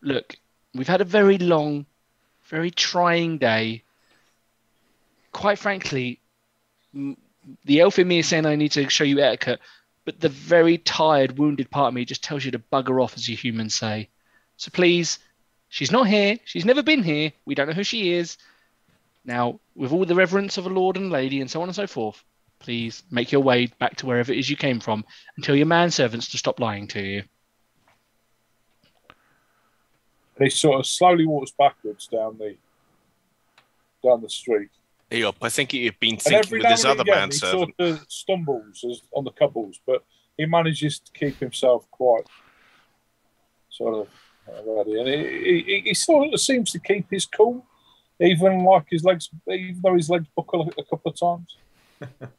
Speaker 6: Look, we've had a very long, very trying day. Quite frankly, the elf in me is saying I need to show you etiquette, but the very tired, wounded part of me just tells you to bugger off, as you humans say. So please, she's not here. She's never been here. We don't know who she is. Now, with all the reverence of a lord and lady and so on and so forth, please make your way back to wherever it is you came from and tell your manservants to stop lying to you.
Speaker 1: And he sort of slowly walks backwards down the down the street.
Speaker 4: Eop, I think he had been
Speaker 1: And
Speaker 4: thinking
Speaker 1: every
Speaker 4: with his other
Speaker 1: again, he
Speaker 4: manservant.
Speaker 1: sort of stumbles on the cobbles, but he manages to keep himself quite sort of uh, ready. And he, he, he sort of seems to keep his cool, even like his legs, even though his legs buckle a, a couple of times.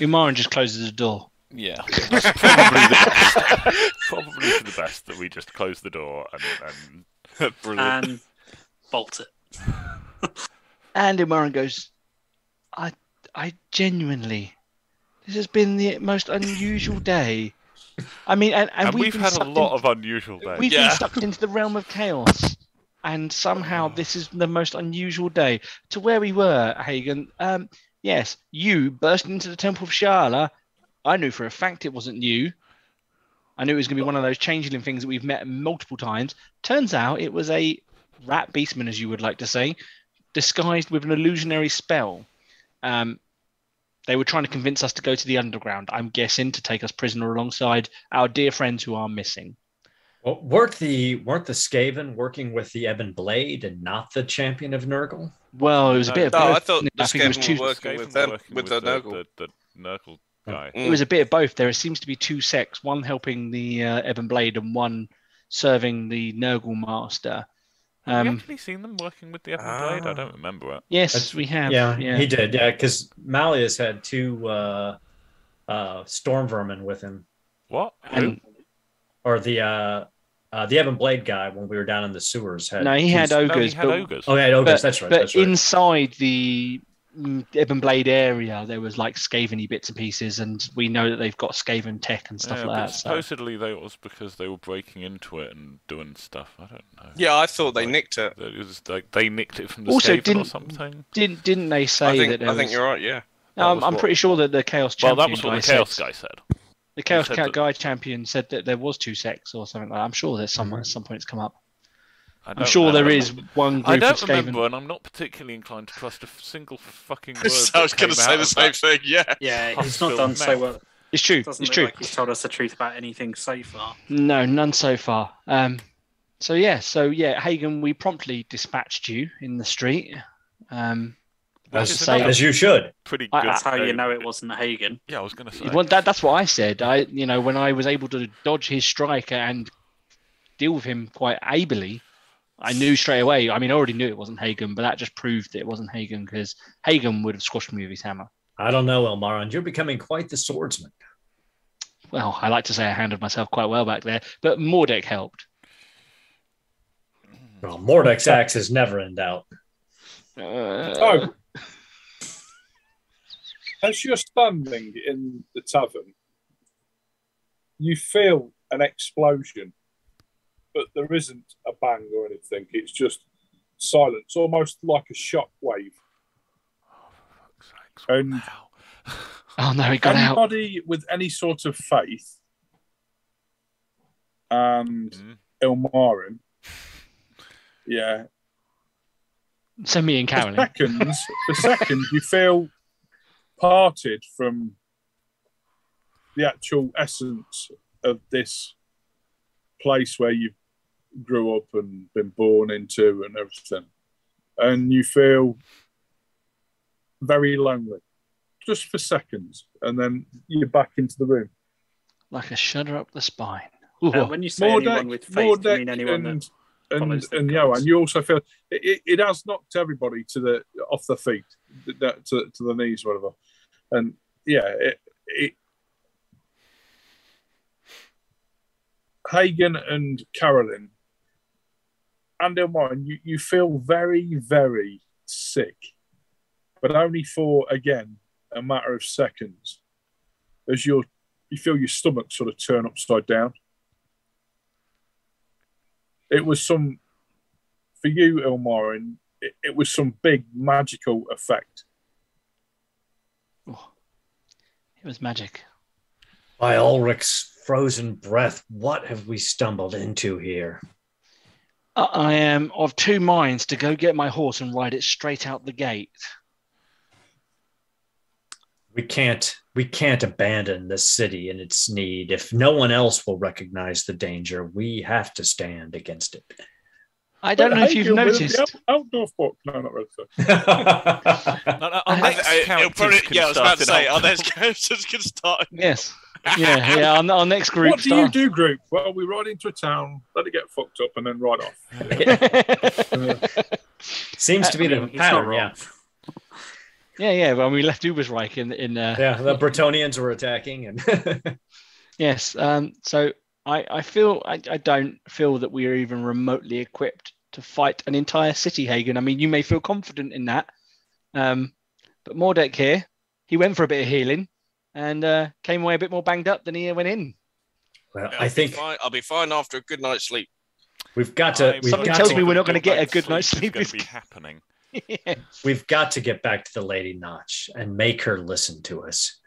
Speaker 6: Ilmarin just closes the door.
Speaker 5: Yeah, probably the, probably for the best that we just close the door and, and
Speaker 4: Brilliant.
Speaker 2: and bolt it.
Speaker 6: And Ilmarin goes, I, I genuinely, this has been the most unusual day. I mean, and, and,
Speaker 5: and,
Speaker 6: we've,
Speaker 5: we've had a lot
Speaker 6: in-
Speaker 5: of unusual days.
Speaker 6: We've
Speaker 4: Yeah.
Speaker 6: been sucked into the realm of chaos, and somehow this is the most unusual day. To where we were, Hagen. Um, yes, you burst into the temple of Shallya. I knew for a fact it wasn't you. I knew it was going to be one of those changeling things that we've met multiple times. Turns out it was a rat beastman, as you would like to say, disguised with an illusionary spell. Um, they were trying to convince us to go to the underground. I'm guessing to take us prisoner alongside our dear friends who are missing.
Speaker 3: Well, weren't the weren't the Skaven working with the Ebon Blade and not the champion of Nurgle?
Speaker 6: Well, it was a
Speaker 5: No,
Speaker 6: bit of
Speaker 4: no,
Speaker 6: both.
Speaker 4: I thought the
Speaker 6: think it was
Speaker 4: Skaven
Speaker 6: two.
Speaker 4: were working
Speaker 5: Skaven
Speaker 4: with them,
Speaker 5: working
Speaker 4: with the Nurgle.
Speaker 5: The, the, Nurgle guy.
Speaker 6: It was a bit of both. There seems to be two sects, one helping the uh, Ebon Blade and one serving the Nurgle Master.
Speaker 5: Have we
Speaker 6: Um,
Speaker 5: actually seen them working with the Ebon Blade? I
Speaker 4: Ah.
Speaker 5: don't remember it.
Speaker 6: yes,
Speaker 3: That's-
Speaker 6: we have.
Speaker 3: yeah,
Speaker 6: yeah.
Speaker 3: he did. Yeah, because Malleus had two uh, uh, storm vermin with him,
Speaker 5: What? Who?
Speaker 6: And
Speaker 3: or the uh, the Ebon Blade guy when we were down in the sewers. Had
Speaker 6: no, he had
Speaker 3: two-
Speaker 5: No, he
Speaker 6: ogres,
Speaker 5: had
Speaker 6: but,
Speaker 5: ogres.
Speaker 3: Oh, yeah, ogres.
Speaker 6: but,
Speaker 3: that's right.
Speaker 6: but
Speaker 3: that's right.
Speaker 6: inside the mm, Ebon Blade area, there was like Scaveny bits and pieces, and we know that they've got Skaven tech and stuff
Speaker 5: yeah,
Speaker 6: like
Speaker 5: but
Speaker 6: that. So.
Speaker 5: supposedly that was because they were breaking into it and doing stuff. I don't know.
Speaker 4: Yeah, I thought they
Speaker 5: Like,
Speaker 4: nicked it.
Speaker 5: It was like they nicked it from the
Speaker 6: Also,
Speaker 5: Skaven or
Speaker 6: didn't-
Speaker 5: something.
Speaker 6: Didn't didn't they say
Speaker 4: I think
Speaker 6: that? There
Speaker 4: I think you're right. Yeah.
Speaker 5: That
Speaker 6: Um,
Speaker 5: was
Speaker 6: I'm
Speaker 5: what-
Speaker 6: pretty sure that the Chaos
Speaker 5: Well, that was what the Chaos
Speaker 6: said.
Speaker 5: guy said.
Speaker 6: The Chaos Cat
Speaker 5: that-
Speaker 6: Guy champion said that there was two sects or something like that. I'm sure there's some
Speaker 5: Mm-hmm.
Speaker 6: at some point it's come up.
Speaker 5: I
Speaker 6: I'm sure there is one group
Speaker 5: I
Speaker 6: of
Speaker 5: don't
Speaker 6: Skaven.
Speaker 5: remember, and I'm not particularly inclined to trust a single fucking word.
Speaker 4: I was
Speaker 5: going to
Speaker 4: say the same thing. Yeah.
Speaker 2: Yeah, he's not done so well.
Speaker 6: It's true.
Speaker 2: Doesn't
Speaker 6: It's true.
Speaker 2: like he's told us the truth about anything so far.
Speaker 6: No, none so far. Um, so yeah, so yeah, Hagen, we promptly dispatched you in the street. Um,
Speaker 5: Which
Speaker 6: as
Speaker 5: is
Speaker 6: say,
Speaker 3: As you should.
Speaker 5: pretty
Speaker 6: I-
Speaker 5: good.
Speaker 2: That's how you know it wasn't Hagen.
Speaker 5: Yeah, I was going to say.
Speaker 6: well, that, that's what I said. I, you know, when I was able to dodge his strike and deal with him quite ably, I knew straight away. I mean, I already knew it wasn't Hagen, but that just proved that it wasn't Hagen because Hagen would have squashed me with his hammer.
Speaker 3: I don't know, Ilmarin. You're becoming quite the swordsman.
Speaker 6: Well, I like to say I handled myself quite well back there, but Mordek helped.
Speaker 3: Well, Mordek's axe is never in doubt.
Speaker 6: Uh,
Speaker 1: So, as you're standing in the tavern, you feel an explosion, but there isn't a bang or anything. It's just silence, almost like a shock wave. And
Speaker 5: Wow.
Speaker 6: oh no, he got out.
Speaker 1: anybody with any sort of faith and
Speaker 5: Mm.
Speaker 1: Ilmarin, yeah,
Speaker 6: Send me and
Speaker 1: for
Speaker 6: Carolyn.
Speaker 1: seconds, for seconds, you feel parted from the actual essence of this place where you grew up and been born into and everything. And you feel very lonely just for seconds. And then you're back into the room.
Speaker 6: like a shudder up the spine.
Speaker 2: Uh, when you say anyone with faith, do you mean anyone
Speaker 1: and,
Speaker 2: that
Speaker 1: and,
Speaker 2: follows the
Speaker 1: and yeah,
Speaker 2: gods.
Speaker 1: and you also feel it, it, it has knocked everybody to the off their feet, to, to, to the knees, whatever. And yeah, it, it Hagen and Carolyn and Ilmarin, you, you feel very, very sick, but only for again a matter of seconds as your you feel your stomach sort of turn upside down. It was some for you, Ilmarin. It, it was some big magical effect.
Speaker 6: Oh. It was magic.
Speaker 3: By Ulric's frozen breath, what have we stumbled into here?
Speaker 6: I- I am of two minds to go get my horse and ride it straight out the gate.
Speaker 3: We can't we can't abandon the city in its need. If no one else will recognize the danger, we have to stand against it.
Speaker 6: I don't know if you've
Speaker 1: Hagen will
Speaker 6: noticed.
Speaker 1: out- Outdoor book. No, not really.
Speaker 5: No, no, our
Speaker 6: I-
Speaker 5: next
Speaker 4: I- it'll probably-
Speaker 5: can
Speaker 4: yeah, I was about to say, our
Speaker 5: outdoor.
Speaker 4: next characters can start.
Speaker 6: Yes. Yeah, yeah. Our, our next group
Speaker 1: What do you do, group? Well, we ride into a town, let it get fucked up, and then ride off.
Speaker 3: Seems to be the
Speaker 2: mean,
Speaker 3: pattern. Yeah,
Speaker 6: yeah, yeah. When we left Ubersreik in in uh,
Speaker 3: yeah. The Bretonnians were attacking, and
Speaker 6: yes. Um. So I I feel I, I don't feel that we are even remotely equipped to fight an entire city, Hagen. I mean, you may feel confident in that. Um. But Mordek here, he went for a bit of healing and uh, came away a bit more banged up than he went in.
Speaker 3: well,
Speaker 4: I'll
Speaker 3: I think
Speaker 4: fine. I'll be fine after a good night's sleep.
Speaker 3: we've got to
Speaker 5: I'm
Speaker 3: we've
Speaker 6: Something
Speaker 3: got
Speaker 6: tells
Speaker 3: to,
Speaker 6: me we're not gonna get a good night's
Speaker 5: sleep
Speaker 6: sleep
Speaker 5: is gonna be happening.
Speaker 3: we've got to get back to the Lady Notch and make her listen to us.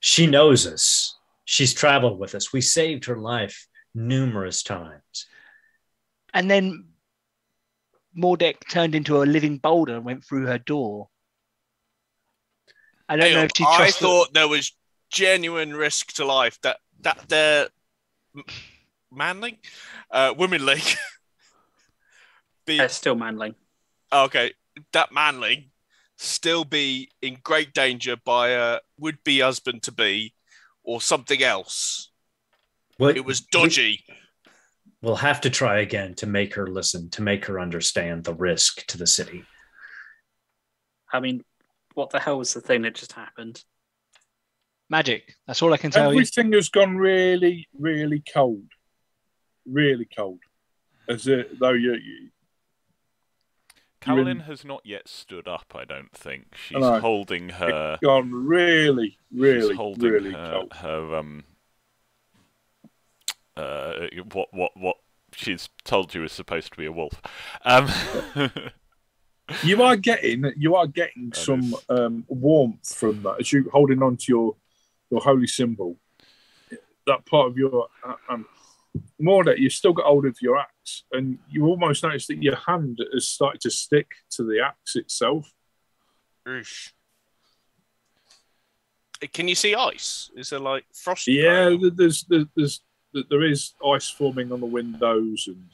Speaker 3: She knows us. She's traveled with us. We saved her life numerous times.
Speaker 6: And then Mordek turned into a living boulder and went through her door. I don't
Speaker 4: Hey,
Speaker 6: know if she
Speaker 4: I
Speaker 6: trusts.
Speaker 4: thought there was genuine risk to life that that their m- manling, uh, womanly. be
Speaker 2: Uh, still manling.
Speaker 4: okay, that manling still be in great danger by a would-be husband to be or something else.
Speaker 3: Well,
Speaker 4: It was dodgy.
Speaker 3: We'll have to try again to make her listen, to make her understand the risk to the city.
Speaker 2: I mean, what the hell was the thing that just happened?
Speaker 6: magic. That's all I can tell you.
Speaker 1: Everything has gone really, really cold. Really cold. As though you, you
Speaker 5: Carolyn has not yet stood up. I don't think she's
Speaker 1: know.
Speaker 5: holding her.
Speaker 1: It's Gone really, really,
Speaker 5: she's holding
Speaker 1: really
Speaker 5: her,
Speaker 1: cold.
Speaker 5: her um. Uh, what what what she's told you is supposed to be a wolf. Um.
Speaker 1: You are getting, you are getting
Speaker 5: That
Speaker 1: some
Speaker 5: is-
Speaker 1: um, warmth from that as you holding on to your your holy symbol. That part of your uh, more that you've still got hold of your axe, and you almost notice that your hand has started to stick to the axe itself.
Speaker 4: Oosh. Uh, Can you see ice? Is there like frost?
Speaker 1: Yeah,
Speaker 4: going
Speaker 1: there's, there's, there's there is ice forming on the windows, and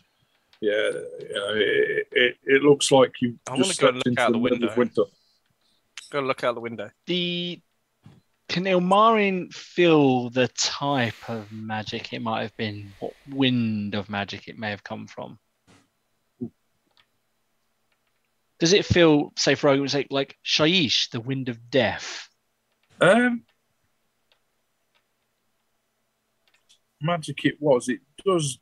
Speaker 1: yeah, you know, it, it, it looks like you
Speaker 4: I wanna go and look
Speaker 1: into
Speaker 4: out
Speaker 1: the
Speaker 4: the
Speaker 1: middle of
Speaker 4: window.
Speaker 1: winter.
Speaker 4: Go look out the window.
Speaker 6: The can Ilmarin feel the type of magic it might have been? What wind of magic it may have come from? Does it feel, say, for argument's sake, like Shyish, the wind of death?
Speaker 1: Um, magic it was. It does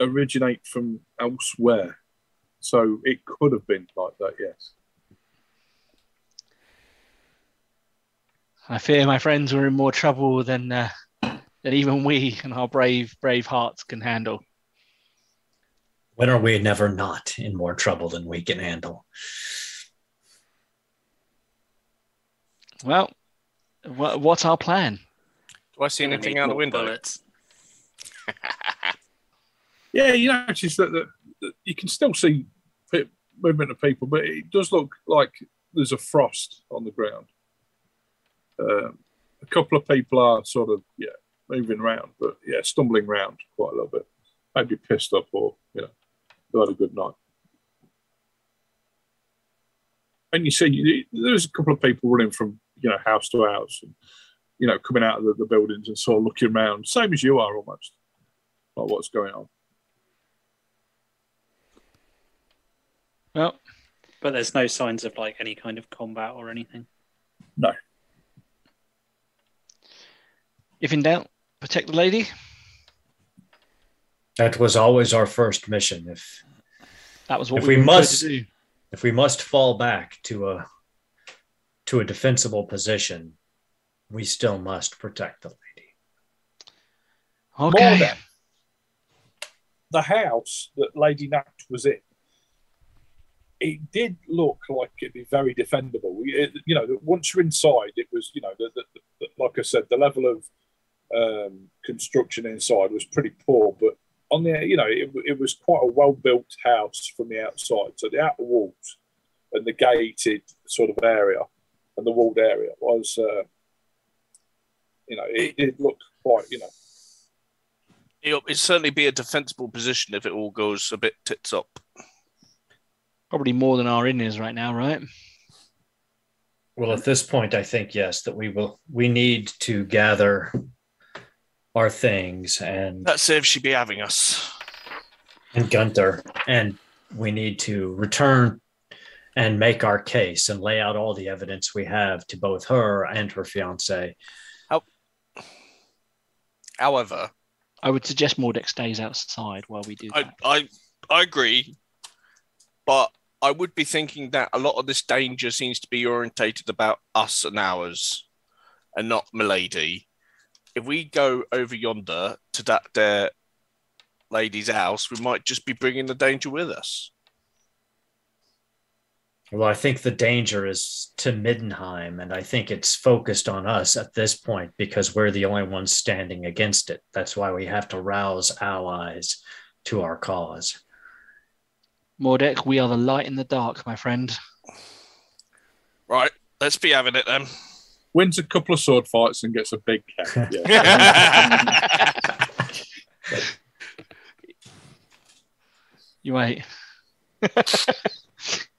Speaker 1: originate from elsewhere, so it could have been like that. Yes.
Speaker 6: I fear, my friends, we're in more trouble than uh, than even we and our brave, brave hearts can handle.
Speaker 3: When are we never not in more trouble than we can handle?
Speaker 6: Well, wha- what's our plan?
Speaker 4: Do I see anything out the window?
Speaker 2: bullets.
Speaker 1: Yeah, you notice that, that, that you can still see movement of people, but it does look like there's a frost on the ground. Um, a couple of people are sort of yeah moving around, but yeah, stumbling around quite a little bit. Maybe pissed up or you know they had a good night. And you see, you- there's a couple of people running from you know house to house, and you know coming out of the, the buildings and sort of looking around, same as you are almost, like what's going on.
Speaker 6: Well,
Speaker 2: But there's no signs of like any kind of combat or anything.
Speaker 6: If in doubt, protect the lady.
Speaker 3: That was always our first mission. If
Speaker 6: That was what
Speaker 3: If
Speaker 6: we,
Speaker 3: we must-
Speaker 6: do.
Speaker 3: if we must fall back to a to a defensible position, we still must protect the lady.
Speaker 6: Okay.
Speaker 1: than the house that Lady Nat was in, it did look like it'd be very defendable. It- you know, once you're inside, it was, you know, the, the, the, like I said, the level of um, construction inside was pretty poor, but on the, you know, it, it was quite a well built house from the outside. So the outer walls and the gated sort of area and the walled area was, uh, you know, it did look quite, you know,
Speaker 4: It'll, it'd certainly be a defensible position if it all goes a bit tits up.
Speaker 6: Probably more than our in is right now, right?
Speaker 3: Well, at this point, I think yes, that we will. We need to gather our things and
Speaker 4: Let's see if she'd be having us.
Speaker 3: and Gunther, and we need to return and make our case and lay out all the evidence we have to both her and her fiance.
Speaker 4: However,
Speaker 6: I would suggest Mordex stays outside while we do
Speaker 4: I,
Speaker 6: that.
Speaker 4: I I agree, but I would be thinking that a lot of this danger seems to be orientated about us and ours, and not Milady. If we go over yonder to that there lady's house, we might just be bringing the danger with us.
Speaker 3: Well, I think the danger is to Middenheim, and I think it's focused on us at this point because we're the only ones standing against it. That's why we have to rouse allies to our cause.
Speaker 6: Mordek, we are the light in the dark, my friend.
Speaker 4: Right, let's be having it then.
Speaker 1: Wins a couple of sword fights and gets a big cap. Yeah.
Speaker 6: You wait. it's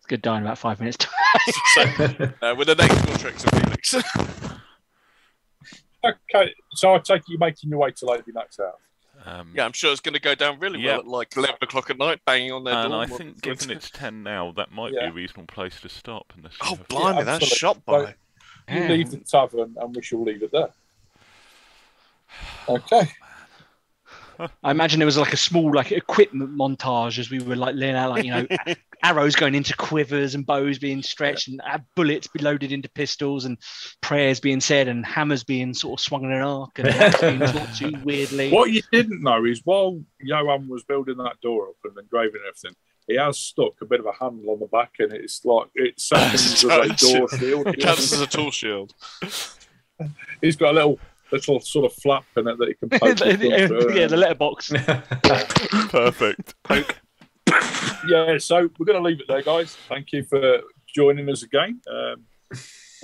Speaker 6: good dying about five minutes.
Speaker 4: so, uh, with the negative tricks of Felix.
Speaker 1: okay, so I take it you're making your way to Lady Nat's house.
Speaker 5: Um,
Speaker 4: yeah, I'm sure it's going to go down really
Speaker 5: Yeah.
Speaker 4: well at like 11 o'clock at night, banging on their
Speaker 5: and
Speaker 4: door.
Speaker 5: I think given it's 10 now, that might be a reasonable place to stop. Unless you
Speaker 4: Oh,
Speaker 5: have-
Speaker 4: blimey, that's shot by.
Speaker 1: Right. You leave the tavern and we shall leave it there. Okay.
Speaker 6: I imagine there was like a small like equipment montage as we were like laying out like you know arrows going into quivers and bows being stretched and uh, bullets be loaded into pistols and prayers being said and hammers being sort of swung in an arc and hats being talked to weirdly.
Speaker 1: What you didn't know is while Johan was building that door up and engraving everything, he has stuck a bit of a handle on the back, and it's like it sounds as a door shield.
Speaker 4: It counts as a tool shield.
Speaker 1: He's got a little little sort of flap in it that he can poke. his gun through.
Speaker 6: yeah, the letterbox.
Speaker 5: Perfect. Poke.
Speaker 1: yeah, so we're going to leave it there, guys. Thank you for joining us again. Um,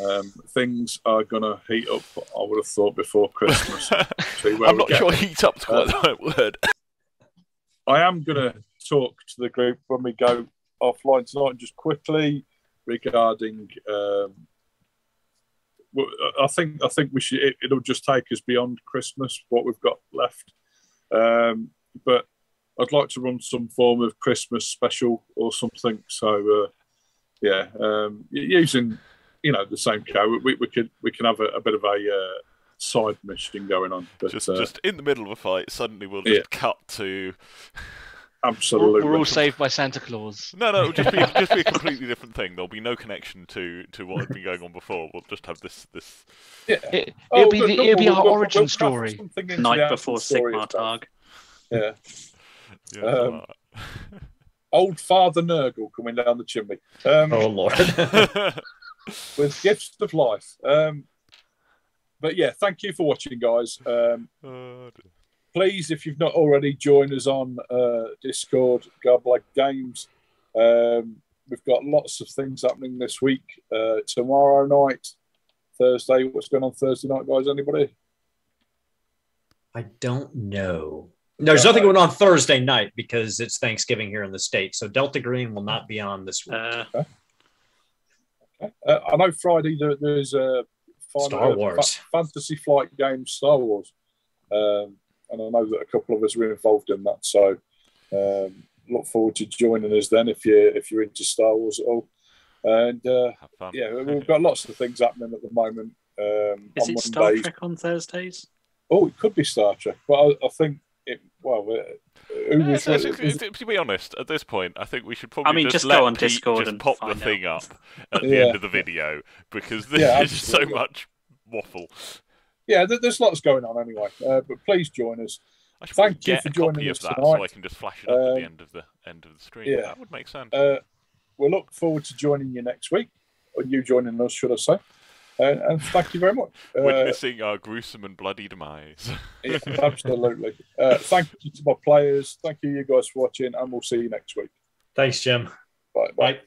Speaker 1: um, things are going to heat up. I would have thought before Christmas.
Speaker 5: I'm not sure heat up's quite the right word.
Speaker 1: I am going to talk to the group when we go offline tonight, just quickly regarding. Um, I think I think we should. It, it'll just take us beyond Christmas what we've got left. Um, but I'd like to run some form of Christmas special or something. So uh, yeah, um, using you know the same co, we, we could we can have a, a bit of a uh, side mission going on. But
Speaker 5: Just,
Speaker 1: uh,
Speaker 5: just in the middle of a fight, suddenly we'll just
Speaker 1: Yeah.
Speaker 5: cut to.
Speaker 1: Absolutely,
Speaker 6: We're all saved by Santa Claus.
Speaker 5: No, no, it'll just be just be a completely different thing. There'll be no connection to to what had been going on before. We'll just have this this.
Speaker 1: Yeah.
Speaker 6: It,
Speaker 1: Oh,
Speaker 6: it'll be the,
Speaker 1: look,
Speaker 6: it'll be our
Speaker 1: we'll-
Speaker 6: origin
Speaker 1: we'll
Speaker 6: story.
Speaker 1: something into the
Speaker 2: Night before
Speaker 1: story
Speaker 2: Sigmar
Speaker 1: itself.
Speaker 2: Targ.
Speaker 1: Yeah.
Speaker 5: Yeah,
Speaker 1: Um, Old Father Nurgle coming down the chimney um,
Speaker 3: oh lord.
Speaker 1: with gifts of life. Um, but yeah, thank you for watching, guys. Um,
Speaker 5: Oh, dear.
Speaker 1: Please, if you've not already, join us on uh, Discord, Garblag Games. Um, we've got lots of things happening this week. Uh, tomorrow night, Thursday. What's going on Thursday night, guys? Anybody?
Speaker 3: I don't know. There's nothing going on Thursday night because it's Thanksgiving here in the States. So Delta Green will not be on this week.
Speaker 2: Uh,
Speaker 1: Uh, I know Friday there, there's a final,
Speaker 3: Star
Speaker 1: uh,
Speaker 3: Wars.
Speaker 1: fa- fantasy flight game, Star Wars, um, and I know that a couple of us were involved in that. So um, look forward to joining us then if you if you're into Star Wars at all. And uh,
Speaker 5: Have fun.
Speaker 1: yeah, we've got lots of things happening at the moment. Um,
Speaker 2: is
Speaker 1: on
Speaker 2: it Star
Speaker 1: Mondays.
Speaker 2: Trek on Thursdays?
Speaker 1: Oh, it could be Star Trek, but I, I think it. Well, uh, who
Speaker 5: Yeah,
Speaker 1: was,
Speaker 5: so- so-
Speaker 1: was-
Speaker 5: to to be honest, at this point, I think we should probably I
Speaker 2: mean,
Speaker 5: just,
Speaker 2: just
Speaker 5: let
Speaker 2: go on
Speaker 5: Pete
Speaker 2: Discord
Speaker 5: just
Speaker 2: and
Speaker 5: pop the
Speaker 2: find
Speaker 5: thing up at the end of the video because this
Speaker 1: Yeah,
Speaker 5: is so much waffle.
Speaker 1: Yeah, there- there's lots going on anyway. Uh, but please join us.
Speaker 5: I should
Speaker 1: Thank
Speaker 5: probably
Speaker 1: you for
Speaker 5: a
Speaker 1: joining
Speaker 5: copy of
Speaker 1: us
Speaker 5: that so. I can just flash it up at
Speaker 1: Um,
Speaker 5: the end of the end of the stream.
Speaker 1: yeah.
Speaker 5: That would make sense.
Speaker 1: Uh, we look forward to joining you next week, or you joining us, should I say? And, and thank you very much. Uh,
Speaker 5: Witnessing our gruesome and bloody demise.
Speaker 1: yeah, absolutely. Uh, thank you to my players. Thank you, you guys, for watching, and we'll see you next week.
Speaker 3: Thanks, Jim.
Speaker 1: Bye. Bye.
Speaker 3: Bye.